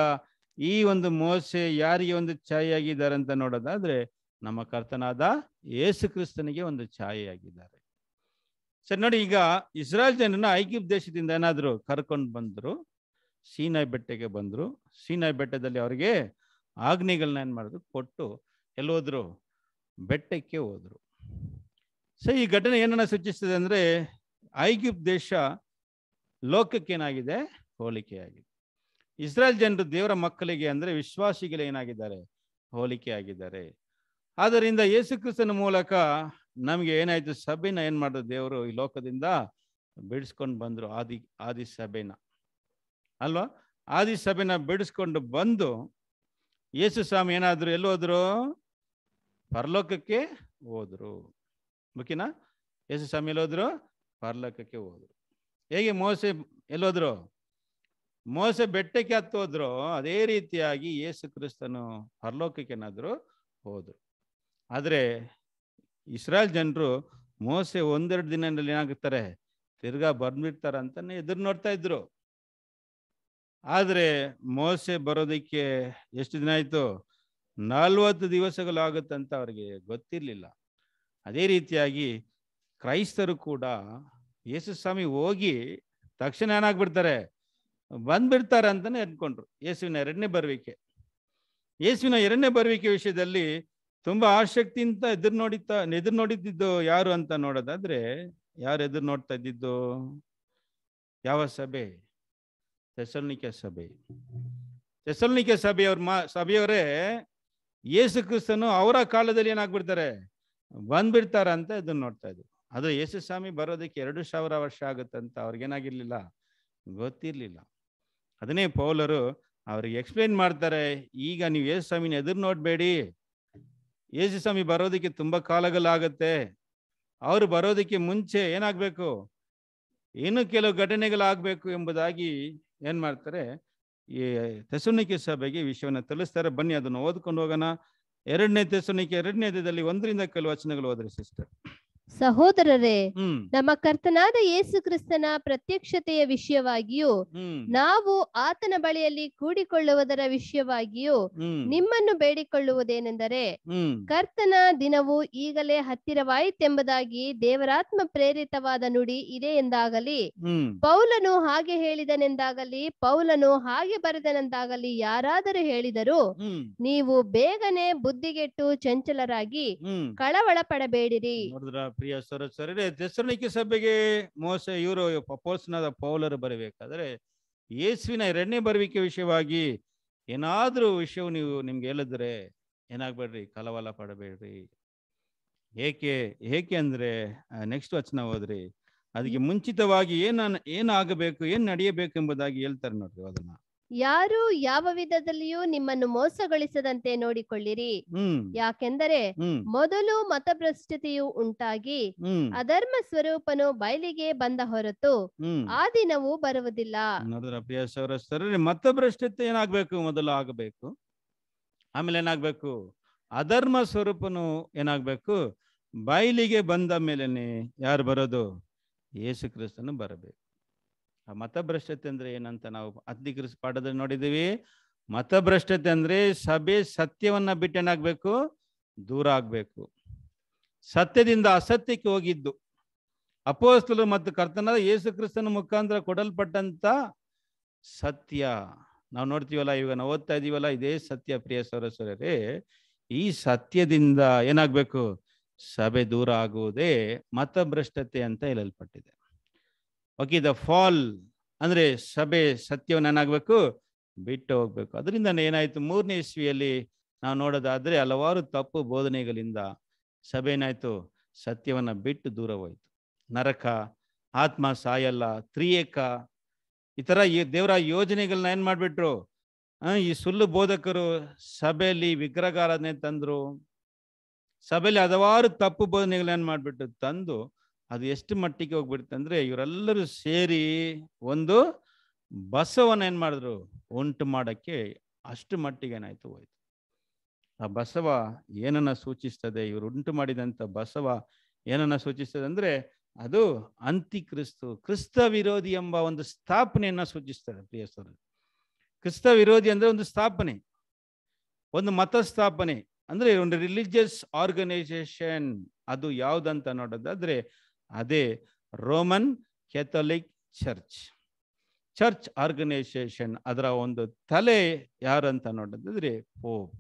ಈ ಒಂದು ಮೋಸೆ ಯಾರಿಗೆ ಒಂದು ಛಾಯೆಯಾಗಿದ್ದಾರೆ ಅಂತ ನೋಡೋದಾದ್ರೆ ನಮ್ಮ ಕರ್ತನಾದ ಯೇಸು ಕ್ರಿಸ್ತನಿಗೆ ಒಂದು ಛಾಯೆಯಾಗಿದ್ದಾರೆ. ಸರಿ, ನೋಡಿ, ಈಗ ಇಸ್ರಾಯೇಲ್ ಜನರನ್ನ ಐಗಿಪ್ಟ್ ದೇಶದಿಂದ ಏನಾದ್ರು ಕರ್ಕೊಂಡು ಬಂದ್ರು, ಸೀನಾಯ್ ಬೆಟ್ಟಕ್ಕೆ ಬಂದ್ರು, ಸೀನಾಯ್ ಬೆಟ್ಟದಲ್ಲಿ ಅವರಿಗೆ ಆಜ್ಞೆಗಳನ್ನ ಏನ್ ಮಾಡಿದ್ರು, ಕೊಟ್ಟು ಎಲ್ಲೋದ್ರು ಬೆಟ್ಟಕ್ಕೆ ಹೋದ್ರು. ಸೊ ಈ ಘಟನೆ ಏನನ್ನ ಸೂಚಿಸ್ತದೆ ಅಂದ್ರೆ ಐಗಿಪ್ಟ್ ದೇಶ ಲೋಕಕ್ಕೇನಾಗಿದೆ? ಹೋಲಿಕೆಯಾಗಿದೆ. ಇಸ್ರಾಯೇಲ್ ಜನರು ದೇವರ ಮಕ್ಕಳಿಗೆ ಅಂದ್ರೆ ವಿಶ್ವಾಸಿಗಳು ಏನಾಗಿದ್ದಾರೆ? ಹೋಲಿಕೆ ಆಗಿದ್ದಾರೆ ಆದ್ದರಿಂದ ಯೇಸು ಕ್ರಿಸ್ತನ ಮೂಲಕ ನಮಗೆ ಏನಾಯ್ತು? ಸಭೆನ ಏನು ಮಾಡಿದ್ರು ದೇವರು ಈ ಲೋಕದಿಂದ ಬಿಡಿಸ್ಕೊಂಡು ಬಂದ್ರು ಆದಿ ಆದಿ ಸಭೆನ. ಅಲ್ವಾ? ಆದಿ ಸಭೆನ ಬಿಡಿಸ್ಕೊಂಡು ಬಂದು ಯೇಸು ಸ್ವಾಮಿ ಏನಾದ್ರು ಎಲ್ಲಿ ಹೋದ್ರು? ಪರಲೋಕಕ್ಕೆ ಹೋದರು. ಓಕೆನಾ ಯೇಸು ಸ್ವಾಮಿ ಎಲ್ಲೋದ್ರು ಪರಲೋಕಕ್ಕೆ ಹೋದರು. ಹೇಗೆ ಮೋಸೆ ಎಲ್ಲೋದ್ರು ಮೋಸೆ ಬೆಟ್ಟಕ್ಕೆ ಹತ್ತೋದ್ರು ಅದೇ ರೀತಿಯಾಗಿ ಯೇಸು ಕ್ರಿಸ್ತನು ಪರಲೋಕಕ್ಕೆ ಹೋದರು. ಹೋದ್ರು ಆದ್ರೆ ಇಸ್ರಾಯೇಲ್ ಜನರು ಮೋಸೆ ಒಂದೆರಡು ದಿನದಲ್ಲಿ ಏನಾಗುತ್ತಾರೆ ತಿರ್ಗಾ ಬಂದ್ಬಿಡ್ತಾರೆ ಅಂತಾನೆ ಎದುರು ನೋಡ್ತಾ ಇದ್ರು. ಆದರೆ ಮೋಸೆ ಬರೋದಕ್ಕೆ ಎಷ್ಟು ದಿನ ಆಯ್ತು? ನಲ್ವತ್ತು ದಿವಸಗಳು ಆಗುತ್ತಂತ ಅವ್ರಿಗೆ ಗೊತ್ತಿರ್ಲಿಲ್ಲ. ಅದೇ ರೀತಿಯಾಗಿ ಕ್ರೈಸ್ತರು ಕೂಡ ಯೇಸು ಸ್ವಾಮಿ ಹೋಗಿ ತಕ್ಷಣ ಏನಾಗ್ಬಿಡ್ತಾರೆ? ಬಂದ್ಬಿಡ್ತಾರೆ ಅಂತಾನೆ ಅನ್ಕೊಂಡ್ರು ಯೇಸುವಿನ ಎರಡನೇ ಬರುವಿಕೆ. ಯೇಸುವಿನ ಎರಡನೇ ಬರುವಿಕೆ ವಿಷಯದಲ್ಲಿ ತುಂಬಾ ಆಸಕ್ತಿಯಿಂದ ಎದುರು ನೋಡಿತಾ ಎದುರು ನೋಡಿದ್ದು ಯಾರು ಅಂತ ನೋಡೋದಾದ್ರೆ, ಯಾರು ಎದುರು ನೋಡ್ತಾ ಇದ್ದಿದ್ದು? ಯಾವ ಸಭೆ? ತೆಸಲ್ನಿಕೆ ಸಭೆ. ತೆಸಲ್ನಿಕೆ ಸಭೆಯವ್ರ ಮಾ, ಸಭೆಯವರೇ ಯೇಸು ಕ್ರಿಸ್ತನು ಅವರ ಕಾಲದಲ್ಲಿ ಏನಾಗ್ಬಿಡ್ತಾರೆ? ಬಂದ್ಬಿಡ್ತಾರ ಅಂತ ಇದನ್ನ ನೋಡ್ತಾ ಇದ್ರು. ಅದು ಯೇಸು ಸ್ವಾಮಿ ಬರೋದಕ್ಕೆ ಎರಡು ಸಾವಿರ ವರ್ಷ ಆಗುತ್ತಂತ ಅವ್ರಿಗೇನಾಗಿರ್ಲಿಲ್ಲ? ಗೊತ್ತಿರ್ಲಿಲ್ಲ. ಅದನ್ನೇ ಪೌಲರು ಅವ್ರಿಗೆ ಎಕ್ಸ್ಪ್ಲೇನ್ ಮಾಡ್ತಾರೆ, ಈಗ ನೀವು ಯೇಸು ಸ್ವಾಮಿನ ಎದುರು ನೋಡಬೇಡಿ. ಯೇಸು ಸ್ವಾಮಿ ಬರೋದಕ್ಕೆ ತುಂಬಾ ಕಾಲಗಳಾಗತ್ತೆ. ಅವರು ಬರೋದಕ್ಕೆ ಮುಂಚೆ ಏನಾಗ್ಬೇಕು? ಏನು ಕೆಲವು ಘಟನೆಗಳಾಗಬೇಕು ಎಂಬುದಾಗಿ ಏನು ಮಾಡ್ತಾರೆ? ಈ ತೆಸುನಿಕೆ ಸಭೆಗೆ ವಿಷಯವನ್ನು ತಿಳಿಸ್ತಾರೆ. ಬನ್ನಿ, ಅದನ್ನು ಓದ್ಕೊಂಡು ಹೋಗೋಣ. ಎರಡನೇ ತೆಸುನಿಕೆ ಎರಡನೇ ದಿನದಲ್ಲಿ ಒಂದರಿಂದ ಕೆಲವು ವಚನಗಳು ಓದ್ರಿ ಸಿಸ್ಟರ್ ಸಹೋದರರೇ ನಮ್ಮ ಕರ್ತನಾದ ಯೇಸು ಕ್ರಿಸ್ತನ ಪ್ರತ್ಯಕ್ಷತೆಯ ವಿಷಯವಾಗಿಯೂ ನಾವು ಆತನ ಬಳಿಯಲ್ಲಿ ಕೂಡಿಕೊಳ್ಳುವುದರ ವಿಷಯವಾಗಿಯೂ ನಿಮ್ಮನ್ನು ಬೇಡಿಕೊಳ್ಳುವುದೇನೆಂದರೆ ಕರ್ತನ ದಿನವು ಈಗಲೇ ಹತ್ತಿರವಾಯಿತೆಂಬುದಾಗಿ ದೇವರಾತ್ಮ ಪ್ರೇರಿತವಾದ ನುಡಿ ಇದೆ ಎಂದಾಗಲಿ ಪೌಲನು ಹಾಗೆ ಹೇಳಿದನೆಂದಾಗಲಿ ಪೌಲನು ಹಾಗೆ ಬರೆದನೆಂದಾಗಲಿ ಯಾರಾದರೂ ಹೇಳಿದರೂ ನೀವು ಬೇಗನೆ ಬುದ್ಧಿಗೆಟ್ಟು ಚಂಚಲರಾಗಿ ಹ್ಮ್. ಕಳವಳ ಪಡಬೇಡಿರಿ ನೋಡಿದ್ರ? ಪ್ರಿಯ ಸರ ದಸರಣಿಕೆ ಸಭೆಗೆ ಮೋಸ ಇವರು ಪೋಲ್ಸ್ನಾದ ಪೌಲರು ಬರಬೇಕಾದ್ರೆ, ಯೇಸುವಿನ ಎರಡನೇ ಬರುವಿಕೆ ವಿಷಯವಾಗಿ ಏನಾದ್ರೂ ವಿಷಯವು ನೀವು ನಿಮ್ಗೆ ಹೇಳಿದ್ರೆ ಏನಾಗ್ಬೇಡ್ರಿ? ಕಲವಲ ಪಡಬೇಡ್ರಿ. ಏಕೆ ಏಕೆ ಅಂದ್ರೆ ನೆಕ್ಸ್ಟ್ ವಚನ ಹೋದ್ರಿ ಅದಕ್ಕೆ ಮುಂಚಿತವಾಗಿ ಏನ ಏನಾಗಬೇಕು, ಏನು ನಡೆಯಬೇಕು ಎಂಬುದಾಗಿ ಹೇಳ್ತಾರೆ ನೋಡ್ರಿ ಅದನ್ನ ಯಾರು ಯಾವ ವಿಧದಲ್ಲಿಯೂ ನಿಮ್ಮನ್ನು ಮೋಸಗೊಳಿಸದಂತೆ ನೋಡಿಕೊಳ್ಳಿರಿ. ಯಾಕೆಂದರೆ ಮೊದಲು ಮತಭ್ರಷ್ಟತೆಯು ಉಂಟಾಗಿ ಅಧರ್ಮ ಸ್ವರೂಪನು ಬಯಲಿಗೆ ಬಂದ ಹೊರತು ಆ ದಿನವೂ ಬರುವುದಿಲ್ಲ. ನೋಡಿದ್ರ ಸರಿ ಮತಭ್ರಷ್ಟತೆ ಏನಾಗ್ಬೇಕು? ಮೊದಲು ಆಗಬೇಕು. ಆಮೇಲೆ ಏನಾಗ್ಬೇಕು? ಅಧರ್ಮ ಸ್ವರೂಪನು ಏನಾಗ್ಬೇಕು? ಬಯಲಿಗೆ ಬಂದ ಮೇಲೆನೆ ಯಾರು ಬರೋದು? ಯೇಸು ಕ್ರಿಸ್ತನು ಬರಬೇಕು. ಆ ಮತಭ್ರಷ್ಟತೆ ಅಂದ್ರೆ ಏನಂತ ನಾವು ಅಧಿಕೃತ ಪಾಠದಲ್ಲಿ ನೋಡಿದ್ದೀವಿ. ಮತಭ್ರಷ್ಟತೆ ಅಂದ್ರೆ ಸಭೆ ಸತ್ಯವನ್ನ ಬಿಟ್ಟೇನಾಗ್ಬೇಕು ದೂರ ಆಗ್ಬೇಕು. ಸತ್ಯದಿಂದ ಅಸತ್ಯಕ್ಕೆ ಹೋಗಿದ್ದು. ಅಪೋಸ್ತಲು ಮತ್ತು ಕರ್ತನಾದ ಯೇಸು ಕ್ರಿಸ್ತನ ಮುಖಾಂತರ ಕೊಡಲ್ಪಟ್ಟಂತ ಸತ್ಯ. ನಾವು ನೋಡ್ತೀವಲ್ಲ ಇವಾಗ ನಾವು ಓದ್ತಾ ಇದೀವಲ್ಲ ಇದೇ ಸತ್ಯ ಪ್ರಿಯ ಸರಸ್ವರರೇ ಈ ಸತ್ಯದಿಂದ ಏನಾಗ್ಬೇಕು? ಸಭೆ ದೂರ ಆಗುವುದೇ ಮತಭ್ರಷ್ಟತೆ ಅಂತ ಹೇಳಲ್ಪಟ್ಟಿದೆ. ಓಕೆ ದ ಫಾಲ್ ಅಂದ್ರೆ ಸಭೆ ಸತ್ಯವನ್ನು ಏನಾಗ್ಬೇಕು ಬಿಟ್ಟು ಹೋಗ್ಬೇಕು. ಅದರಿಂದ ಏನಾಯ್ತು? ಮೂರನೇ ಇಸ್ವಿಯಲ್ಲಿ ನಾವು ನೋಡೋದಾದ್ರೆ ಹಲವಾರು ತಪ್ಪು ಬೋಧನೆಗಳಿಂದ ಸಭೆ ಏನಾಯ್ತು ಸತ್ಯವನ್ನ ಬಿಟ್ಟು ದೂರ ಹೋಯ್ತು. ನರಕ, ಆತ್ಮ ಸಾಯಲ್ಲ, ತ್ರಿಯೇಕ, ಈ ತರ ದೇವರ ಯೋಜನೆಗಳನ್ನ ಏನ್ ಮಾಡ್ಬಿಟ್ರು? ಈ ಸುಳ್ಳು ಬೋಧಕರು ಸಭೆಯಲ್ಲಿ ವಿಗ್ರಹಾರಾಧನೆ ತಂದ್ರು. ಸಭೆಯಲ್ಲಿ ಹಲವಾರು ತಪ್ಪು ಬೋಧನೆಗಳನ್ನ ಮಾಡ್ಬಿಟ್ಟು ತಂದು ಅದು ಎಷ್ಟು ಮಟ್ಟಿಗೆ ಹೋಗ್ಬಿಡುತ್ತೆ ಅಂದ್ರೆ ಇವರೆಲ್ಲರೂ ಸೇರಿ ಒಂದು ಬಸವನ ಏನು ಮಾಡಿದ್ರು? ಉಂಟು ಮಾಡಕ್ಕೆ ಅಷ್ಟು ಮಟ್ಟಿಗೆ ಏನಾಯ್ತು ಹೋಯ್ತು. ಆ ಬಸವ ಏನನ್ನ ಸೂಚಿಸ್ತದೆ? ಇವರು ಉಂಟು ಮಾಡಿದಂತ ಬಸವ ಏನನ್ನ ಸೂಚಿಸ್ತದೆ ಅಂದ್ರೆ ಅದು ಅಂತಿಕ್ರಿಸ್ತು, ಕ್ರಿಸ್ತ ವಿರೋಧಿ ಎಂಬ ಒಂದು ಸ್ಥಾಪನೆಯನ್ನ ಸೂಚಿಸ್ತದೆ ಸರ್ ಕ್ರಿಸ್ತ ವಿರೋಧಿ ಅಂದ್ರೆ ಒಂದು ಸ್ಥಾಪನೆ, ಒಂದು ಮತ ಸ್ಥಾಪನೆ ಅಂದ್ರೆ ಒಂದು ರಿಲಿಜಿಯಸ್ ಆರ್ಗನೈಸೇಷನ್ ಅದು ಯಾವುದಂತ ನೋಡೋದಾದ್ರೆ ಅದೇ Roman Catholic church. Church organisation ಅದರ ಒಂದು ತಲೆ ಯಾರಂತ ನೋಡಿದ್ರೆ ಪೋಪ್.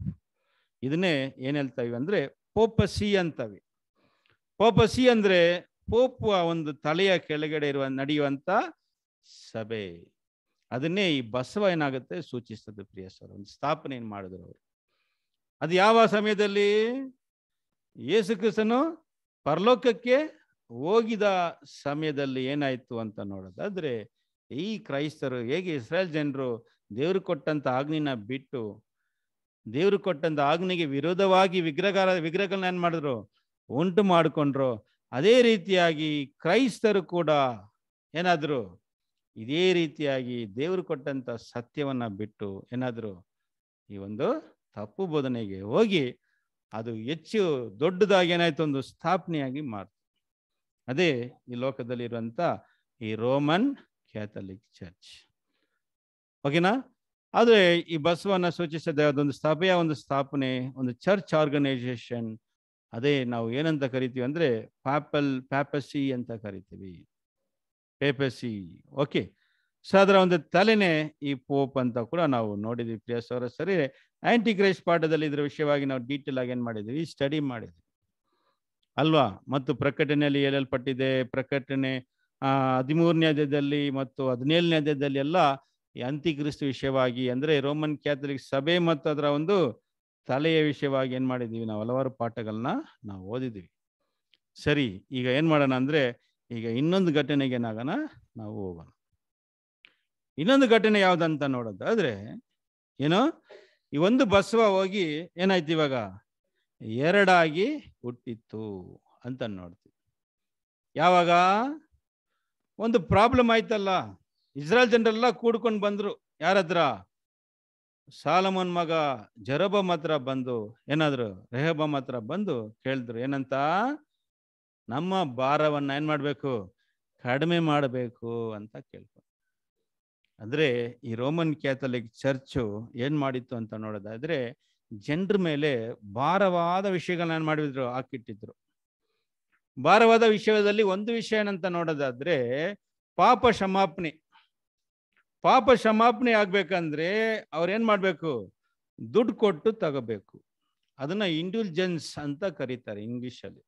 ಇದನ್ನೇ ಏನ್ ಹೇಳ್ತಾವೆ ಅಂದ್ರೆ ಪೋಪಸಿ ಅಂತವೆ. ಪೋಪಸಿ ಅಂದ್ರೆ ಪೋಪ್ ಒಂದು ತಲೆಯ ಕೆಳಗಡೆ ಇರುವ ನಡೆಯುವಂಥ ಸಭೆ. ಅದನ್ನೇ ಈ ಬಸವ ಏನಾಗುತ್ತೆ ಸೂಚಿಸ್ತದೆ ಪ್ರಿಯ ಸರ್, ಒಂದು ಸ್ಥಾಪನೆ ಏನ್ ಮಾಡಿದ್ರು ಅವರು. ಅದು ಯಾವ ಸಮಯದಲ್ಲಿ? ಯೇಸು ಕ್ರಿಸ್ತನು ಪರಲೋಕಕ್ಕೆ ಹೋಗಿದ ಸಮಯದಲ್ಲಿ ಏನಾಯ್ತು ಅಂತ ನೋಡೋದಾದರೆ, ಈ ಕ್ರೈಸ್ತರು ಹೇಗೆ ಇಸ್ರೇಲ್ ಜನರು ದೇವರು ಕೊಟ್ಟಂತ ಆಜ್ಞೆನ ಬಿಟ್ಟು, ದೇವರು ಕೊಟ್ಟಂತ ಆಜ್ಞೆಗೆ ವಿರೋಧವಾಗಿ ವಿಗ್ರಹಗಾರ, ವಿಗ್ರಹಗಳನ್ನ ಏನ್ ಮಾಡಿದ್ರು? ಉಂಟು ಮಾಡಿಕೊಂಡ್ರು. ಅದೇ ರೀತಿಯಾಗಿ ಕ್ರೈಸ್ತರು ಕೂಡ ಏನಾದ್ರು, ಇದೇ ರೀತಿಯಾಗಿ ದೇವರು ಕೊಟ್ಟಂತ ಸತ್ಯವನ್ನ ಬಿಟ್ಟು ಏನಾದ್ರು ಈ ಒಂದು ತಪ್ಪು ಬೋಧನೆಗೆ ಹೋಗಿ, ಅದು ಹೆಚ್ಚು ದೊಡ್ಡದಾಗಿ ಏನಾಯ್ತು? ಒಂದು ಸ್ಥಾಪನೆಯಾಗಿ ಮಾಡ್ತು ಅದೇ ಈ ಲೋಕದಲ್ಲಿರುವಂಥ ಈ ರೋಮನ್ ಕ್ಯಾಥಲಿಕ್ ಚರ್ಚ್. ಓಕೆನಾ ಆದರೆ ಈ ಬಸವನ್ನ ಸೂಚಿಸಿದ ಅದೊಂದು ಸಭೆಯ ಒಂದು ಸ್ಥಾಪನೆ, ಒಂದು ಚರ್ಚ್ ಆರ್ಗನೈಸೇಷನ್, ಅದೇ ನಾವು ಏನಂತ ಕರಿತೀವಿ ಅಂದ್ರೆ ಪ್ಯಾಪಲ್, ಪ್ಯಾಪಸಿ ಅಂತ ಕರಿತೀವಿ. ಪೇಪಸಿ ಓಕೆ ಸೊ ಅದರ ಒಂದು ತಲೆನೇ ಈ ಪೋಪ್ ಅಂತ ಕೂಡ ನಾವು ನೋಡಿದ್ವಿ ಪ್ರಿಯ ಅವರ ಸರಿ. ಕ್ರೈಸ್ಟ್ ಪಾಠದಲ್ಲಿ ಇದರ ವಿಷಯವಾಗಿ ನಾವು ಡೀಟೇಲ್ ಆಗಿ ಏನು ಮಾಡಿದ್ವಿ? ಸ್ಟಡಿ ಮಾಡಿದ್ವಿ. ಅಲ್ವಾ? ಮತ್ತು ಪ್ರಕಟಣೆಯಲ್ಲಿ ಹೇಳಲ್ಪಟ್ಟಿದೆ, ಪ್ರಕಟಣೆ ಹದಿಮೂರನೇ ಅಧ್ಯಾಯದಲ್ಲಿ ಮತ್ತು ಹದಿನೇಳನೇ ಅಧ್ಯಾಯದಲ್ಲಿ ಎಲ್ಲ ಈ ಅಂತಿಕ್ರಿಸ್ತು ವಿಷಯವಾಗಿ ಅಂದ್ರೆ ರೋಮನ್ ಕ್ಯಾಥಲಿಕ್ ಸಭೆ ಮತ್ತು ಅದರ ಒಂದು ತಲೆಯ ವಿಷಯವಾಗಿ ಏನು ಮಾಡಿದೀವಿ ನಾವು? ಹಲವಾರು ಪಾಠಗಳನ್ನ ನಾವು ಓದಿದ್ದೀವಿ. ಸರಿ, ಈಗ ಏನು ಮಾಡೋಣ ಅಂದ್ರೆ ಈಗ ಇನ್ನೊಂದು ಘಟನೆಗೆ ಏನಾಗೋಣ ನಾವು ಹೋಗೋಣ. ಇನ್ನೊಂದು ಘಟನೆ ಯಾವ್ದಂತ ನೋಡೋದಾದ್ರೆ, ಏನೋ ಈ ಒಂದು ಬಸವ ಹೋಗಿ ಏನಾಯ್ತು ಇವಾಗ? ಎರಡಾಗಿ ಹುಟ್ಟಿತ್ತು ಅಂತ ನೋಡ್ತೀವಿ. ಯಾವಾಗ? ಒಂದು ಪ್ರಾಬ್ಲಮ್ ಆಯ್ತಲ್ಲ, ಇಸ್ರಾಯಲ್ ಜನರೆಲ್ಲ ಕೂಡ್ಕೊಂಡು ಬಂದ್ರು. ಯಾರತ್ರ? ಸಾಲಮನ್ ಮಗ ಜರಬ ಮಾತ್ರ ಬಂದು, ಏನಾದ್ರು ರೆಹಬಮ್ ಮಾತ್ರ ಬಂದು ಕೇಳಿದ್ರು, ಏನಂತ? ನಮ್ಮ ಭಾರವನ್ನ ಏನು ಮಾಡಬೇಕು? ಕಡಿಮೆ ಮಾಡಬೇಕು ಅಂತ ಕೇಳ್ಕೊ ಅಂದ್ರೆ ಈ ರೋಮನ್ ಕ್ಯಾಥಲಿಕ್ ಚರ್ಚು ಏನು ಮಾಡಿತ್ತು ಅಂತ ನೋಡೋದಾದ್ರೆ ಜನರ ಮೇಲೆ ಭಾರವಾದ ವಿಷಯಗಳನ್ನ ಮಾಡಿದ್ರು? ಹಾಕಿಟ್ಟಿದ್ರು. ಭಾರವಾದ ವಿಷಯದಲ್ಲಿ ಒಂದು ವಿಷಯ ಏನಂತ ನೋಡೋದಾದ್ರೆ, ಪಾಪ ಕ್ಷಮಾಪಣೆ. ಪಾಪ ಕ್ಷಮಾಪಣೆ ಆಗ್ಬೇಕಂದ್ರೆ ಅವ್ರು ಏನ್ ಮಾಡ್ಬೇಕು? ದುಡ್ಡು ಕೊಟ್ಟು ತಗೋಬೇಕು. ಅದನ್ನ ಇಂಟೆಲಿಜೆನ್ಸ್ ಅಂತ ಕರೀತಾರೆ ಇಂಗ್ಲಿಷ್ ಅಲ್ಲಿ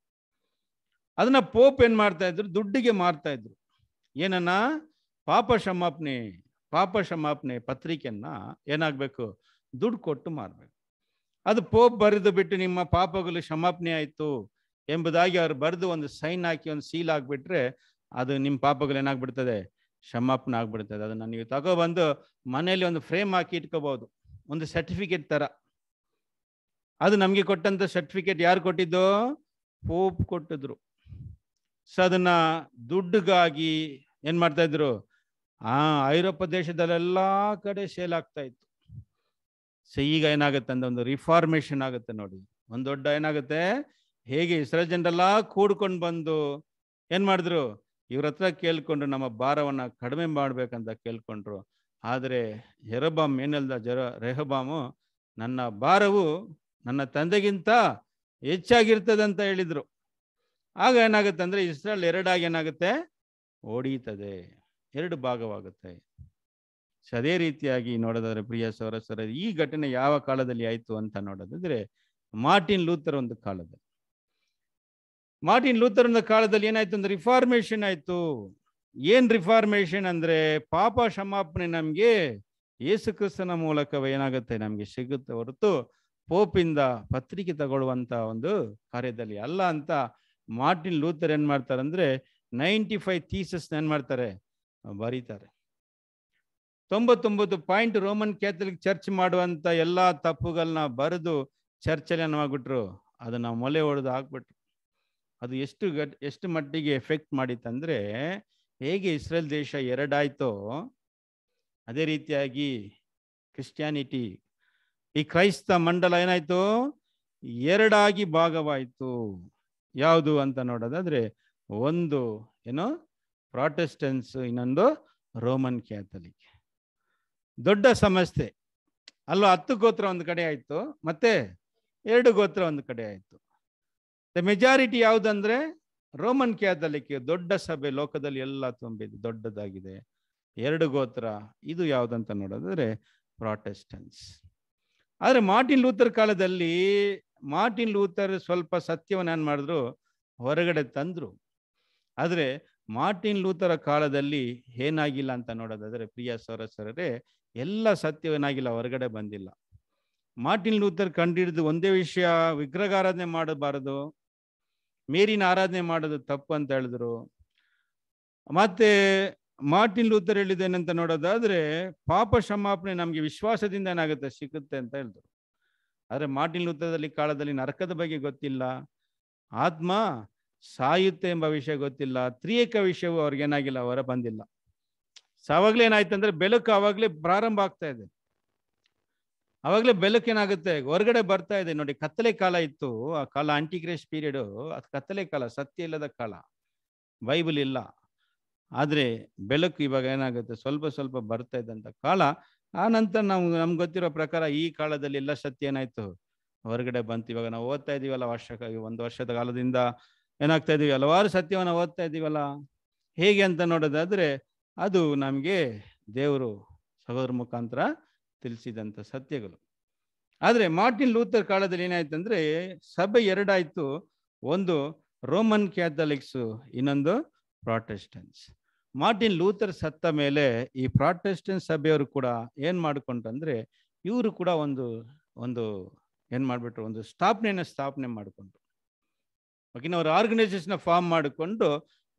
ಅದನ್ನ ಪೋಪ್ ಏನ್ ಮಾಡ್ತಾ ಇದ್ರು? ದುಡ್ಡಿಗೆ ಮಾರ್ತಾ ಇದ್ರು. ಏನನ್ನ? ಪಾಪ ಕ್ಷಮಾಪಣೆ ಪಾಪ ಕ್ಷಮಾಪಣೆ ಪತ್ರಿಕೆಯನ್ನ ಏನಾಗ್ಬೇಕು? ದುಡ್ಡು ಕೊಟ್ಟು ಮಾರ್ಬೇಕು. ಅದು ಪೋಪ್ ಬರೆದು ಬಿಟ್ಟು ನಿಮ್ಮ ಪಾಪಗಳು ಕ್ಷಮಾಪಣೆ ಆಯಿತು ಎಂಬುದಾಗಿ ಅವ್ರು ಬರೆದು ಒಂದು ಸೈನ್ ಹಾಕಿ ಒಂದು ಸೀಲ್ ಹಾಕ್ಬಿಟ್ರೆ ಅದು ನಿಮ್ಮ ಪಾಪಗಳು ಏನಾಗ್ಬಿಡ್ತದೆ? ಕ್ಷಮಾಪಣೆ ಆಗ್ಬಿಡ್ತದೆ. ಅದನ್ನ ನೀವು ತಗೊಬಂದು ಮನೆಯಲ್ಲಿ ಒಂದು ಫ್ರೇಮ್ ಹಾಕಿ ಇಟ್ಕೋಬಹುದು ಒಂದು ಸರ್ಟಿಫಿಕೇಟ್ ತರ. ಅದು ನಮಗೆ ಕೊಟ್ಟಂತ ಸರ್ಟಿಫಿಕೇಟ್ ಯಾರು ಕೊಟ್ಟಿದ್ದು? ಪೋಪ್ ಕೊಟ್ಟಿದ್ರು. ಸೊ ಅದನ್ನ ದುಡ್ಡುಗಾಗಿ ಏನು ಮಾಡ್ತಾ ಇದ್ರು? ಆ ಐರೋಪ್ಯ ದೇಶದಲ್ಲೆಲ್ಲಾ ಕಡೆ ಸೇಲ್ ಆಗ್ತಾ ಇತ್ತು. ಸೊ ಈಗ ಏನಾಗುತ್ತೆ ಅಂದ್ರೆ ಒಂದು ರಿಫಾರ್ಮೇಷನ್ ಆಗುತ್ತೆ ನೋಡಿ. ಒಂದು ದೊಡ್ಡ ಏನಾಗುತ್ತೆ? ಹೇಗೆ ಇಸ್ರೇಲ್ ಜನರೆಲ್ಲ ಕೂಡ್ಕೊಂಡು ಬಂದು ಏನು ಮಾಡಿದ್ರು? ಇವ್ರ ಹತ್ರ ಕೇಳ್ಕೊಂಡ್ರು ನಮ್ಮ ಭಾರವನ್ನ ಕಡಿಮೆ ಮಾಡ್ಬೇಕಂತ ಕೇಳ್ಕೊಂಡ್ರು. ಆದರೆ ಜರಬಾಮ್ ಏನಲ್ದ? ಜರ ರೆಹಬಾಮು ನನ್ನ ಭಾರವು ನನ್ನ ತಂದೆಗಿಂತ ಹೆಚ್ಚಾಗಿರ್ತದೆ ಅಂತ ಹೇಳಿದರು. ಆಗ ಏನಾಗುತ್ತೆ ಅಂದ್ರೆ ಇಸ್ರೇಲ್ ಎರಡಾಗಿ ಏನಾಗುತ್ತೆ? ಓಡೀತದೆ. ಎರಡು ಭಾಗವಾಗುತ್ತೆ. ಅದೇ ರೀತಿಯಾಗಿ ನೋಡೋದಾದ್ರೆ ಪ್ರಿಯ ಸೌರ ಸರ ಈ ಘಟನೆ ಯಾವ ಕಾಲದಲ್ಲಿ ಆಯ್ತು ಅಂತ ನೋಡೋದಾದ್ರೆ, ಮಾರ್ಟಿನ್ ಲೂಥರ್ ಒಂದು ಕಾಲದಲ್ಲಿ. ಮಾರ್ಟಿನ್ ಲೂಥರ್ ಒಂದು ಕಾಲದಲ್ಲಿ ಏನಾಯ್ತು ಅಂದ್ರೆ ರಿಫಾರ್ಮೇಶನ್ ಆಯ್ತು. ಏನ್ ರಿಫಾರ್ಮೇಶನ್ ಅಂದ್ರೆ, ಪಾಪ ಕ್ಷಮಾಪಣೆ ನಮ್ಗೆ ಯೇಸು ಕ್ರಿಸ್ತನ ಮೂಲಕವೇ ಏನಾಗುತ್ತೆ ನಮ್ಗೆ ಸಿಗುತ್ತೆ ಹೊರತು, ಪೋಪಿಂದ ಪತ್ರಿಕೆ ತಗೊಳ್ಳುವಂತ ಒಂದು ಕಾರ್ಯದಲ್ಲಿ ಅಲ್ಲ ಅಂತ ಮಾರ್ಟಿನ್ ಲೂಥರ್ ಏನ್ ಮಾಡ್ತಾರೆ ಅಂದ್ರೆ, ನೈಂಟಿ ಫೈವ್ ಥೀಸಸ್ ಏನ್ ಮಾಡ್ತಾರೆ, ಬರೀತಾರೆ. ತೊಂಬತ್ತೊಂಬತ್ತು ಪಾಯಿಂಟ್ ರೋಮನ್ ಕ್ಯಾಥಲಿಕ್ ಚರ್ಚ್ ಮಾಡುವಂತ ಎಲ್ಲಾ ತಪ್ಪುಗಳನ್ನ ಬರೆದು ಚರ್ಚಲ್ಲಿ ಏನ್ ಅದನ್ನ ಮೊಲೆ ಹೊಡೆದು ಹಾಕ್ಬಿಟ್ರು. ಅದು ಎಷ್ಟು ಗಟ್, ಎಷ್ಟು ಮಟ್ಟಿಗೆ ಎಫೆಕ್ಟ್ ಮಾಡಿತ್ತಂದರೆ ಹೇಗೆ ಇಸ್ರೇಲ್ ದೇಶ ಎರಡಾಯಿತೋ, ಅದೇ ರೀತಿಯಾಗಿ ಕ್ರಿಶ್ಚಿಯಾನಿಟಿ, ಈ ಕ್ರೈಸ್ತ ಮಂಡಲ ಏನಾಯ್ತು? ಎರಡಾಗಿ ಭಾಗವಾಯಿತು. ಯಾವುದು ಅಂತ ನೋಡೋದಾದ್ರೆ, ಒಂದು ಏನೋ ಪ್ರಾಟೆಸ್ಟೆನ್ಸ್ ಇನ್ನೊಂದು ರೋಮನ್ ಕ್ಯಾಥಲಿಕ್. ದೊಡ್ಡ ಸಮಸ್ಯೆ. ಅಲ್ಲೂ ಹತ್ತು ಗೋತ್ರ ಒಂದು ಕಡೆ ಆಯಿತು, ಮತ್ತೆ ಎರಡು ಗೋತ್ರ ಒಂದು ಕಡೆ ಆಯಿತು. ದ ಮೆಜಾರಿಟಿ ಯಾವುದಂದ್ರೆ ರೋಮನ್ ಕ್ಯಾಥಲಿಕ್ ದೊಡ್ಡ ಸಭೆ ಲೋಕದಲ್ಲಿ ಎಲ್ಲ ತುಂಬಿದೆ ದೊಡ್ಡದಾಗಿದೆ. ಎರಡು ಗೋತ್ರ, ಇದು ಯಾವುದಂತ ನೋಡೋದಾದ್ರೆ ಪ್ರಾಟೆಸ್ಟನ್ಸ್ ಆದರೆ ಮಾರ್ಟಿನ್ ಲೂಥರ್ ಕಾಲದಲ್ಲಿ ಮಾರ್ಟಿನ್ ಲೂಥರ್ ಸ್ವಲ್ಪ ಸತ್ಯವನ್ನು ಏನ್ ಮಾಡಿದ್ರು? ಹೊರಗಡೆ ತಂದ್ರು. ಆದರೆ ಮಾರ್ಟಿನ್ ಲೂಥರ ಕಾಲದಲ್ಲಿ ಏನಾಗಿಲ್ಲ ಅಂತ ನೋಡೋದಾದರೆ ಪ್ರಿಯ ಸರಸರೇ ಎಲ್ಲ ಸತ್ಯವೇನಾಗಿಲ್ಲ, ಹೊರಗಡೆ ಬಂದಿಲ್ಲ. ಮಾರ್ಟಿನ್ ಲೂಥರ್ ಕಂಡಿಡಿದು ಒಂದೇ ವಿಷಯ, ವಿಗ್ರಹಾರಾಧನೆ ಮಾಡಬಾರದು, ಮೇರಿನ ಆರಾಧನೆ ಮಾಡೋದು ತಪ್ಪು ಅಂತ ಹೇಳಿದ್ರು. ಮತ್ತೆ ಮಾರ್ಟಿನ್ ಲೂಥರ್ ಹೇಳಿದ್ದೇನೆಂತ ನೋಡೋದಾದ್ರೆ, ಪಾಪ ಕ್ಷಮಾಪಣೆ ನಮಗೆ ವಿಶ್ವಾಸದಿಂದ ಏನಾಗುತ್ತೆ, ಸಿಗುತ್ತೆ ಅಂತ ಹೇಳಿದ್ರು. ಆದರೆ ಮಾರ್ಟಿನ್ ಲೂಥರದಲ್ಲಿ ಕಾಲದಲ್ಲಿ ನರಕದ ಬಗ್ಗೆ ಗೊತ್ತಿಲ್ಲ. ಆತ್ಮ ಸಾಯುತ್ತೆ ಎಂಬ ವಿಷಯ ಗೊತ್ತಿಲ್ಲ. ತ್ರಿಯೇಕ ವಿಷಯವು ಅವ್ರಿಗೇನಾಗಿಲ್ಲ, ಹೊರ ಬಂದಿಲ್ಲ. ಅವಾಗ್ಲೇ ಏನಾಯ್ತಂದ್ರೆ ಬೆಳಕು ಅವಾಗ್ಲೇ ಪ್ರಾರಂಭ ಆಗ್ತಾ ಇದೆ. ಅವಾಗ್ಲೇ ಬೆಳಕು ಏನಾಗುತ್ತೆ? ಹೊರಗಡೆ ಬರ್ತಾ ಇದೆ. ನೋಡಿ, ಕತ್ತಲೆ ಕಾಲ ಇತ್ತು. ಆ ಕಾಲ ಆಂಟಿಗ್ರೇಸ್ ಪೀರಿಯಡ್ ಅದು ಕತ್ತಲೆ ಕಾಲ, ಸತ್ಯ ಇಲ್ಲದ ಕಾಲ. ಬೈಬಲ್ ಇಲ್ಲ. ಆದ್ರೆ ಬೆಳಕು ಇವಾಗ ಏನಾಗುತ್ತೆ? ಸ್ವಲ್ಪ ಸ್ವಲ್ಪ ಬರ್ತಾ ಇದ್ದಂತ ಕಾಲ. ಆ ನಂತರ ನಾವು, ನಮ್ಗೆ ಗೊತ್ತಿರೋ ಪ್ರಕಾರ ಈ ಕಾಲದಲ್ಲಿ ಎಲ್ಲ ಸತ್ಯ ಏನಾಯ್ತು? ಹೊರಗಡೆ ಬಂತು. ಇವಾಗ ನಾವು ಓದ್ತಾ ಇದೀವಲ್ಲ ವರ್ಷಕ್ಕಾಗಿ, ಒಂದು ವರ್ಷದ ಕಾಲದಿಂದ. ಏನಾಗ್ತಾ ಇದೀವಿ? ಹಲವಾರು ಸತ್ಯವನ್ನ ಓದ್ತಾ ಇದೀವಲ್ಲ. ಹೇಗೆ ಅಂತ ನೋಡೋದಾದ್ರೆ ಅದು ನಮಗೆ ದೇವರು ಸಹೋದರ ಮುಖಾಂತರ ತಿಳಿಸಿದಂಥ ಸತ್ಯಗಳು. ಆದರೆ ಮಾರ್ಟಿನ್ ಲೂಥರ್ ಕಾಲದಲ್ಲಿ ಏನಾಯ್ತು ಅಂದ್ರೆ ಸಭೆ ಎರಡಾಯ್ತು. ಒಂದು ರೋಮನ್ ಕ್ಯಾಥಲಿಕ್ಸ್, ಇನ್ನೊಂದು ಪ್ರಾಟೆಸ್ಟೆನ್ಸ್ ಮಾರ್ಟಿನ್ ಲೂಥರ್ ಸತ್ತ ಮೇಲೆ ಈ ಪ್ರಾಟೆಸ್ಟೆಂಟ್ ಸಭೆಯವರು ಕೂಡ ಏನು ಮಾಡಿಕೊಂಡ್ರೆ ಇವರು ಕೂಡ ಒಂದು ಒಂದು ಏನು ಮಾಡ್ಬಿಟ್ರು, ಒಂದು ಸ್ಥಾಪನೆಯನ್ನ ಸ್ಥಾಪನೆ ಮಾಡಿಕೊಂಡ್ರು. ಅವ್ರ ಆರ್ಗನೈಸೇಷನ್ ಫಾರ್ಮ್ ಮಾಡಿಕೊಂಡು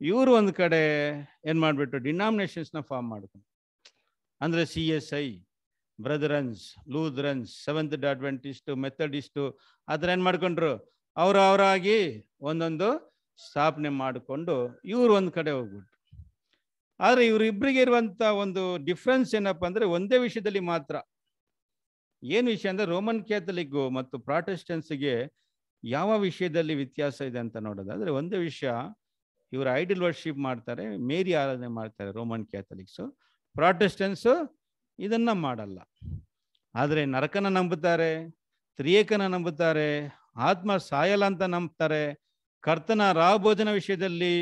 ಇವರು ಒಂದು ಕಡೆ ಏನು ಮಾಡಿಬಿಟ್ಟು ಡಿನಾಮಿನೇಷನ್ಸ್ನ ಫಾರ್ಮ್ ಮಾಡ್ಕೊಂಡು ಅಂದ್ರೆ C S I brethrens Lutherans seventh Adventist Methodist ಆ ಥರ ಏನು ಮಾಡ್ಕೊಂಡ್ರು? ಅವ್ರ ಅವರಾಗಿ ಒಂದೊಂದು ಸ್ಥಾಪನೆ ಮಾಡಿಕೊಂಡು ಇವ್ರು ಒಂದು ಕಡೆ ಹೋಗ್ಬಿಟ್ರು. ಆದರೆ ಇವರಿಬ್ಬರಿಗೆ ಇರುವಂತ ಒಂದು ಡಿಫ್ರೆನ್ಸ್ ಏನಪ್ಪ ಅಂದ್ರೆ ಒಂದೇ ವಿಷಯದಲ್ಲಿ ಮಾತ್ರ. ಏನು ವಿಷಯ ಅಂದ್ರೆ ರೋಮನ್ ಕ್ಯಾಥಲಿಕ್ಗು ಮತ್ತು ಪ್ರಾಟೆಸ್ಟೆನ್ಸ್ಗೆ ಯಾವ ವಿಷಯದಲ್ಲಿ ವ್ಯತ್ಯಾಸ ಇದೆ ಅಂತ ನೋಡೋದಾದ್ರೆ ಒಂದೇ ವಿಷಯ ಇವರು ಐಡಲ್ ವರ್ಷಿಪ್ ಮಾಡ್ತಾರೆ, ಮೇರಿ ಆರಾಧನೆ ಮಾಡ್ತಾರೆ ರೋಮನ್ ಕ್ಯಾಥಲಿಕ್ಸು. ಪ್ರಾಟೆಸ್ಟೆನ್ಸು ಇದನ್ನು ಮಾಡಲ್ಲ. ಆದರೆ ನರಕನ ನಂಬುತ್ತಾರೆ, ತ್ರಿಯೇಕನ ನಂಬುತ್ತಾರೆ, ಆತ್ಮ ಸಾಯಲ ಅಂತ ನಂಬ್ತಾರೆ, ಕರ್ತನ ರಾಭೋಜನ ವಿಷಯದಲ್ಲಿ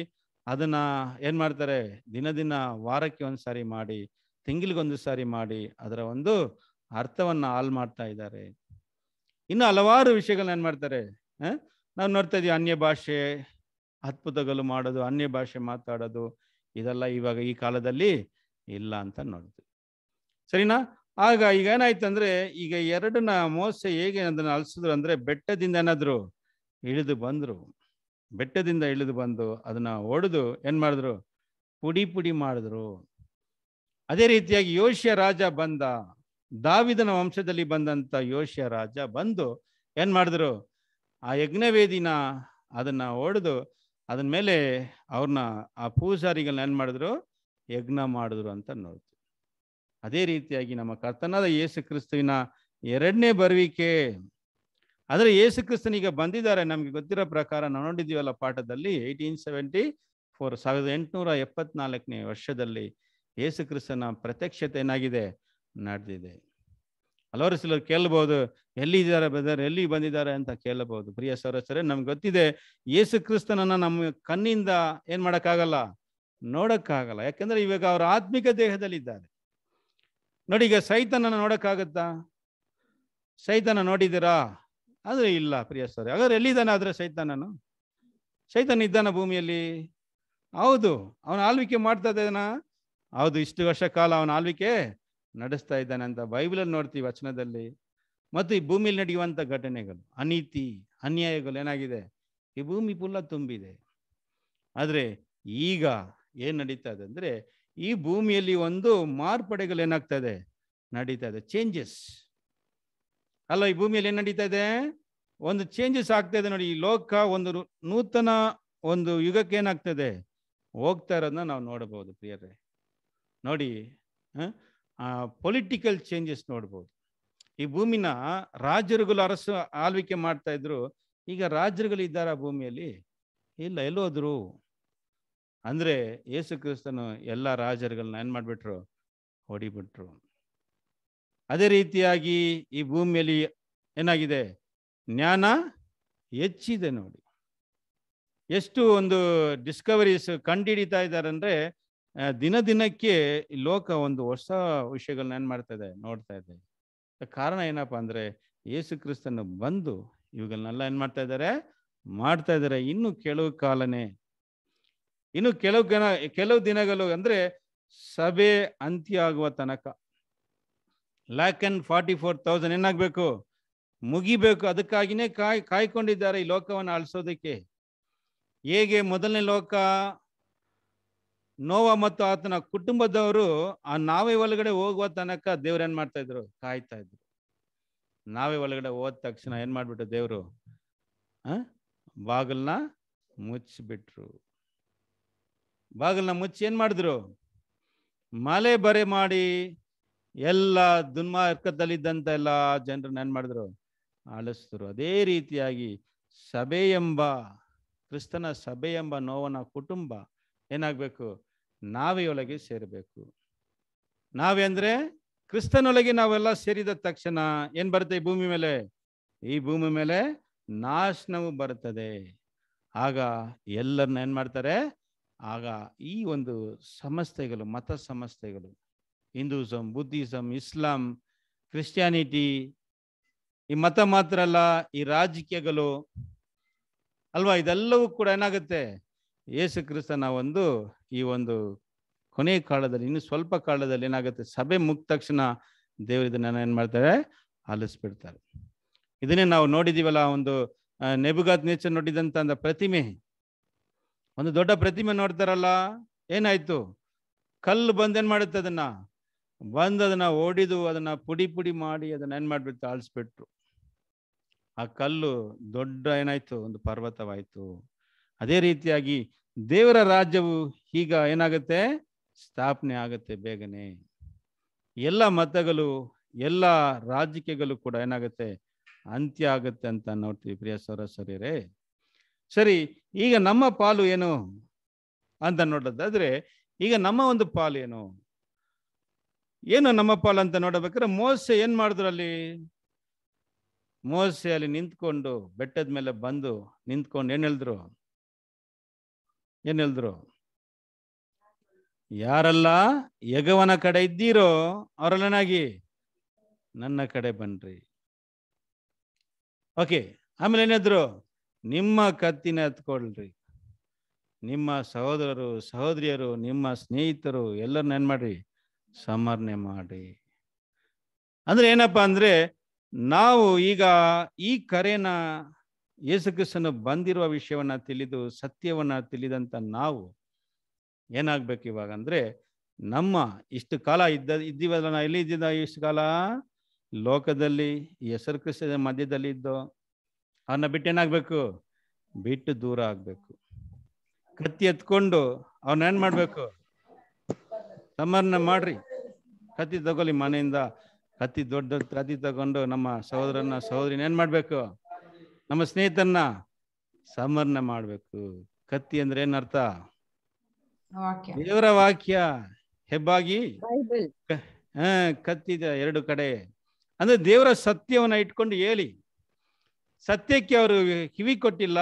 ಅದನ್ನ ಏನು ಮಾಡ್ತಾರೆ, ದಿನ ದಿನ ವಾರಕ್ಕೆ ಒಂದು ಸಾರಿ ಮಾಡಿ ತಿಂಗಳಿಗೊಂದು ಸಾರಿ ಮಾಡಿ ಅದರ ಒಂದು ಅರ್ಥವನ್ನ ಹಾಲ್ ಮಾಡ್ತಾ ಇದ್ದಾರೆ. ಇನ್ನು ಹಲವಾರು ವಿಷಯಗಳನ್ನ ಏನು ಮಾಡ್ತಾರೆ ನಾವು ನೋಡ್ತಾ ಇದೀವಿ ಅನ್ಯ ಭಾಷೆ ಅದ್ಭುತಗಳು ಮಾಡೋದು, ಅನ್ಯ ಭಾಷೆ ಮಾತಾಡೋದು, ಇದೆಲ್ಲ ಇವಾಗ ಈ ಕಾಲದಲ್ಲಿ ಇಲ್ಲ ಅಂತ ನೋಡಿದ್ವಿ. ಸರಿನಾ? ಆಗ ಈಗ ಏನಾಯ್ತು ಅಂದ್ರೆ, ಈಗ ಎರಡನ್ನ ಮೋಸ ಹೇಗೆ ಅದನ್ನ ಅಲ್ಸಿದ್ರು ಅಂದ್ರೆ, ಬೆಟ್ಟದಿಂದ ಏನಾದ್ರು ಇಳಿದು ಬಂದ್ರು. ಬೆಟ್ಟದಿಂದ ಇಳಿದು ಬಂದು ಅದನ್ನ ಒಡೆದು ಏನ್ ಮಾಡಿದ್ರು? ಪುಡಿ ಪುಡಿ ಮಾಡಿದ್ರು. ಅದೇ ರೀತಿಯಾಗಿ ಯೋಶ್ಯ ರಾಜ ಬಂದ, ದಾವಿದನ ವಂಶದಲ್ಲಿ ಬಂದಂತ ಯೋಶ್ಯ ರಾಜ ಬಂದು ಏನ್ ಮಾಡಿದ್ರು? ಆ ಯಜ್ಞವೇದಿನ ಅದನ್ನ ಒಡೆದು ಅದನ್ ಮೇಲೆ ಅವ್ರನ್ನ ಆ ಪೂಜಾರಿಗಳನ್ನ ಏನ್ ಮಾಡಿದ್ರು? ಯಜ್ಞ ಮಾಡಿದ್ರು ಅಂತ ನೋಡ್ತೀವಿ. ಅದೇ ರೀತಿಯಾಗಿ ನಮ್ಮ ಕರ್ತನಾದ ಯೇಸು ಕ್ರಿಸ್ತುವಿನ ಎರಡನೇ ಬರುವಿಕೆ. ಆದರೆ ಯೇಸು ಕ್ರಿಸ್ತನೀಗ ಬಂದಿದ್ದಾರೆ. ನಮಗೆ ಗೊತ್ತಿರೋ ಪ್ರಕಾರ ನಾವು ನೋಡಿದ್ದೀವಲ್ಲ ಪಾಠದಲ್ಲಿ ಏಯ್ಟೀನ್ ಸೆವೆಂಟಿ ಫೋರ್, ಸಾವಿರದ ಎಂಟುನೂರ ಎಪ್ಪತ್ನಾಲ್ಕನೇ ವರ್ಷದಲ್ಲಿ ಯೇಸು ಕ್ರಿಸ್ತನ ಪ್ರತ್ಯಕ್ಷತೆ ಏನಾಗಿದೆ? ನಡೆದಿದೆ. ಹಲವಾರು ಸಲ ಕೇಳಬಹುದು, ಎಲ್ಲಿದ್ದಾರೆ ಬ್ರದರ್ ಎಲ್ಲಿ ಬಂದಿದ್ದಾರೆ ಅಂತ ಕೇಳಬಹುದು. ಪ್ರಿಯ ಸರಸರೇ ನಮ್ಗೆ ಗೊತ್ತಿದೆ, ಯೇಸು ಕ್ರಿಸ್ತನನ್ನ ನಮ್ಮ ಕಣ್ಣಿಂದ ಏನ್ ಮಾಡಕ್ಕಾಗಲ್ಲ? ನೋಡಕ್ಕಾಗಲ್ಲ. ಯಾಕಂದ್ರೆ ಇವಾಗ ಅವ್ರ ಆತ್ಮಿಕ ದೇಹದಲ್ಲಿದ್ದಾರೆ. ನೋಡಿ, ಈಗ ಸೈತನನ್ನ ನೋಡಕ್ಕಾಗತ್ತಾ? ಸೈತನ ನೋಡಿದ್ದೀರಾ? ಆದ್ರೆ ಇಲ್ಲ, ಪ್ರಿಯ ಸರ್ ಹಾಗಾದ್ರೆ ಎಲ್ಲಿದ್ದಾನೆ ಆದ್ರೆ ಸೈತನನು? ಸೈತನ್ ಇದ್ದಾನ ಭೂಮಿಯಲ್ಲಿ? ಹೌದು, ಅವನ ಆಳ್ವಿಕೆ ಮಾಡ್ತಾ ಇದ್ದಾನ? ಹೌದು, ಇಷ್ಟು ವರ್ಷ ಕಾಲ ಅವನ ಆಳ್ವಿಕೆ ನಡೆಸ್ತಾ ಇದ್ದಾನೆ ಅಂತ ಬೈಬಲಲ್ಲಿ ನೋಡ್ತೀವಿ ವಚನದಲ್ಲಿ. ಮತ್ತು ಈ ಭೂಮಿಯಲ್ಲಿ ನಡೆಯುವಂಥ ಘಟನೆಗಳು, ಅನೀತಿ, ಅನ್ಯಾಯಗಳು ಏನಾಗಿದೆ? ಈ ಭೂಮಿ ಪುಲ್ಲ ತುಂಬಿದೆ. ಆದರೆ ಈಗ ಏನು ನಡೀತಾ ಇದೆ ಅಂದರೆ ಈ ಭೂಮಿಯಲ್ಲಿ ಒಂದು ಮಾರ್ಪಡೆಗಳು ಏನಾಗ್ತಾ ಇದೆ? ನಡೀತಾ ಇದೆ. ಚೇಂಜಸ್ ಅಲ್ಲ, ಈ ಭೂಮಿಯಲ್ಲಿ ಏನು ನಡೀತಾ ಇದೆ? ಒಂದು ಚೇಂಜಸ್ ಆಗ್ತಾ ಇದೆ ನೋಡಿ. ಈ ಲೋಕ ಒಂದು ನೂತನ ಒಂದು ಯುಗಕ್ಕೆ ಏನಾಗ್ತದೆ ಹೋಗ್ತಾ ಇರೋದನ್ನ ನಾವು ನೋಡಬಹುದು ಪ್ರಿಯರೇ. ನೋಡಿ ಪೊಲಿಟಿಕಲ್ ಚೇಂಜಸ್ ನೋಡ್ಬೋದು. ಈ ಭೂಮಿನ ರಾಜರುಗಳು ಅರಸು, ಆಳ್ವಿಕೆ ಮಾಡ್ತಾ ಇದ್ರು. ಈಗ ರಾಜರುಗಳು ಇದ್ದಾರ ಭೂಮಿಯಲ್ಲಿ? ಇಲ್ಲ, ಎಲ್ಲೋದ್ರು. ಅಂದ್ರೆ ಯೇಸು ಕ್ರಿಸ್ತನು ಎಲ್ಲ ರಾಜರುಗಳನ್ನ ಏನ್ ಮಾಡ್ಬಿಟ್ರು? ಹೊಡಿಬಿಟ್ರು. ಅದೇ ರೀತಿಯಾಗಿ ಈ ಭೂಮಿಯಲ್ಲಿ ಏನಾಗಿದೆ? ಜ್ಞಾನ ಹೆಚ್ಚಿದೆ ನೋಡಿ. ಎಷ್ಟು ಒಂದು ಡಿಸ್ಕವರೀಸ್ ಕಂಡುಹಿಡಿತಾ ಇದ್ದಾರೆ ಅಂದ್ರೆ ದಿನ ದಿನಕ್ಕೆ ಲೋಕ ಒಂದು ಹೊಸ ವಿಷಯಗಳನ್ನ ಏನು ಮಾಡ್ತಾ ಇದೆ ನೋಡ್ತಾ ಇದೆ. ಕಾರಣ ಏನಪ್ಪಾ ಅಂದ್ರೆ ಯೇಸು ಕ್ರಿಸ್ತನ ಬಂದು ಇವುಗಳನ್ನೆಲ್ಲ ಏನ್ ಮಾಡ್ತಾ ಇದ್ದಾರೆ? ಮಾಡ್ತಾ ಇದ್ದಾರೆ. ಇನ್ನು ಕೆಲವು ಕಾಲನೇ. ಇನ್ನು ಕೆಲವು ಜನ ಕೆಲವು ದಿನಗಳು ಅಂದ್ರೆ ಸಭೆ ಅಂತ್ಯ ಆಗುವ ತನಕ. Lakh and forty four thousand ಏನಾಗ್ಬೇಕು? ಮುಗಿಬೇಕು. ಅದಕ್ಕಾಗಿನೇ ಕಾಯ್, ಕಾಯ್ಕೊಂಡಿದ್ದಾರೆ ಈ ಲೋಕವನ್ನು ಆಳಿಸೋದಕ್ಕೆ. ಹೇಗೆ? ಮೊದಲನೇ ಲೋಕ ನೋವ ಮತ್ತು ಆತನ ಕುಟುಂಬದವರು ಆ ನಾವೆ ಒಳಗಡೆ ಹೋಗುವ ತನಕ ದೇವ್ರು ಏನ್ ಮಾಡ್ತಾ ಇದ್ರು? ಕಾಯ್ತಾ ಇದ್ರು. ನಾವೇ ಒಳಗಡೆ ಹೋದ ತಕ್ಷಣ ಏನ್ ಮಾಡ್ಬಿಟ್ಟು ದೇವ್ರು? ಆ? ಬಾಗಿಲ್ನ ಮುಚ್ಚಿಬಿಟ್ರು. ಬಾಗಿಲ್ನ ಮುಚ್ಚಿ ಏನ್ ಮಾಡಿದ್ರು? ಮಲೆ ಬರೆ ಮಾಡಿ ಎಲ್ಲ ದುನ್ಮಾರ್ಗದಲ್ಲಿದ್ದಂತ ಎಲ್ಲ ಜನರನ್ನ ಏನ್ ಮಾಡಿದ್ರು? ಆಳಿಸಿದ್ರು ಅದೇ ರೀತಿಯಾಗಿ ಸಭೆ ಎಂಬ, ಕ್ರಿಸ್ತನ ಸಭೆ ಎಂಬ ನೋವನ ಕುಟುಂಬ ಏನಾಗ್ಬೇಕು? ನಾವೇ ಒಳಗೆ ಸೇರಬೇಕು. ನಾವೇ ಅಂದ್ರೆ ಕ್ರಿಸ್ತನೊಳಗೆ ನಾವೆಲ್ಲ ಸೇರಿದ ತಕ್ಷಣ ಏನ್ ಬರುತ್ತೆ ಈ ಭೂಮಿ ಮೇಲೆ? ಈ ಭೂಮಿ ಮೇಲೆ ನಾಶನವು ಬರುತ್ತದೆ. ಆಗ ಎಲ್ಲರನ್ನ ಏನ್ ಮಾಡ್ತಾರೆ? ಆಗ ಈ ಒಂದು ಸಂಸ್ಥೆಗಳು ಮತ ಸಂಸ್ಥೆಗಳು ಹಿಂದೂಸಮ್ ಬುದ್ಧಿಸಮ್ ಇಸ್ಲಾಂ, ಕ್ರಿಶ್ಚಿಯಾನಿಟಿ, ಈ ಮತ ಮಾತ್ರ ಅಲ್ಲ, ಈ ರಾಜಕೀಯಗಳು, ಅಲ್ವಾ? ಇದೆಲ್ಲವೂ ಕೂಡ ಏನಾಗುತ್ತೆ? ಯೇಸು ಕ್ರಿಸ್ತನ ಒಂದು ಈ ಒಂದು ಕೊನೆ ಕಾಲದಲ್ಲಿ, ಇನ್ನು ಸ್ವಲ್ಪ ಕಾಲದಲ್ಲಿ ಏನಾಗುತ್ತೆ, ಸಭೆ ಮುಗಿದ ತಕ್ಷಣ ದೇವರು ಇದನ್ನ ಏನು ಮಾಡ್ತಾರೆ? ಆಲಿಸ್ಬಿಡ್ತಾರೆ. ಇದನ್ನೇ ನಾವು ನೋಡಿದೀವಲ್ಲ, ಒಂದು ನೆಬುಗಾತ್ ನೇಚರ್ ನೋಡಿದಂತ ಒಂದು ಪ್ರತಿಮೆ. ಒಂದು ದೊಡ್ಡ ಪ್ರತಿಮೆ ನೋಡ್ತಾರಲ್ಲ, ಏನಾಯ್ತು? ಕಲ್ಲು ಬಂದ್ ಏನ್ ಮಾಡುತ್ತೆ ಅದನ್ನ? ಬಂದು ಅದನ್ನ ಓಡಿದು ಅದನ್ನ ಪುಡಿ ಪುಡಿ ಮಾಡಿ ಅದನ್ನ ಏನ್ ಮಾಡ್ಬಿಟ್ಟು ಆಳಿಸ್ಬಿಟ್ರು ಆ ಕಲ್ಲು ದೊಡ್ಡ ಏನಾಯ್ತು? ಒಂದು ಪರ್ವತವಾಯ್ತು. ಅದೇ ರೀತಿಯಾಗಿ ದೇವರ ರಾಜ್ಯವು ಈಗ ಏನಾಗುತ್ತೆ? ಸ್ಥಾಪನೆ ಆಗುತ್ತೆ ಬೇಗನೆ. ಎಲ್ಲ ಮತಗಳು, ಎಲ್ಲ ರಾಜಕೀಯಗಳು ಕೂಡ ಏನಾಗುತ್ತೆ? ಅಂತ್ಯ ಆಗುತ್ತೆ ಅಂತ ನೋಡ್ತೀವಿ ಪ್ರಿಯ ಸರಸ್ವರಿಯರೇ ಸರಿ, ಈಗ ನಮ್ಮ ಪಾಲು ಏನು ಅಂತ ನೋಡೋದಾದ್ರೆ, ಈಗ ನಮ್ಮ ಒಂದು ಪಾಲು ಏನು? ಏನು ನಮ್ಮ ಪಾಲು ಅಂತ ನೋಡಬೇಕಾದ್ರೆ, ಮೋಸೆ ಏನ್ ಮಾಡಿದ್ರು ಅಲ್ಲಿ? ಮೋಸೆ ಅಲ್ಲಿ ನಿಂತ್ಕೊಂಡು, ಬೆಟ್ಟದ ಮೇಲೆ ಬಂದು ನಿಂತ್ಕೊಂಡು ಏನ್ ಹೇಳಿದ್ರು? ಏನ್ ಹೇಳಿದ್ರು? ಯಾರೆಲ್ಲ ಯಗವನ ಕಡೆ ಇದ್ದೀರೋ ಅವರೆಲ್ಲನಾಗಿ ನನ್ನ ಕಡೆ ಬನ್ರಿ. ಓಕೆ ಆಮೇಲೆ ಏನಿದ್ರು ನಿಮ್ಮ ಕತ್ತಿನ ಎತ್ಕೊಳ್ರಿ. ನಿಮ್ಮ ಸಹೋದರರು, ಸಹೋದರಿಯರು, ನಿಮ್ಮ ಸ್ನೇಹಿತರು ಎಲ್ಲರನ್ನ ಏನ್ ಮಾಡ್ರಿ? ಸಮರ್ಣೆ ಮಾಡಿ ಅಂದ್ರೆ ಏನಪ್ಪಾ ಅಂದ್ರೆ ನಾವು ಈಗ ಈ ಕರೆನ ಯೇಸು ಕ್ರಿಸ್ತನು ಬಂದಿರುವ ವಿಷಯವನ್ನ ತಿಳಿದು ಸತ್ಯವನ್ನ ತಿಳಿದಂತ ನಾವು ಏನಾಗಬೇಕು ಇವಾಗ ಅಂದ್ರೆ ನಮ್ಮ ಇಷ್ಟು ಕಾಲ ಇದ್ದ ಇದ್ದೀವಲ್ಲ ನಾ ಎಲ್ಲಿ ಇದ್ದಿದ್ದ ಇಷ್ಟು ಕಾಲ? ಲೋಕದಲ್ಲಿ ಹೆಸರು ಕ್ರಿಸ್ತದ ಮಧ್ಯದಲ್ಲಿ ಇದ್ದೋ ಅವನ್ನ ಬಿಟ್ಟು ಏನಾಗಬೇಕು? ಬಿಟ್ಟು ದೂರ ಆಗಬೇಕು. ಕತ್ತಿ ಎತ್ಕೊಂಡು ಅವನ್ನ ಏನು ಮಾಡಬೇಕು? ಸಮರ್ನ ಮಾಡ್ರಿ. ಕತ್ತಿ ತಗೊಳ್ಳಿ ಮನೆಯಿಂದ. ಕತ್ತಿ ದೊಡ್ಡ ದೊಡ್ಡ ಕತ್ತಿ ತಗೊಂಡು ನಮ್ಮ ಸಹೋದರನ ಸಹೋದರಿನ ಏನು ಮಾಡ್ಬೇಕು? ನಮ್ಮ ಸ್ನೇಹಿತರನ್ನ ಸಮರ್ನ ಮಾಡ್ಬೇಕು. ಕತ್ತಿ ಅಂದ್ರೆ ಏನರ್ಥ? ದೇವರ ವಾಕ್ಯ ಹೆಬ್ಬಾಗಿ ಆ, ಕತ್ತಿದ ಎರಡು ಕಡೆ. ಅಂದ್ರೆ ದೇವರ ಸತ್ಯವನ್ನ ಇಟ್ಕೊಂಡು ಹೇಳಿ. ಸತ್ಯಕ್ಕೆ ಅವರು ಕಿವಿ ಕೊಟ್ಟಿಲ್ಲ.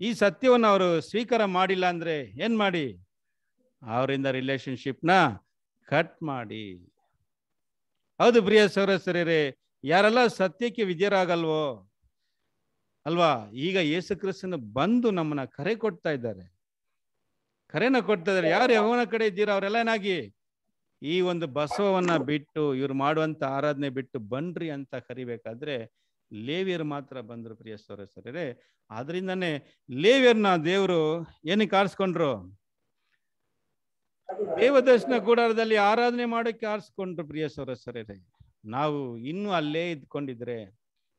ಈ ಸತ್ಯವನ್ನು ಅವರು ಸ್ವೀಕಾರ ಮಾಡಿಲ್ಲ ಅಂದ್ರೆ ಏನ್ ಮಾಡಿ? ಅವರಿಂದ ರಿಲೇಶನ್ಶಿಪ್ನ ಕಟ್ ಮಾಡಿ. ಹೌದು ಪ್ರಿಯ ಸೌರಸರೇ ಯಾರೆಲ್ಲ ಸತ್ಯಕ್ಕೆ ವಿಜಯರಾಗಲ್ವೋ ಅಲ್ವಾ? ಈಗ ಯೇಸು ಕ್ರಿಸ್ತನ ಬಂದು ನಮ್ಮನ್ನ ಕರೆ ಕೊಡ್ತಾ ಇದ್ದಾರೆ. ಕರೆನ ಕೊಡ್ತಾ ಇದ್ದಾರೆ. ಯಾರು ಯಾವನ ಕಡೆ ಇದ್ದೀರಾ? ಅವರೆಲ್ಲ ಏನಾಗಿ? ಈ ಒಂದು ಬಸವವನ್ನ ಬಿಟ್ಟು, ಇವ್ರು ಮಾಡುವಂತ ಆರಾಧನೆ ಬಿಟ್ಟು ಬನ್ರಿ ಅಂತ ಕರಿಬೇಕಾದ್ರೆ ಲೇವಿಯರ್ ಮಾತ್ರ ಬಂದ್ರು ಪ್ರಿಯ ಸರೇ ಆದ್ರಿಂದಾನೇ ಲೇವಿಯರ್ನ ದೇವರು ಏನಕ್ಕೆ ಆರಿಸ್ಕೊಂಡ್ರು? ದೇವದರ್ಶನ ಕೂಡಾರದಲ್ಲಿ ಆರಾಧನೆ ಮಾಡೋಕೆ ಆರಿಸ್ಕೊಂಡ್ರು ಪ್ರಿಯ ಸರೇ ನಾವು ಇನ್ನೂ ಅಲ್ಲೇ ಇದ್ಕೊಂಡಿದ್ರೆ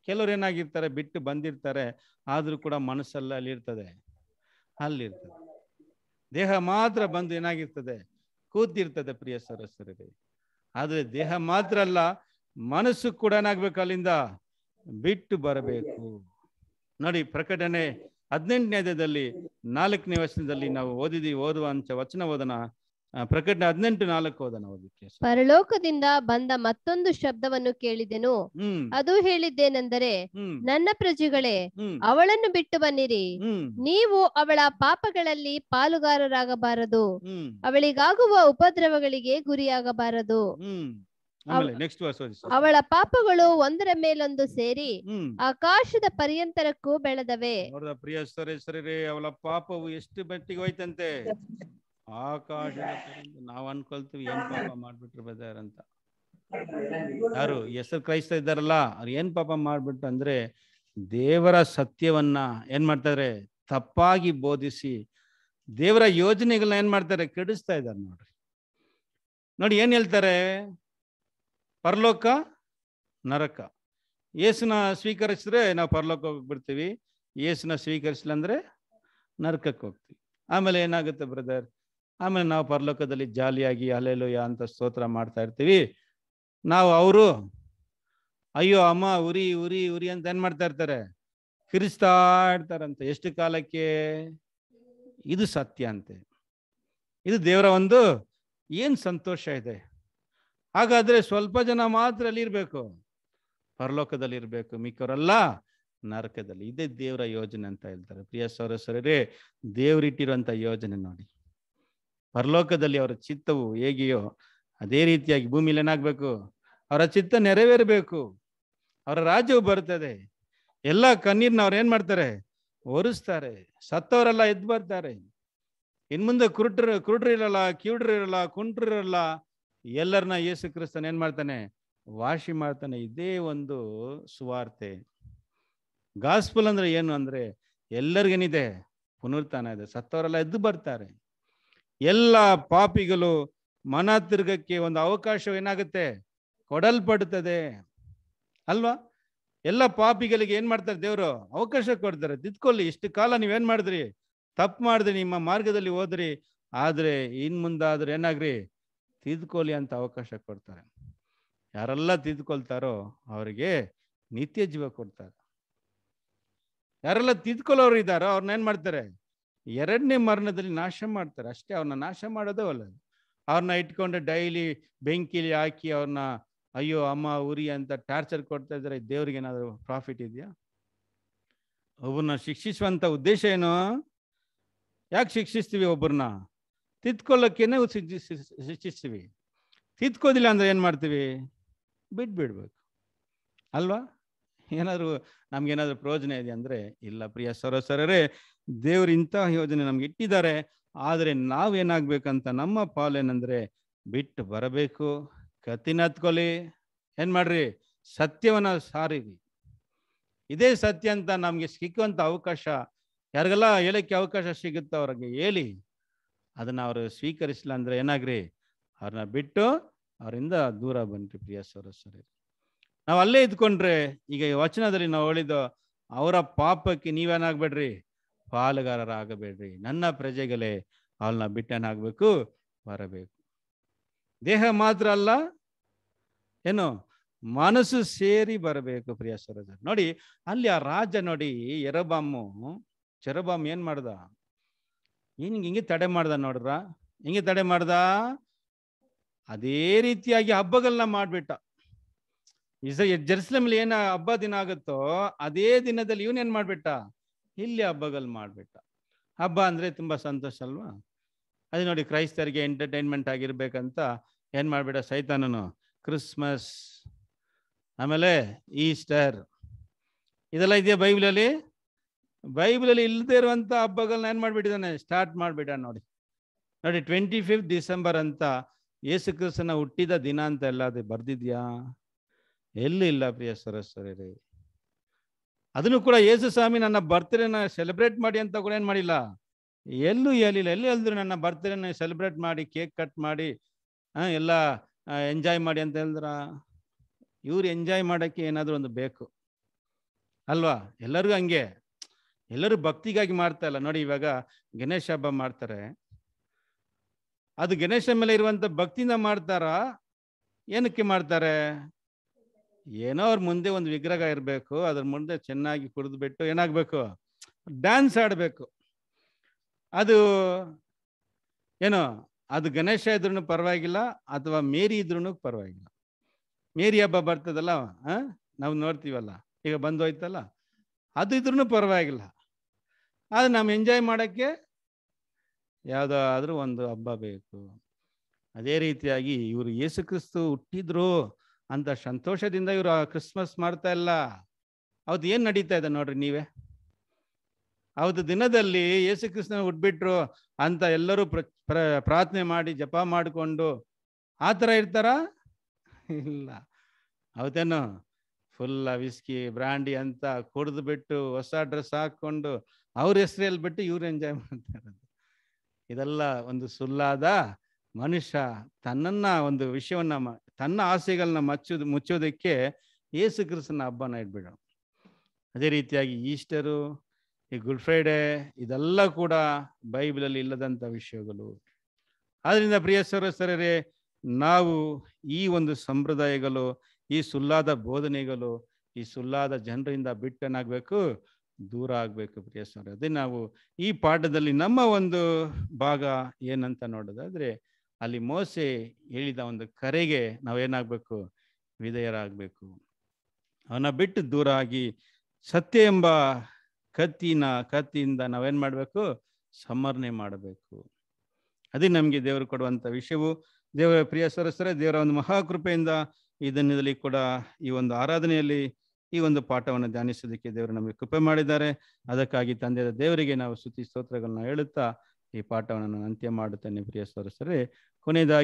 ಕೆಲವ್ರು ಏನಾಗಿರ್ತಾರೆ, ಬಿಟ್ಟು ಬಂದಿರ್ತಾರೆ, ಆದರೂ ಕೂಡ ಮನಸ್ಸಲ್ಲ ಅಲ್ಲಿರ್ತದೆ ಅಲ್ಲಿರ್ತದೆ ದೇಹ ಮಾತ್ರ ಬಂದು ಏನಾಗಿರ್ತದೆ, ಕೂತಿರ್ತದೆ ಪ್ರಿಯ ಸರಸ್ವರರೇ ಆದ್ರೆ ದೇಹ ಮಾತ್ರ ಅಲ್ಲ, ಮನಸ್ಸು ಕೂಡ ಏನಾಗ್ಬೇಕು ಅಲ್ಲಿಂದ? ಬಿಟ್ಟು ಬರಬೇಕು. ನೋಡಿ, ಪ್ರಕಟಣೆ ಹದಿನೆಂಟನೇ ಅಧ್ಯಾಯದಲ್ಲಿ ನಾಲ್ಕನೇ ವಚನದಲ್ಲಿ ನಾವು ಓದಿದಿ ಓದುವಂತ ವಚನ ಓದನ ಪ್ರಕಟಣೆ ಹದಿನೆಂಟು ನಾಲ್ಕು ಓದಕ್ಕೆ ಪರಲೋಕದಿಂದ ಬಂದ ಮತ್ತೊಂದು ಶಬ್ದವನ್ನು ಕೇಳಿದೆನು. ಅದು ಹೇಳಿದ್ದೇನೆಂದರೆ ನನ್ನ ಪ್ರಜೆಗಳೇ ಅವಳನ್ನು ಬಿಟ್ಟು ಬನ್ನಿರಿ. ನೀವು ಅವಳ ಪಾಪಗಳಲ್ಲಿ ಪಾಲುಗಾರರಾಗಬಾರದು. ಅವಳಿಗಾಗುವ ಉಪದ್ರವಗಳಿಗೆ ಗುರಿಯಾಗಬಾರದು. ಅವಳ ಪಾಪಗಳು ಒಂದರ ಮೇಲೊಂದು ಸೇರಿ ಆಕಾಶದ ಪರ್ಯಂತರಕ್ಕೂ ಬೆಳೆದವೆ. ಪ್ರಿಯ ಸರಿ ಅವಳ ಪಾಪವು ಎಷ್ಟು ಮಟ್ಟಿಗೆ ಹೋಯ್ತಂತೆ? ಆಕಾಶದ ನಾವ್ ಅನ್ಕೊಳ್ತೀವಿ ಏನ್ ಪಾಪ ಮಾಡ್ಬಿಟ್ರು ಬಜಾರ್ ಅಂತ. ಯಾರು? ಹೆಸರು ಕ್ರೈಸ್ತ ಇದ್ದಾರಲ್ಲ, ಅವ್ರು ಏನ್ ಪಾಪ ಮಾಡ್ಬಿಟ್ರು ಅಂದ್ರೆ ದೇವರ ಸತ್ಯವನ್ನ ಏನ್ ಮಾಡ್ತಾರೆ? ತಪ್ಪಾಗಿ ಬೋಧಿಸಿ ದೇವರ ಯೋಜನೆಗಳನ್ನ ಏನ್ ಮಾಡ್ತಾರೆ? ಕೆಡಿಸ್ತಾ ಇದ್ದಾರೆ ನೋಡ್ರಿ. ನೋಡಿ ಏನ್ ಹೇಳ್ತಾರೆ? ಪರಲೋಕ, ನರಕ. ಯೇಸುನ ಸ್ವೀಕರಿಸಿದ್ರೆ ನಾವು ಪರಲೋಕ ಹೋಗ್ಬಿಡ್ತೀವಿ. ಯೇಸುನ ಸ್ವೀಕರಿಸಲಿಲ್ಲ ಅಂದ್ರೆ ನರಕಕ್ಕೆ ಹೋಗ್ತೀವಿ. ಆಮೇಲೆ ಏನಾಗುತ್ತೆ ಬ್ರದರ್ ಆಮೇಲೆ ನಾವು ಪರಲೋಕದಲ್ಲಿ ಜಾಲಿಯಾಗಿ ಅಲೆಲುಯ ಅಂತ ಸ್ತೋತ್ರ ಮಾಡ್ತಾ ಇರ್ತೀವಿ. ನಾವು ಅವರು, ಅಯ್ಯೋ ಅಮ್ಮ, ಉರಿ ಉರಿ ಉರಿ ಅಂತ ಏನ್ ಮಾಡ್ತಾ ಇರ್ತಾರೆ? ಕಿರಿಸ್ತಾ ಇರ್ತಾರಂತೆ ಎಷ್ಟು ಕಾಲಕ್ಕೆ? ಇದು ಸತ್ಯ ಅಂತೆ. ಇದು ದೇವರ ಒಂದು ಏನ್ ಸಂತೋಷ ಇದೆ? ಹಾಗಾದ್ರೆ ಸ್ವಲ್ಪ ಜನ ಮಾತ್ರ ಅಲ್ಲಿ ಇರ್ಬೇಕು. ಪರಲೋಕದಲ್ಲಿ ಇರ್ಬೇಕು. ಮಿಕ್ಕವರೆಲ್ಲ ನರಕದಲ್ಲಿ. ಇದೇ ದೇವರ ಯೋಜನೆ ಅಂತ ಹೇಳ್ತಾರೆ. ಪ್ರಿಯ ಸರಸರೇ ದೇವ್ರಿಟ್ಟಿರುವಂತ ಯೋಜನೆ ನೋಡಿ. ಪರಲೋಕದಲ್ಲಿ ಅವರ ಚಿತ್ತವು ಹೇಗೆಯೋ ಅದೇ ರೀತಿಯಾಗಿ ಭೂಮಿಲಿ ಏನಾಗ್ಬೇಕು ಅವರ ಚಿತ್ತ ನೆರವೇರಬೇಕು. ಅವರ ರಾಜ್ಯವು ಬರ್ತದೆ ಎಲ್ಲ ಕಣ್ಣೀರ್ನ ಅವ್ರು ಏನು ಮಾಡ್ತಾರೆ? ಒರೆಸ್ತಾರೆ. ಸತ್ತವರೆಲ್ಲ ಎದ್ದು ಬರ್ತಾರೆ. ಇನ್ ಮುಂದೆ ಕುರುಟ್ರು ಕುರುಡ್ರು ಇರಲ್ಲ ಕಿವುಡ್ರು ಇರಲ್ಲ ಇರಲ್ಲ ಎಲ್ಲರನ್ನ ಯೇಸು ಕ್ರಿಸ್ತನ್ ಏನ್ ಮಾಡ್ತಾನೆ? ವಾಶಿ ಮಾಡ್ತಾನೆ. ಇದೇ ಒಂದು ಸುವಾರ್ತೆ. ಗಾಸ್ಪಲ್ ಅಂದ್ರೆ ಏನು ಅಂದ್ರೆ ಎಲ್ಲರಿಗೇನಿದೆ? ಪುನರುತ್ಥಾನ ಇದೆ. ಸತ್ತವರೆಲ್ಲ ಎದ್ದು ಬರ್ತಾರೆ. ಎಲ್ಲ ಪಾಪಿಗಳು ಮನ ತಿರ್ಗಕ್ಕೆ ಒಂದು ಅವಕಾಶ ಏನಾಗುತ್ತೆ ಕೊಡಲ್ಪಡುತ್ತದೆ. ಅಲ್ವಾ? ಎಲ್ಲ ಪಾಪಿಗಳಿಗೆ ಏನ್ ಮಾಡ್ತಾರೆ ದೇವರು? ಅವಕಾಶ ಕೊಡ್ತಾರೆ. ತಿದ್ಕೊಳ್ಳಿ, ಇಷ್ಟು ಕಾಲ ನೀವೇನ್ ಮಾಡಿದ್ರಿ? ತಪ್ಪು ಮಾಡಿದ್ರಿ, ನಿಮ್ಮ ಮಾರ್ಗದಲ್ಲಿ ಹೋದ್ರಿ. ಆದ್ರೆ ಇನ್ ಮುಂದಾದ್ರೆ ಏನಾಗ್ರಿ? ತಿದ್ಕೊಳ್ಳಿ ಅಂತ ಅವಕಾಶ ಕೊಡ್ತಾರೆ. ಯಾರೆಲ್ಲ ತಿದ್ಕೊಳ್ತಾರೋ ಅವರಿಗೆ ನಿತ್ಯ ಜೀವ ಕೊಡ್ತಾರೆ. ಯಾರೆಲ್ಲ ತಿದ್ಕೊಳ್ಳೋರು ಇದ್ದಾರೋ ಅವ್ರನ್ನ ಏನ್ ಮಾಡ್ತಾರೆ? ಎರಡನೇ ಮರಣದಲ್ಲಿ ನಾಶ ಮಾಡ್ತಾರೆ. ಅಷ್ಟೇ ಅವ್ರನ್ನ ನಾಶ ಮಾಡೋದೇ ಅಲ್ಲ ಅವ್ರನ್ನ ಇಟ್ಕೊಂಡು ಡೈಲಿ ಬೆಂಕಿಲಿ ಹಾಕಿ ಅವ್ರನ್ನ, ಅಯ್ಯೋ, ಅಮ್ಮ, ಉರಿ ಅಂತ ಟಾರ್ಚರ್ ಕೊಡ್ತಾ ಇದ್ರೆ ದೇವ್ರಿಗೆ ಏನಾದರೂ ಪ್ರಾಫಿಟ್ ಇದೆಯಾ? ಒಬ್ಬರನ್ನ ಶಿಕ್ಷಿಸುವಂತ ಉದ್ದೇಶ ಏನು? ಯಾಕೆ ಶಿಕ್ಷಿಸ್ತೀವಿ ಒಬ್ಬರನ್ನ? ತಿದ್ಕೊಳ್ಳೋಕ್ಕೇನೆ ಶಿಕ್ಷಿ- ಶಿಕ್ಷಿಸ್ತೀವಿ. ತಿದ್ಕೋದಿಲ್ಲ ಅಂದ್ರೆ ಏನು ಮಾಡ್ತೀವಿ? ಬಿಟ್ಬಿಡ್ಬೇಕು. ಅಲ್ವಾ? ಏನಾದರೂ ನಮ್ಗೇನಾದರೂ ಪ್ರಯೋಜನ ಇದೆ ಅಂದ್ರೆ, ಇಲ್ಲ ಪ್ರಿಯ ಸರೋಸರರೇ ದೇವ್ರು ಇಂತಹ ಯೋಜನೆ ನಮ್ಗೆ ಇಟ್ಟಿದ್ದಾರೆ, ಆದರೆ ನಾವೇನಾಗ್ಬೇಕಂತ ನಮ್ಮ ಪಾಲೇನೆಂದರೆ ಬಿಟ್ಟು ಬರಬೇಕು. ಕತ್ತಿನ ಹತ್ಕೊಳ್ಳಿ ಏನು ಮಾಡ್ರಿ? ಸತ್ಯವನ್ನು ಸಾರಿರಿ. ಇದೇ ಸತ್ಯ ಅಂತ ನಮಗೆ ಸಿಕ್ಕುವಂಥ ಅವಕಾಶ, ಯಾರಿಗೆಲ್ಲ ಹೇಳಕ್ಕೆ ಅವಕಾಶ ಸಿಗುತ್ತೋ ಅವ್ರಿಗೆ ಹೇಳಿ. ಅದನ್ನ ಅವರು ಸ್ವೀಕರಿಸಲಿಲ್ಲ ಅಂದ್ರೆ ಏನಾಗ್ರಿ? ಅವ್ರನ್ನ ಬಿಟ್ಟು ಅವರಿಂದ ದೂರ ಬನ್ರಿ ಪ್ರಿಯ ಸರಸ್ವರಿ ನಾವು ಅಲ್ಲೇ ಇದ್ಕೊಂಡ್ರೆ, ಈಗ ವಚನದಲ್ಲಿ ನಾವು ಹೇಳಿದ್ದು, ಅವರ ಪಾಪಕ್ಕೆ ನೀವೇನಾಗ್ಬೇಡ್ರಿ? ಪಾಲುಗಾರರಾಗಬೇಡ್ರಿ. ನನ್ನ ಪ್ರಜೆಗಳೇ, ಅವಳನ್ನ ಬಿಟ್ಟನಾಗಬೇಕು, ಬರಬೇಕು. ದೇಹ ಮಾತ್ರ ಅಲ್ಲ, ಏನು, ಮನಸ್ಸು ಸೇರಿ ಬರಬೇಕು ಪ್ರಿಯ ಸರೋಜ ನೋಡಿ, ಅಲ್ಲಿ ಆ ರಾಜ ನೋಡಿ ಎರಬಾಮು ಚರಬಾಮ್ ಏನ್ ಮಾಡ್ದ? ಏನ್ ಹಿಂಗೆ ತಡೆ ಮಾಡ್ದ ನೋಡ್ರ? ಹಿಂಗೆ ತಡೆ ಮಾಡ್ದ? ಅದೇ ರೀತಿಯಾಗಿ ಹಬ್ಬಗಳನ್ನ ಮಾಡ್ಬಿಟ್ಟ. ಇಸ, ಜೆರುಸಲೇಮಲ್ಲಿ ಏನ ಹಬ್ಬ ದಿನ ಆಗುತ್ತೋ, ಅದೇ ದಿನದಲ್ಲಿ ಇವನ್ ಏನ್ ಮಾಡ್ಬಿಟ್ಟ? ಇಲ್ಲಿ ಹಬ್ಬಗಳು ಮಾಡಿಬಿಟ್ಟ. ಹಬ್ಬ ಅಂದ್ರೆ ತುಂಬಾ ಸಂತೋಷ ಅಲ್ವಾ? ಅದೇ ನೋಡಿ ಕ್ರೈಸ್ತರಿಗೆ ಎಂಟರ್ಟೈನ್ಮೆಂಟ್ ಆಗಿರ್ಬೇಕಂತ ಏನು ಮಾಡಿಬಿಟ್ಟ ಸೈತಾನನು? ಕ್ರಿಸ್ಮಸ್, ಆಮೇಲೆ ಈಸ್ಟರ್. ಇದೆಲ್ಲ ಇದೆಯಾ ಬೈಬಲಲ್ಲಿ? ಬೈಬಲಲ್ಲಿ ಇಲ್ಲದೆ ಇರುವಂತ ಹಬ್ಬಗಳನ್ನ ಏನು ಮಾಡಿಬಿಟ್ಟಿದ್ದಾನೆ? ಸ್ಟಾರ್ಟ್ ಮಾಡ್ಬಿಟ್ಟ ನೋಡಿ. ನೋಡಿ ಟ್ವೆಂಟಿ ಫಿಫ್ತ್ ಡಿಸೆಂಬರ್ ಅಂತ ಯೇಸು ಕ್ರಿಸ್ತನ ಹುಟ್ಟಿದ ದಿನ ಅಂತ ಎಲ್ಲ ಅದು ಬರ್ದಿದ್ಯಾ? ಎಲ್ಲಿ ಇಲ್ಲ ಪ್ರಿಯ ಸರಸ್ವರರೇ. ಅದನ್ನು ಕೂಡ ಯೇಸು ಸ್ವಾಮಿ ನನ್ನ ಬರ್ತ್ಡೇನ ಸೆಲೆಬ್ರೇಟ್ ಮಾಡಿ ಅಂತ ಕೂಡ ಏನು ಮಾಡಿಲ್ಲ? ಎಲ್ಲೂ ಹೇಳಿಲ್ಲ ಎಲ್ಲಿ ಹೇಳಿದ್ರು ನನ್ನ ಬರ್ತ್ಡೇನ ಸೆಲೆಬ್ರೇಟ್ ಮಾಡಿ ಕೇಕ್ ಕಟ್ ಮಾಡಿ ಎಲ್ಲ ಎಂಜಾಯ್ ಮಾಡಿ ಅಂತ ಹೇಳಿದ್ರ? ಇವ್ರು ಎಂಜಾಯ್ ಮಾಡೋಕ್ಕೆ ಏನಾದರೂ ಒಂದು ಬೇಕು. ಅಲ್ವಾ? ಎಲ್ಲರಿಗೂ ಹಂಗೆ. ಎಲ್ಲರೂ ಭಕ್ತಿಗಾಗಿ ಮಾಡ್ತಾ ಇಲ್ಲ. ನೋಡಿ ಇವಾಗ ಗಣೇಶ ಹಬ್ಬ ಮಾಡ್ತಾರೆ. ಅದು ಗಣೇಶ ಮೇಲೆ ಇರುವಂತ ಭಕ್ತಿಯಿಂದ ಮಾಡ್ತಾರಾ? ಏನಕ್ಕೆ ಮಾಡ್ತಾರೆ? ಏನೋ ಅವ್ರ ಮುಂದೆ ಒಂದು ವಿಗ್ರಹ ಇರಬೇಕು, ಅದ್ರ ಮುಂದೆ ಚೆನ್ನಾಗಿ ಕುಡಿದ್ಬಿಟ್ಟು ಏನಾಗ್ಬೇಕು? ಡ್ಯಾನ್ಸ್ ಆಡಬೇಕು. ಅದು ಏನೋ, ಅದು ಗಣೇಶ ಇದ್ರೂ ಪರವಾಗಿಲ್ಲ, ಅಥವಾ ಮೇರಿ ಇದ್ರೂ ಪರವಾಗಿಲ್ಲ. ಮೇರಿ ಹಬ್ಬ ಬರ್ತದಲ್ಲ ನಾವು ನೋಡ್ತೀವಲ್ಲ, ಈಗ ಬಂದು ಹೋಯ್ತಲ್ಲ ಅದು ಇದ್ರೂ ಪರವಾಗಿಲ್ಲ. ಆದ್ರೆ ನಾವು ಎಂಜಾಯ್ ಮಾಡೋಕ್ಕೆ ಯಾವುದಾದ್ರೂ ಒಂದು ಹಬ್ಬ ಬೇಕು. ಅದೇ ರೀತಿಯಾಗಿ ಇವರು ಯೇಸು ಕ್ರಿಸ್ತು ಹುಟ್ಟಿದ್ರು. ಅಂತ ಸಂತೋಷದಿಂದ ಇವರು ಕ್ರಿಸ್ಮಸ್ ಮಾಡ್ತಾ ಇಲ್ಲ. ಅವತ್ತು ಏನು ನಡೀತಾ ಇದೆ ನೋಡ್ರಿ ನೀವೇ? ಅವತ್ತು ದಿನದಲ್ಲಿ ಯೇಸು ಕ್ರಿಸ್ತನ ಹುಟ್ಬಿಟ್ರು ಅಂತ ಎಲ್ಲರೂ ಪ್ರ, ಪ್ರ- ಪ್ರಾರ್ಥನೆ ಮಾಡಿ ಜಪ ಮಾಡಿಕೊಂಡು ಆ ಥರ ಇರ್ತಾರ? ಇಲ್ಲ. ಅವತ್ತೇನು ಫುಲ್ ವಿಸ್ಕಿ ಬ್ರಾಂಡಿ ಅಂತ ಕುಡಿದು ಬಿಟ್ಟು ಹೊಸ ಡ್ರೆಸ್ ಹಾಕೊಂಡು ಅವ್ರ ಹೆಸರಲ್ಲಿ ಬಿಟ್ಟು ಇವ್ರು ಎಂಜಾಯ್ ಮಾಡ್ತಾರೆ ಇದೆಲ್ಲ ಒಂದು ಸುಳ್ಳಾದ ಮನುಷ್ಯ ತನ್ನನ್ನು ಒಂದು ವಿಷಯವನ್ನು ತನ್ನ ಆಸೆಗಳನ್ನ ಮಚ್ಚೋದು, ಮುಚ್ಚೋದಕ್ಕೆ ಏಸು ಕ್ರಿಸ್ತನ ಹಬ್ಬನ ಇಟ್ಬಿಡೋಣ. ಅದೇ ರೀತಿಯಾಗಿ ಈಸ್ಟರು, ಈ ಗುಡ್ ಫ್ರೈಡೆ, ಇದೆಲ್ಲ ಕೂಡ ಬೈಬಲಲ್ಲಿ ಇಲ್ಲದಂಥ ವಿಷಯಗಳು. ಆದ್ದರಿಂದ ಪ್ರಿಯ ಸರಸರರೇ ನಾವು ಈ ಒಂದು ಸಂಪ್ರದಾಯಗಳು, ಈ ಸುಳ್ಳಾದ ಬೋಧನೆಗಳು, ಈ ಸುಳ್ಳಾದ ಜನರಿಂದ ಬಿಟ್ಟನಾಗಬೇಕು, ದೂರ ಆಗಬೇಕು ಪ್ರಿಯ ಸರ್ ಅದೇ ನಾವು ಈ ಪಾಠದಲ್ಲಿ ನಮ್ಮ ಒಂದು ಭಾಗ ಏನಂತ ನೋಡೋದಾದ್ರೆ ಅಲ್ಲಿ ಮೋಸೆ ಹೇಳಿದ ಒಂದು ಕರೆಗೆ ನಾವೇನಾಗಬೇಕು? ವಿಧೇಯರಾಗಬೇಕು. ಅವನ ಬಿಟ್ಟು ದೂರ ಆಗಿ ಸತ್ಯ ಎಂಬ ಕತ್ತಿನ, ಕತ್ತಿಯಿಂದ ನಾವೇನ್ ಮಾಡಬೇಕು? ಸಮರ್ಣೆ ಮಾಡಬೇಕು. ಅದೇ ನಮಗೆ ದೇವರು ಕೊಡುವಂತ ವಿಷಯವು. ದೇವರ ಪ್ರಿಯ ಸರಸರ ದೇವರ ಒಂದು ಮಹಾಕೃಪೆಯಿಂದ ಈ ದಿನದಲ್ಲಿ ಕೂಡ ಈ ಒಂದು ಆರಾಧನೆಯಲ್ಲಿ ಈ ಒಂದು ಪಾಠವನ್ನು ಧ್ಯಾನಿಸೋದಕ್ಕೆ ದೇವರು ನಮಗೆ ಕೃಪೆ ಮಾಡಿದ್ದಾರೆ. ಅದಕ್ಕಾಗಿ ತಂದೆಯ ದೇವರಿಗೆ ನಾವು ಸ್ತುತಿ ಸ್ತೋತ್ರಗಳನ್ನ ಹೇಳುತ್ತಾ ಈ ಪಾಠವನ್ನು ನಾನು ಅಂತ್ಯ ಮಾಡುತ್ತೇನೆ ಪ್ರಿಯ ಸದಸ್ಯರೇ. ಕೊನೆಯದಾಗಿ